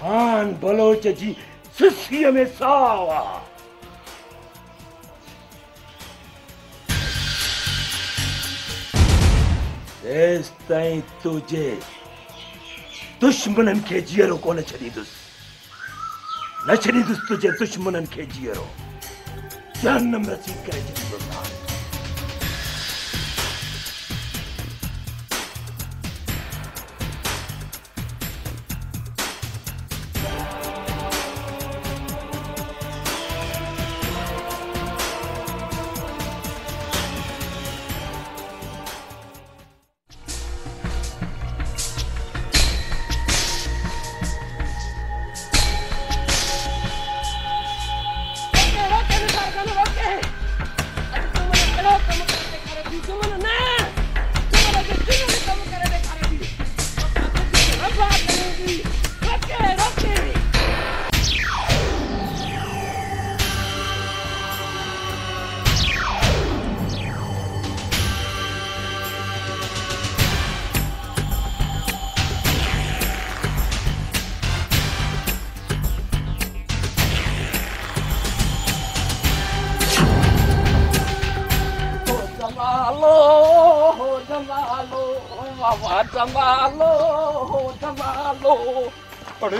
हान बलोच जी सुसीअ में साव तेसि ताईं तुंहिंजे दुश्मननि खे जीअरो कोन छॾींदुसि। न छॾींदुसि तुंहिंजे दुश्मननि खे जीअरो जहन्नम रसीद करे छॾींदुसि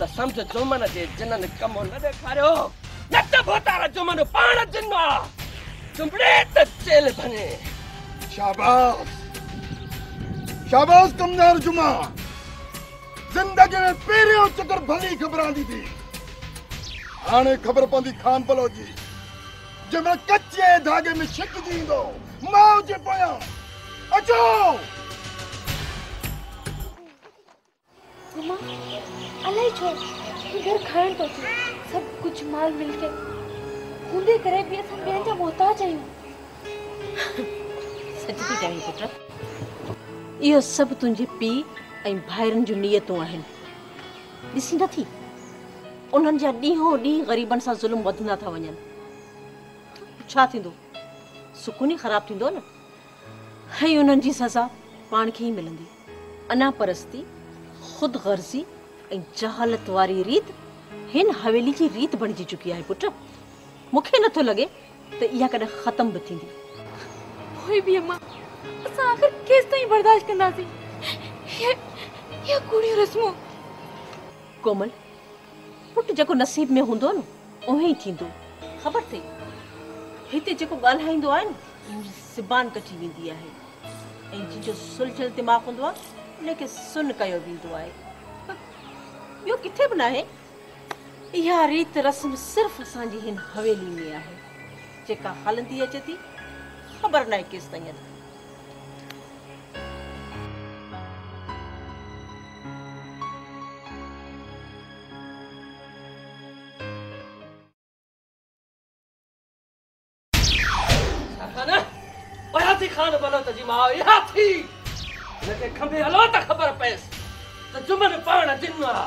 त सम्झ जुमन जे जिननि कमो न ॾेखारियो। न त भोतारा जुमन पाण जिन चुंबड़े त जेल भञे। शाबाश। शाबाश कमदार जुमा ज़िंदगी में पहिरियों चक्कर भली घबरांदी थी। हाणे ख़बर पवंदी खान बलोच जी। जंहिंमहिल कचे धागे में छिकजी ईंदो, माउ जे पोयां अचो। मम्मा अलाए छो घर खाइण थो। अचे सभु कुझु माल मिल के। करे बि असां ॿियनि जा मोहताज आहियूं सच थी चवीं पुट इहो सभु तुंहिंजे पीउ ऐं भाइरनि जूं नियतूं आहिनि। ॾिसी नथी उन्हनि जा ॾींहों ॾींहुं ग़रीबनि सां ज़ुल्म वधंदा था वञनि। छा थींदो? सुकून ई ख़राबु थींदो न? ऐं उन्हनि जी सज़ा पाण खे ई मिलंदी। अना परस्ती ख़ुदि गर्ज़ी ऐं जहालत वारी रीत हिन हवेली जी रीत बणिजी चुकी आहे पुट मूंखे नथो लॻे त इहा कॾहिं ख़तम बि थींदी। पोइ बि अम्मा असां आख़िर केसि ताईं बर्दाश्त कंदासीं। ये ये कूड़ियूं रस्मूं। कोमल पुट जेको नसीब में हूंदो न उहो ई थींदो। ख़बर अथई हिते जेको ॻाल्हाईंदो आहे न ज़बान कटी वेंदी आहे। ऐं जंहिंजो सुलझियल दिमाग़ हूंदो आहे उनखे सुन कयो वेंदो आहे ॿियो किथे बि न आहे इहा रीत रस्म सिर्फ़ु असांजी हिन हवेली में आहे, जेका हलंदी अचे थी ख़बर न आहे केसि ताईं खान ओया बलो त जी माँ या थी। हिनखे खंभे हलो त ख़बर पएसि त जुमन पाण जिन आहे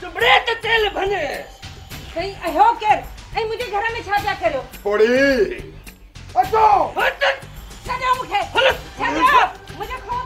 चुंबड़े त तेल भञे कहीं अहो केर ऐं मुंहिंजे घर में छा पिया करियो पोड़ी। अचो हट छॾियो मूंखे। छॾियो मुंहिंजो खोड़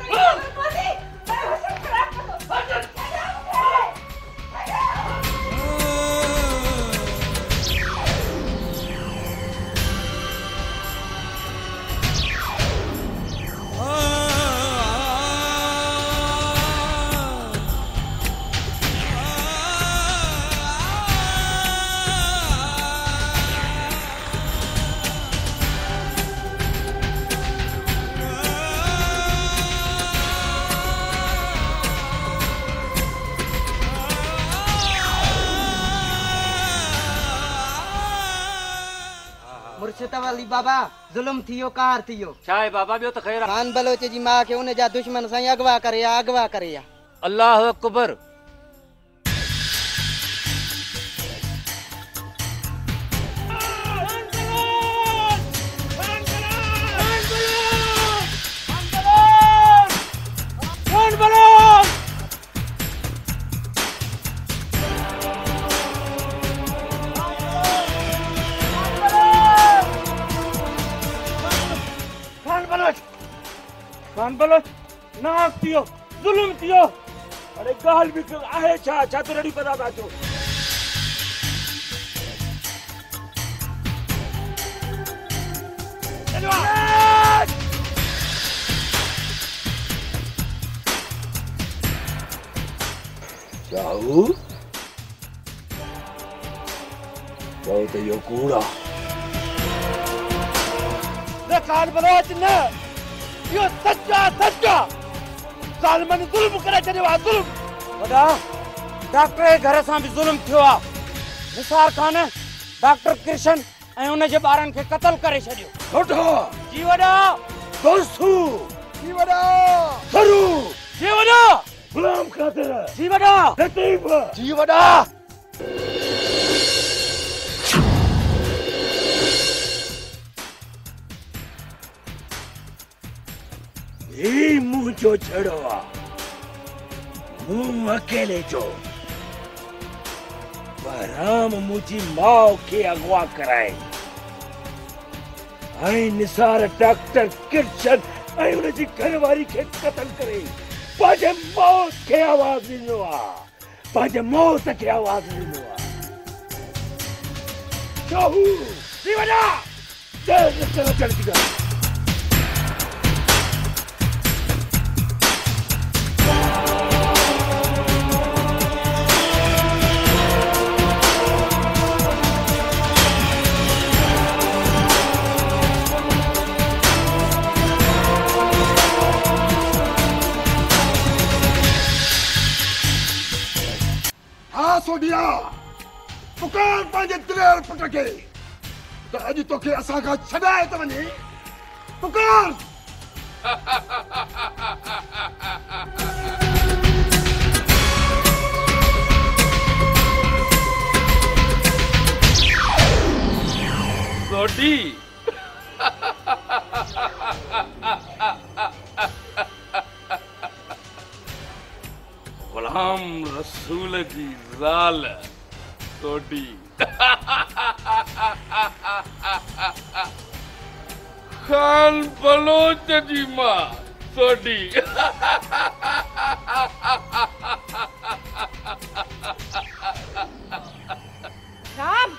वाली बाबा जुलम थियो कार थियो। चाहे बाबा भी तो ख़ैर। खान बलोच जी माउ के उन जा दुश्मन साईं अगवा करे अगवा करे आ अल्लाह अकबर। नाक थियो ज़ुल्म थियो अरे ॻाल्हि बि कयो आहे छा छा तूं रड़ी पता था अचो शाहू चओ त इहो कूड़। न खान बलोच न। इहो सच आहे सच आहे ज़ालिमनि ज़ुल्म करे छॾियो आहे ज़ुल्म। वॾा डॉक्टर जे घर सां बि ज़ुल्म थियो आहे। निसार खान डॉक्टर कृष्ण ऐं उन जे ॿारनि खे क़तल करे छॾियो। वठो जी वॾा। दोस्तू। जी वॾा। सरू जी वॾा। गुलाम ख़ातिर। जी वॾा। लतीफ़ जी वॾा। जो छड़ो आ मुँह अकेले जो। पर हम मुंहिंजी माउ खे अगवा कराए। ऐं निसार डॉक्टर किरशन ऐं हुनजी घरवारी खे क़तल करे। पंहिंजे मौत खे आवाज़ ॾिनो पंहिंजे मौत खे आवाज़ ॾिनो आहे शाहू थी वञा चल चल चल थी पुकार पंहिंजे दिलेर पुट खे त अॼु तोखे असां खां छॾाए थो वञे पुकार। सोडी गुलाम रसूल की जाल। सोडी खान बलोच जी माँ सोडी राम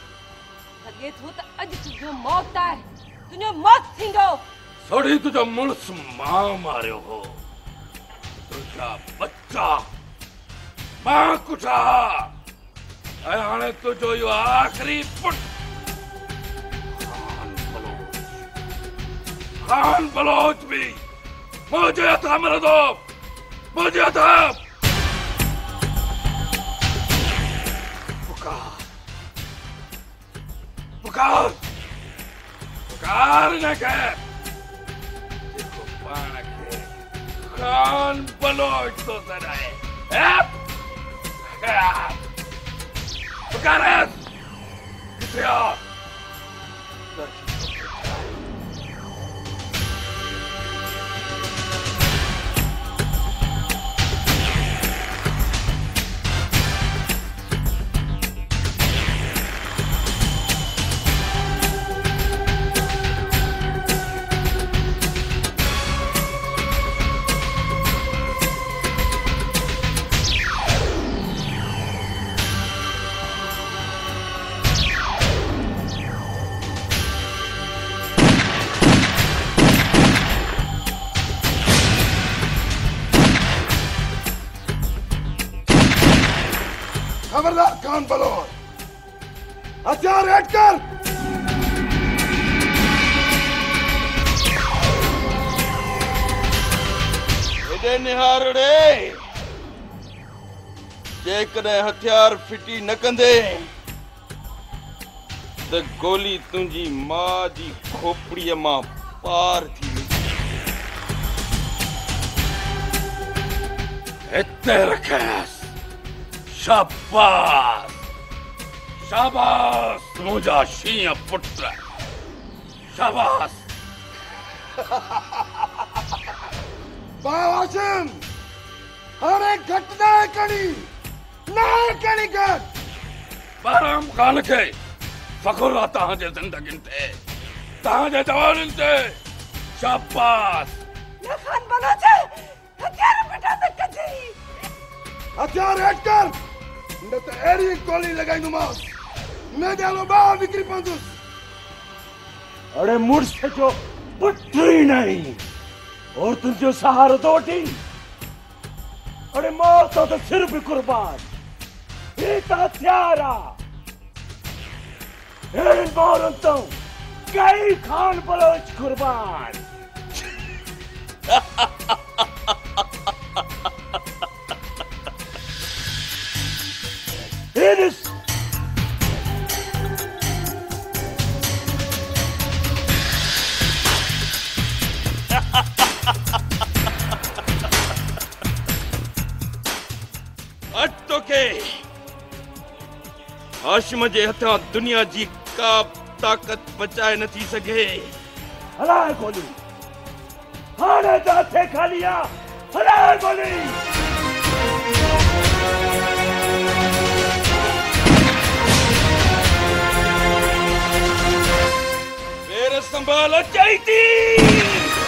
लॻे थो त अॼु तुंहिंजो मौत आहे तुंहिंजो मौत थींदो सोडी तुझो मुड़ुस माँ मारियो हो। तुझा बच्चा माँ ऐं हाणे तुंहिंजो इहो आख़िरी पुट। खान बलोच। खान बलोच बि मुंहिंजे हथां मरंदो मुंहिंजे हथां पुकार। पुकार। पुकार न कर जेको पाण खे खान बलोच थो सॾाए पुकार किथे आहे खबरदार खान बलोच हथियार हेठ कर। हेॾे निहारड़े जेकॾहिं हथियार फिटी न कंदे, त गोली तुंहिंजी माँ जी खोपड़ीअ माँ पार थी हिते रखेसि शाबाश। शाबाश मुंहिंजा शींहं पुट शाबाश। बावासिम हाणे घटि न आहे कड़ी न कड़ी घटि। बहराम खान खे फ़खुर आहे तव्हांजे ज़िंदगियुनि ते तव्हांजे जवाननि ते। शाबाश। हथियार हेठ कर न त अहिड़ी गोली लॻाईंदोमांसि न ॼाणो ॿाहिरि निकिरी पवंदुसि अरे मुड़स जो पुत्र नहीं और तुझे सहारो तो वठी अरे मौत तो सिर भी कुर्बान तो हथियार आ तो कई खान बलोच कुर्बान It is हाशिम जे हथां दुनिया जी का ताक़त बचाए नथी सघे हलाए गोली। हाणे जाथे खालिया। हलाए गोली। संभाल चाहिए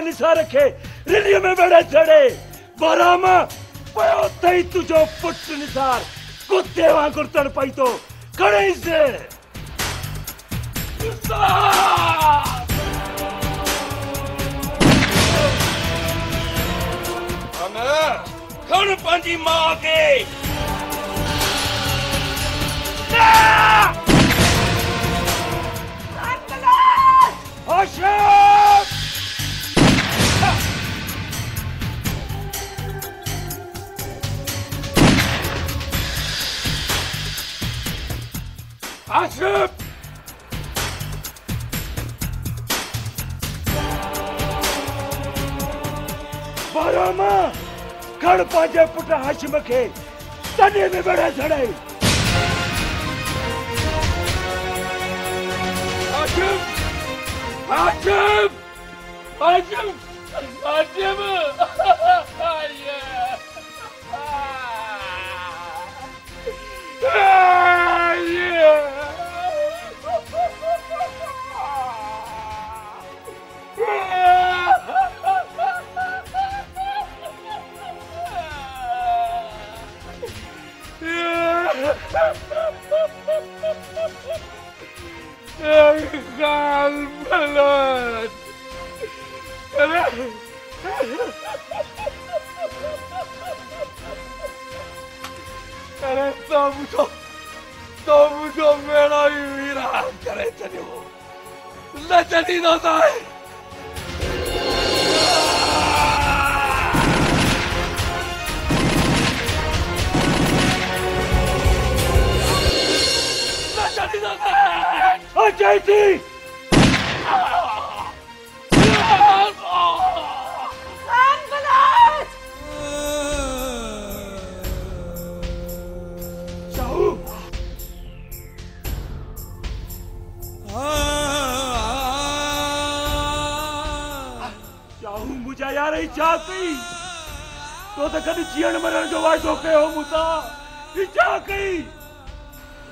पाजे भाउ निसार खे में वेड़े चढ़े। बरामा पयो तई तुझो पुट निसार। कुत्ते वांगुर तड़ पई तो खड़े से। खड़ पंहिंजी माउ खे। हाशिम हाशिम बरामा खड़ पाजे पुट हाशिम खे तने में बड़ा झड़े। हाशिम हाशिम हाशिम हाशिम Galbalot! अरे तो मुझो तो मुझो मेरा ही वीरा करे चलो न चली होता है न है जी शाहू शाहू मुझे यार ही तो तो कभी जीवन मरण जो वायदो कयो मुसा ही कई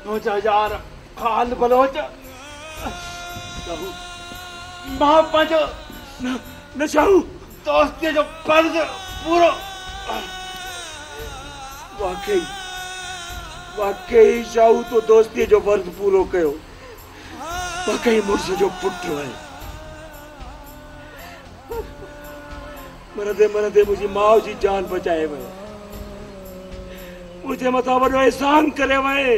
मुझे यार खान बलोच। माँ पंहिंजो न न दोस्तीअ जो फर्ज़ पूरो। वाकई वाकई शाहू तो दोस्तीअ जो फर्ज़ पूरो कयो। वाकई मुड़ुस जो पुटु आहे मरंदे मरंदे मुंहिंजी माउ जी जान बचाए वियो मुंहिंजे मथां वॾो एहसान करे वए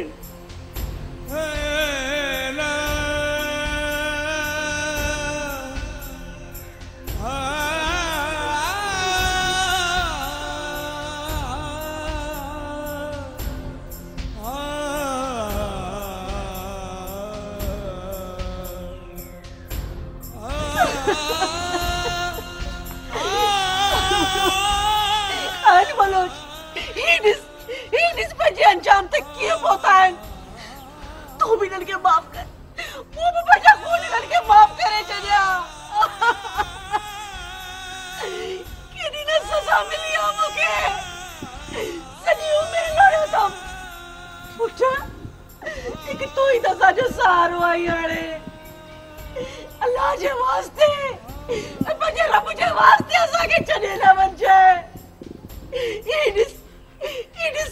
तू भी नल के माफ़ कर वो भी पंजा खून नल के माफ़ करे चलिया सजा मिली आ मुके सजी उम्र लड़ो तुम। पुछा एक तू ही दसा जो सारो आई आड़े अल्लाह जे वास्ते। पंजे रब जे वास्ते असा के चले ना बन जाए इडिस इडिस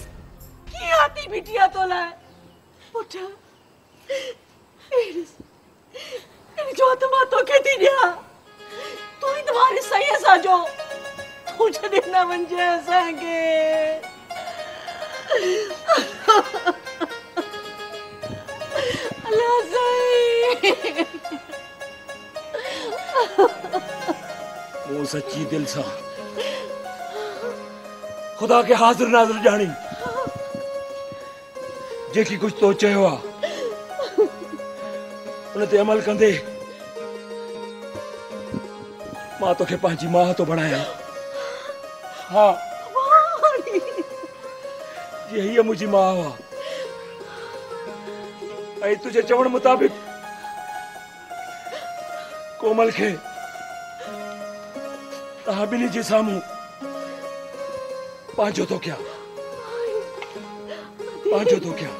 की आती बिटिया तो लाए पुछा उठा इडिस इन जो तुम तो के दी दिया। तू ही तुम्हारी सही है साजो। तुझे देना बन जाए संगे अल्लाह सही मूं सची दिल सां। ख़ुदा खे हाज़िर नाज़िर ॼाणी जेकी कुझु तो चयो आहे उन ते अमल कंदे। माँ तोखे पंहिंजी माउ थो बणायां हा। ये हीअ मुंहिंजी माउ आहे ऐं तुंहिंजे चवण मुताबिक़ कोमल खे। ॿिन्ही जे साम्हूं पंहिंजो थो कयां? पंहिंजो थो कयां?